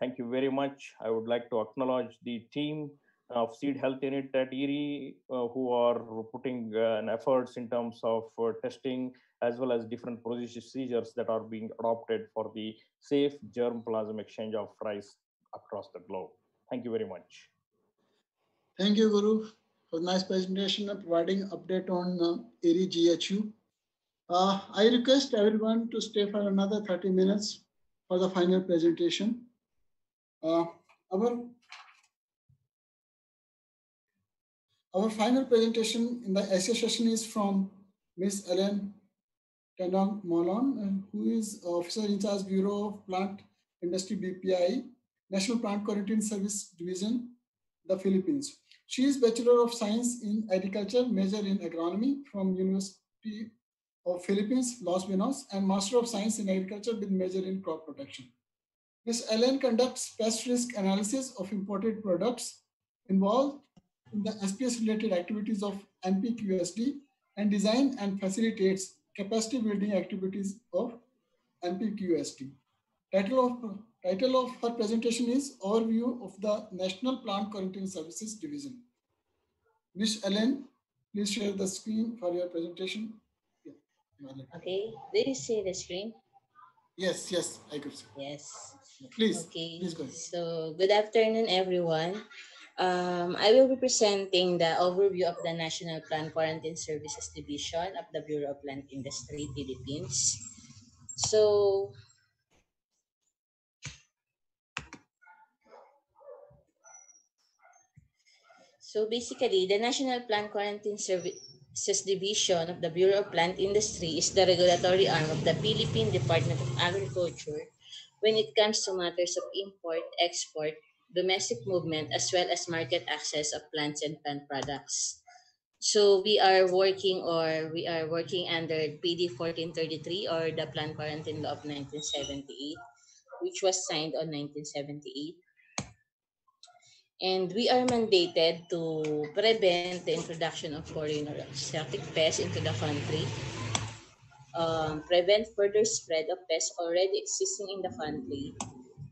Thank you very much. I would like to acknowledge the team of Seed Health Unit at IRRI, uh, who are putting uh, an efforts in terms of uh, testing as well as different procedures that are being adopted for the safe germplasm exchange of rice across the globe. Thank you very much. Thank you, Guru, for nice presentation and providing update on uh, IRRI GHU. Uh, I request everyone to stay for another 30 minutes for the final presentation. Uh, our, our final presentation in the Asia session is from Ms. Ellen Tendong Molon, who is Officer in charge Bureau of Plant Industry BPI, National Plant Quarantine Service Division, the Philippines. She is Bachelor of Science in Agriculture, major in agronomy from University of Philippines, Los Baños, and Master of Science in Agriculture with major in crop protection. Ms. Ellen conducts pest risk analysis of imported products involved in the SPS-related activities of NPQSD and design and facilitates capacity building activities of NPQSD. Title of, title of her presentation is Overview of the National Plant Quarantine Services Division. Ms. Ellen, please share the screen for your presentation. Yeah, you are live. Okay, do you see the screen? Yes, yes, I could see. Yes. Please, Okay. please go ahead. So, good afternoon, everyone. Um, I will be presenting the overview of the National Plant Quarantine Services Division of the Bureau of Plant Industry, Philippines. So, So basically, the National Plant Quarantine Services Division of the Bureau of Plant Industry is the regulatory arm of the Philippine Department of Agriculture when it comes to matters of import, export, domestic movement, as well as market access of plants and plant products. So we are working or we are working under PD 1433 or the Plant Quarantine Law of 1978, which was signed on 1978 and we are mandated to prevent the introduction of foreign or exotic pests into the country, um, prevent further spread of pests already existing in the country,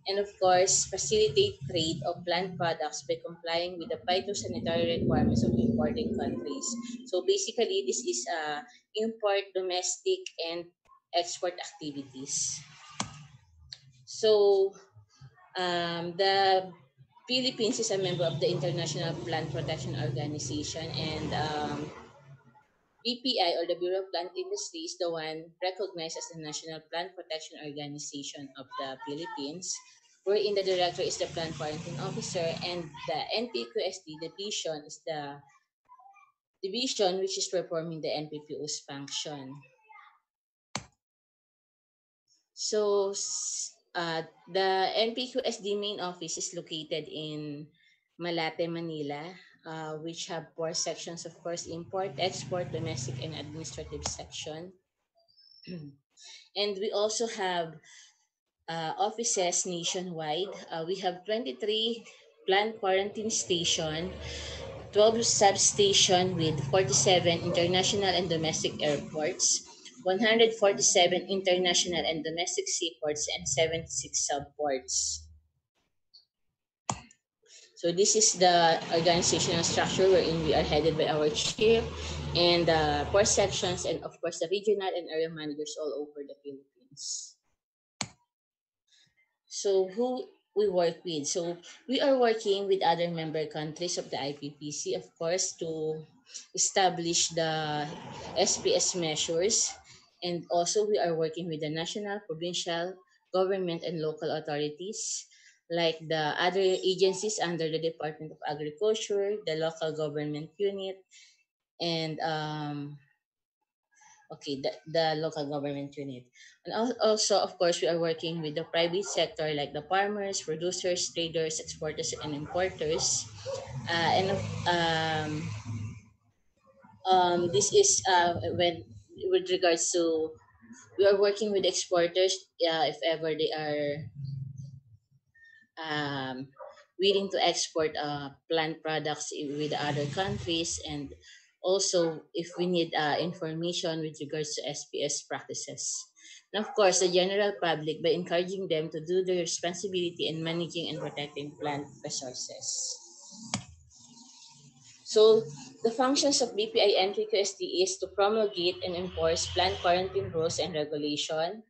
and of course, facilitate trade of plant products by complying with the phytosanitary requirements of importing countries. So basically, this is uh, import, domestic, and export activities. So um, the Philippines is a member of the International Plant Protection Organization and um, BPI or the Bureau of Plant Industry is the one recognized as the National Plant Protection Organization of the Philippines, wherein the director is the Plant Quarantine Officer and the NPQSD division is the division which is performing the NPPO's function. So uh, the NPQSD main office is located in Malate, Manila, uh, which have four sections, of course, import, export, domestic, and administrative section. and we also have uh, offices nationwide. Uh, we have 23 plant quarantine station, 12 substation with 47 international and domestic airports, 147 international and domestic seaports, and 76 subports. So this is the organizational structure wherein we are headed by our chief and the four sections and of course the regional and area managers all over the Philippines. So who we work with? So we are working with other member countries of the IPPC, of course, to establish the SPS measures and also we are working with the national, provincial, government, and local authorities, like the other agencies under the Department of Agriculture, the local government unit, and um, okay, the, the local government unit. And also, of course, we are working with the private sector, like the farmers, producers, traders, exporters, and importers. Uh, and um, um, this is uh, when with regards to we are working with exporters uh, if ever they are um, willing to export uh, plant products with other countries and also if we need uh, information with regards to SPS practices. And of course, the general public by encouraging them to do their responsibility in managing and protecting plant resources. So the functions of BPI QST is to promulgate and enforce plant quarantine rules and regulation,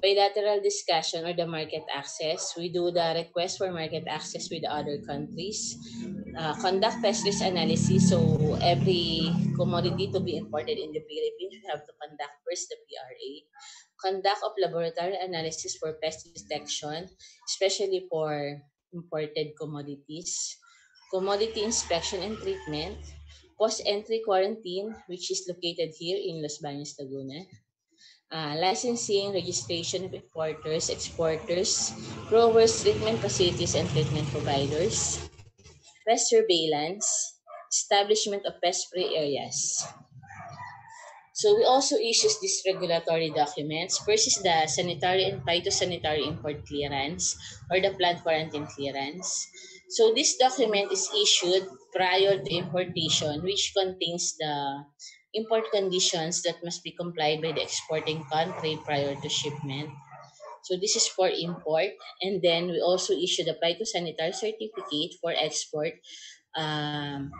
bilateral discussion or the market access. We do the request for market access with other countries. Uh, conduct pest risk analysis. So every commodity to be imported in the Philippines, we have to conduct first the PRA. Conduct of laboratory analysis for pest detection, especially for imported commodities. Commodity inspection and treatment. Post-entry quarantine, which is located here in Los Baños, Laguna uh, licensing, registration of importers, exporters, growers, treatment facilities, and treatment providers, pest surveillance, establishment of pest-free areas. So we also issue these regulatory documents. Is the sanitary and phytosanitary import clearance or the plant quarantine clearance. So this document is issued prior to importation, which contains the import conditions that must be complied by the exporting country prior to shipment. So this is for import. And then we also issue the phytosanitary certificate for export um,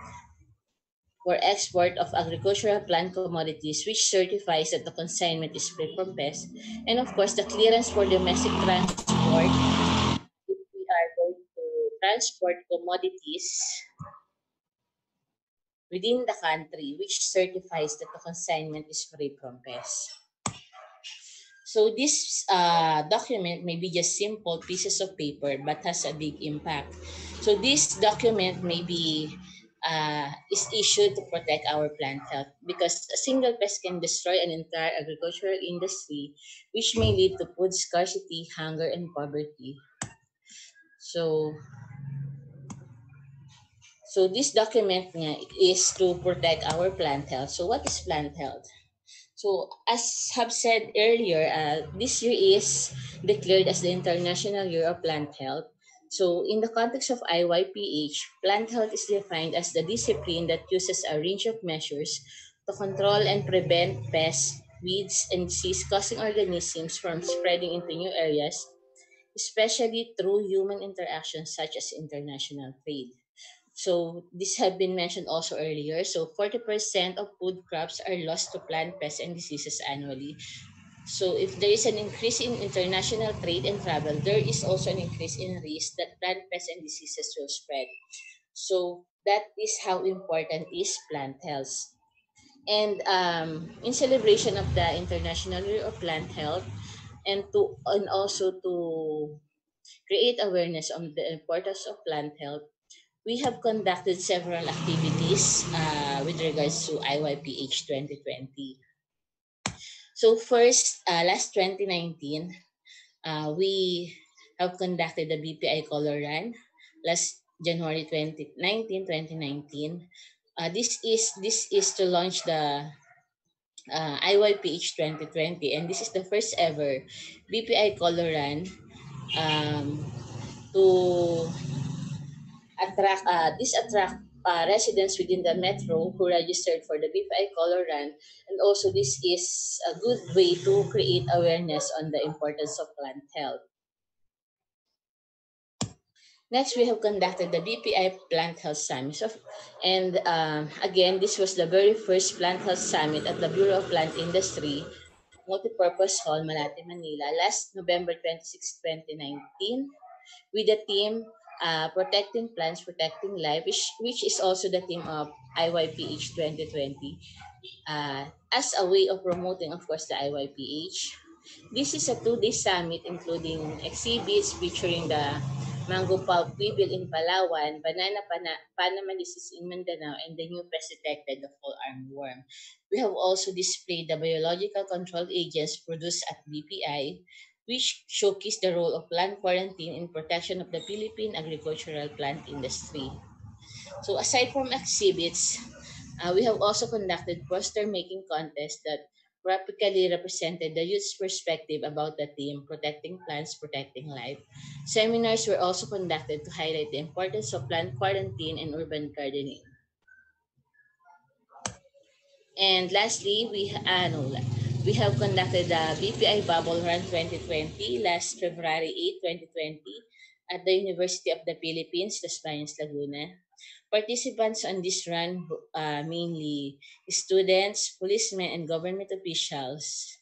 for export of agricultural plant commodities, which certifies that the consignment is free from pest. And of course, the clearance for domestic transport, if we are going to transport commodities within the country which certifies that the consignment is free from pests. So this uh, document may be just simple pieces of paper but has a big impact. So this document may be uh, is issued to protect our plant health because a single pest can destroy an entire agricultural industry which may lead to food scarcity, hunger, and poverty. So so this document niya is to protect our plant health. So what is plant health? So as have said earlier, uh, this year is declared as the International Year of Plant Health. So in the context of IYPH, plant health is defined as the discipline that uses a range of measures to control and prevent pests, weeds, and disease-causing organisms from spreading into new areas, especially through human interactions such as international trade. So this had been mentioned also earlier. So 40% of food crops are lost to plant pests and diseases annually. So if there is an increase in international trade and travel, there is also an increase in risk that plant pests and diseases will spread. So that is how important is plant health. And um, in celebration of the International Year of Plant Health, and to and also to create awareness on the importance of plant health, we have conducted several activities uh, with regards to IYPH 2020. So first, uh, last 2019, uh, we have conducted the BPI Color Run last January 2019, 2019. Uh, this is this is to launch the uh, IYPH 2020, and this is the first ever BPI Color Run um, to attract uh, this attract uh, residents within the metro who registered for the BPI Color Run. And also this is a good way to create awareness on the importance of plant health. Next, we have conducted the BPI Plant Health Summit. And um, again, this was the very first Plant Health Summit at the Bureau of Plant Industry, Multipurpose Hall, Malate, Manila, last November 26, 2019, with the team uh, Protecting Plants, Protecting Life, which, which is also the theme of IYPH 2020, uh, as a way of promoting, of course, the IYPH. This is a two-day summit including exhibits featuring the mango pulp weevil in Palawan, banana pana, Panama disease in Mindanao, and the new pest detected, the fall armyworm. We have also displayed the biological control agents produced at BPI, which showcase the role of plant quarantine in protection of the Philippine agricultural plant industry. So aside from exhibits, uh, we have also conducted poster making contests that graphically represented the youth's perspective about the theme Protecting Plants, Protecting Life. Seminars were also conducted to highlight the importance of plant quarantine and urban gardening. And lastly, we uh, no, we have conducted the BPI Bubble Run 2020 last February 8, 2020. at the University of the Philippines, Los Baños, Laguna. Participants on this run uh, mainly students, policemen, and government officials.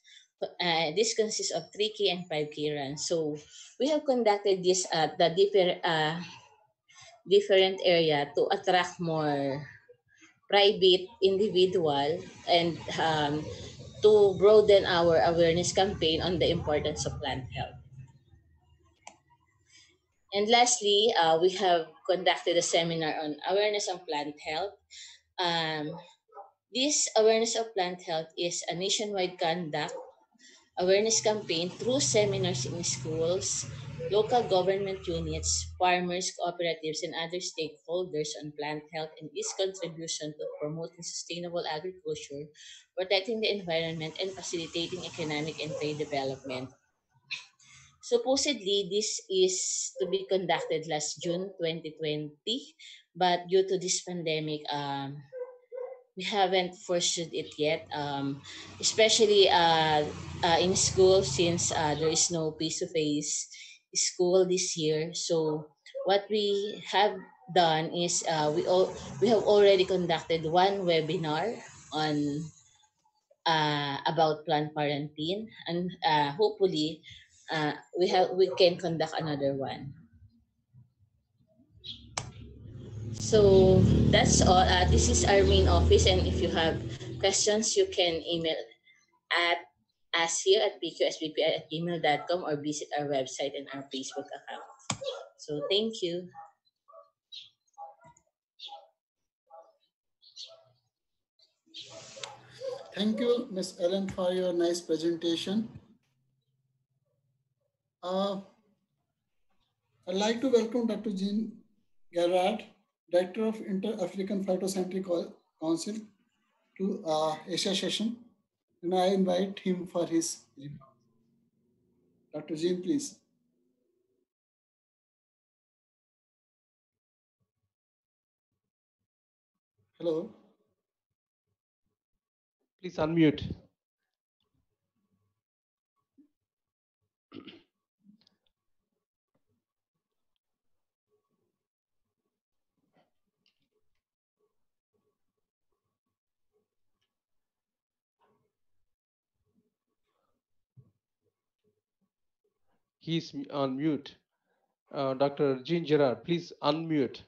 Uh, this consists of 3K and 5K runs. So we have conducted this at the different, uh, different area to attract more private individual and um, to broaden our awareness campaign on the importance of plant health. And lastly, uh, we have conducted a seminar on awareness of plant health. Um, this awareness of plant health is a nationwide conduct awareness campaign through seminars in schools, local government units, farmers, cooperatives, and other stakeholders on plant health and its contribution to promoting sustainable agriculture, protecting the environment, and facilitating economic and trade development. Supposedly, this is to be conducted last June 2020, but due to this pandemic, um, we haven't pursued it yet, um, especially uh, uh, in school since uh, there is no face-to-face school this year. So what we have done is uh, we all we have already conducted one webinar on uh, about plant quarantine, and uh, hopefully uh, we have we can conduct another one. So that's all. Uh, this is our main office, and if you have questions, you can email at us here at pqsbp at gmail.com or visit our website and our Facebook account. So thank you. Thank you, Ms. Ellen, for your nice presentation. Uh, I'd like to welcome Dr. Jean Gerard, Director of Inter-African Phytosanitary Council to uh, Asia session, and I invite him for his remarks. Dr. Jean, please. Hello. Please unmute. He's on mute. Uh, Dr. Jean Gerard, please unmute.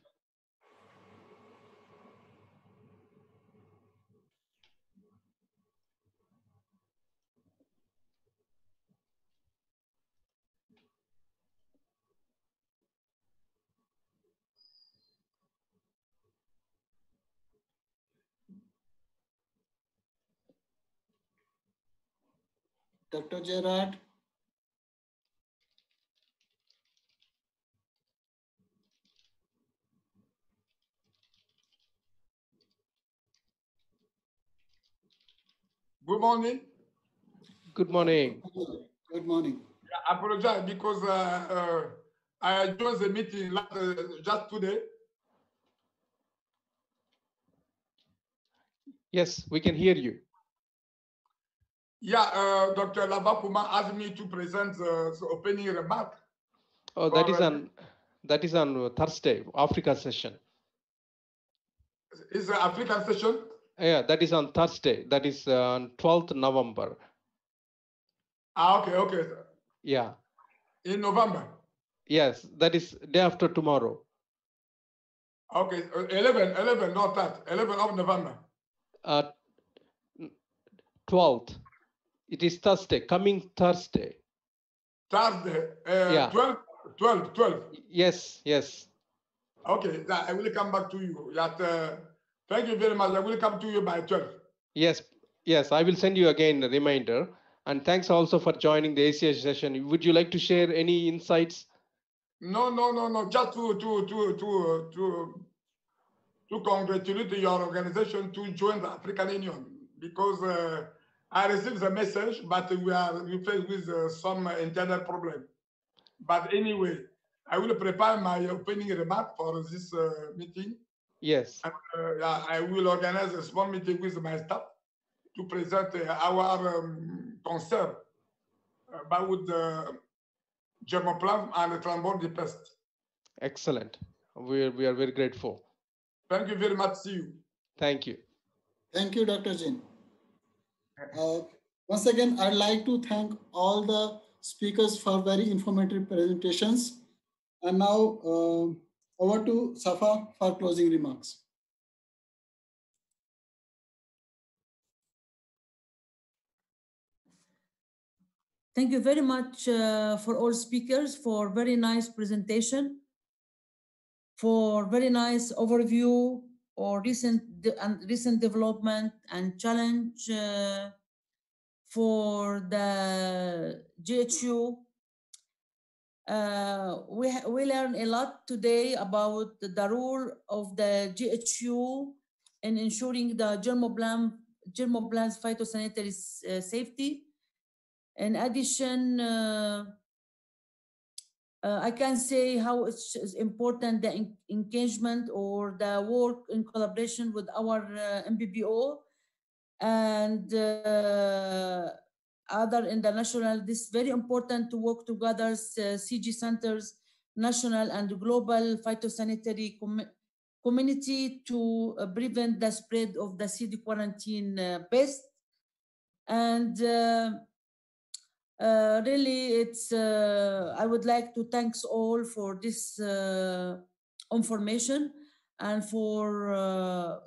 Dr. Gerard. Good morning. Good morning. Good morning. I apologize because uh, uh, I joined the meeting last, uh, just today. Yes, we can hear you. Yeah, uh, Dr. Lava Kumar asked me to present uh, the opening remark. Oh, that is Alright. on that is on Thursday, Africa session. It's the African session. Yeah, that is on Thursday. That is uh, on 12th November. Ah, okay, okay. Yeah. In November. Yes, that is day after tomorrow. Okay, uh, 11, 11, not that, 11 of November. Uh, 12th. It is Thursday, coming Thursday. Thursday, uh, Yeah. 12, 12, 12. Yes, yes. Okay, I will come back to you. That, uh, thank you very much. I will come to you by 12. Yes, yes, I will send you again a reminder. And thanks also for joining the ACS session. Would you like to share any insights? No, no, no, no. Just to to to to to to congratulate your organization to join the African Union because uh, I received the message, but we are we face with uh, some internal problem. But anyway, I will prepare my opening remark for this uh, meeting. Yes, And, uh, I will organize a small meeting with my staff to present uh, our um, concern about the germoplasm and the trombone de peste. Excellent. We are, we are very grateful. Thank you very much. See you. Thank you. Thank you, Dr. Jin. Uh, once again, I'd like to thank all the speakers for very informative presentations. And now uh, over to Safa for closing remarks. Thank you very much uh, for all speakers for very nice presentation, for very nice overview or recent de- and recent development and challenge uh, for the GHU. Uh, we we learned a lot today about the, role of the GHU in ensuring the germoplasm germoplasm phytosanitary uh, safety. In addition, uh, uh, I can say how it's important the en- engagement or the work in collaboration with our uh, NPPO and other international. This very important to work together, uh, CG centers, national and global phytosanitary commu- community to uh, prevent the spread of the CD quarantine uh, pest. And uh, uh, really, it's. Uh, I would like to thanks all for this information and for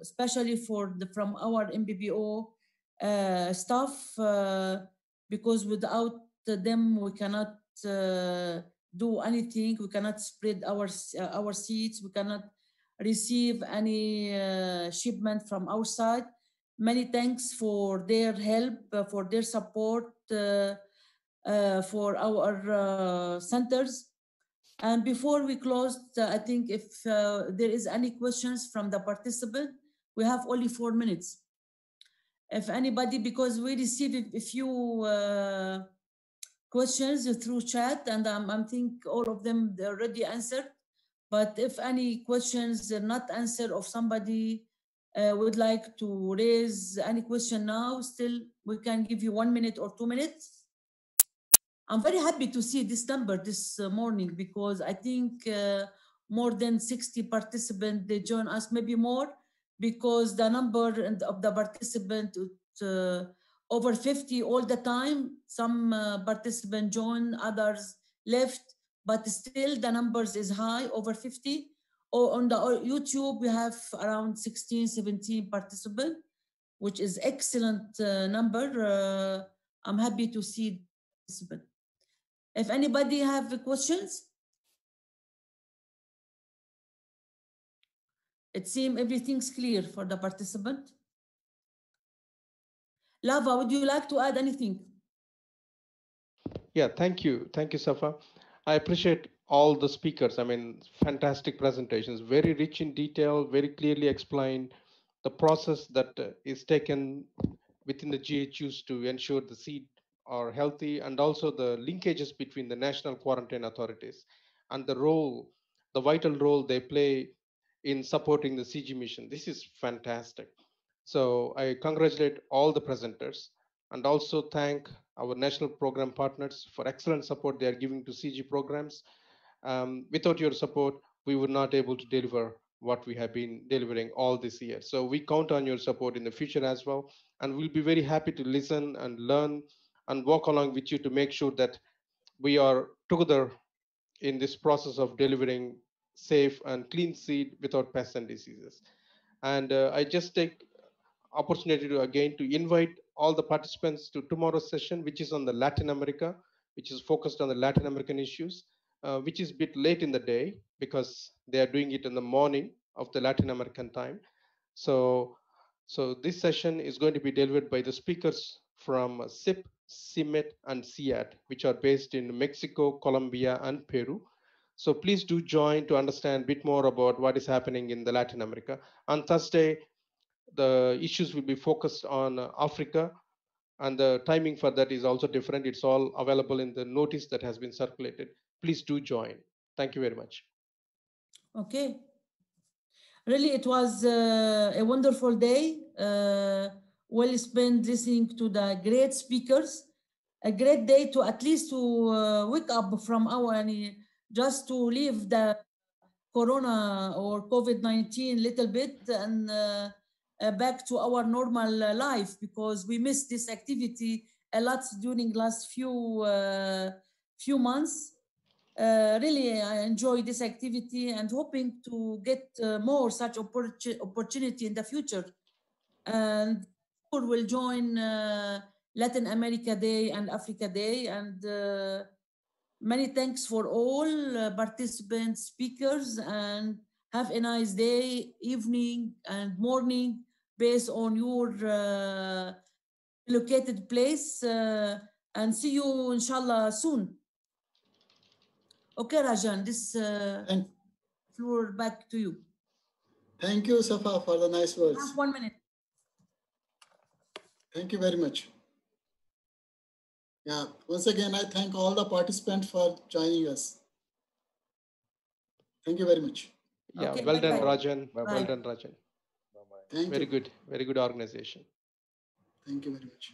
especially for the from our NPPO staff because without them we cannot uh, do anything. We cannot spread our uh, our seeds. We cannot receive any uh, shipment from outside. Many thanks for their help, uh, for their support. Uh, uh, for our uh, centers. And before we close, uh, I think if uh, there is any questions from the participant, we have only four minutes. If anybody, because we received a- few uh, questions through chat, and um, I think all of them already answered. But if any questions are not answered, of somebody uh, would like to raise any question now, still we can give you one minute or two minutes. I'm very happy to see this number this uh, morning because I think uh, more than 60 participants they join us, maybe more, because the number of the participant uh, over 50 all the time. Some uh, participant join, others left, but still the numbers is high, over 50. Or on the uh, YouTube we have around 16, 17 participants, which is excellent uh, number. Uh, I'm happy to see participant. If anybody have questions? It seems everything's clear for the participant. Lava, would you like to add anything? Yeah, thank you. Thank you, Safa. I appreciate all the speakers. I mean, fantastic presentations, very rich in detail, very clearly explained the process that uh, taken within the GHUs to ensure the seed are healthy and also the linkages between the national quarantine authorities and the role, the vital role they play in supporting the CG mission. This is fantastic. So I congratulate all the presenters and also thank our national program partners for excellent support they are giving to CG programs. Um, without your support, we were not able to deliver what we have been delivering all this year. So we count on your support in the future as well. And we'll be very happy to listen and learn and walk along with you to make sure that we are together in this process of delivering safe and clean seed without pests and diseases. And uh, I just take opportunity to again to invite all the participants to tomorrow's session, which is on the Latin America, which is focused on the Latin American issues, uh, which is a bit late in the day because they are doing it in the morning of the Latin American time. So, so this session is going to be delivered by the speakers from CIP, CIMMYT, and CIAT, which are based in Mexico, Colombia, and Peru. So please do join to understand a bit more about what is happening in the Latin America. On Thursday, the issues will be focused on Africa, and the timing for that is also different. It's all available in the notice that has been circulated. Please do join. Thank you very much. Okay. Really, it was uh, a wonderful day. Uh, well spent listening to the great speakers. A great day to at least to uh, wake up from our just to leave the Corona or COVID-19 little bit and uh, uh, back to our normal uh, life because we missed this activity a lot during last few uh, few months. Uh, really, I enjoy this activity and hoping to get uh, more such opportu- opportunity in the future. And will join Latin America Day and Africa Day. And many thanks for all uh, participants, speakers, and have a nice day, evening, and morning based on your uh, located place. Uh, and see you, inshallah, soon. Okay, Rajan, this uh, floor back to you. thank you, Safa, for the nice words. Have one minute. Thank you very much. Yeah, once again, I thank all the participants for joining us. Thank you very much. Yeah, Okay, well done, bye-bye. Rajan. Well done, Rajan. Thank Very you. good, very good organization. Thank you very much.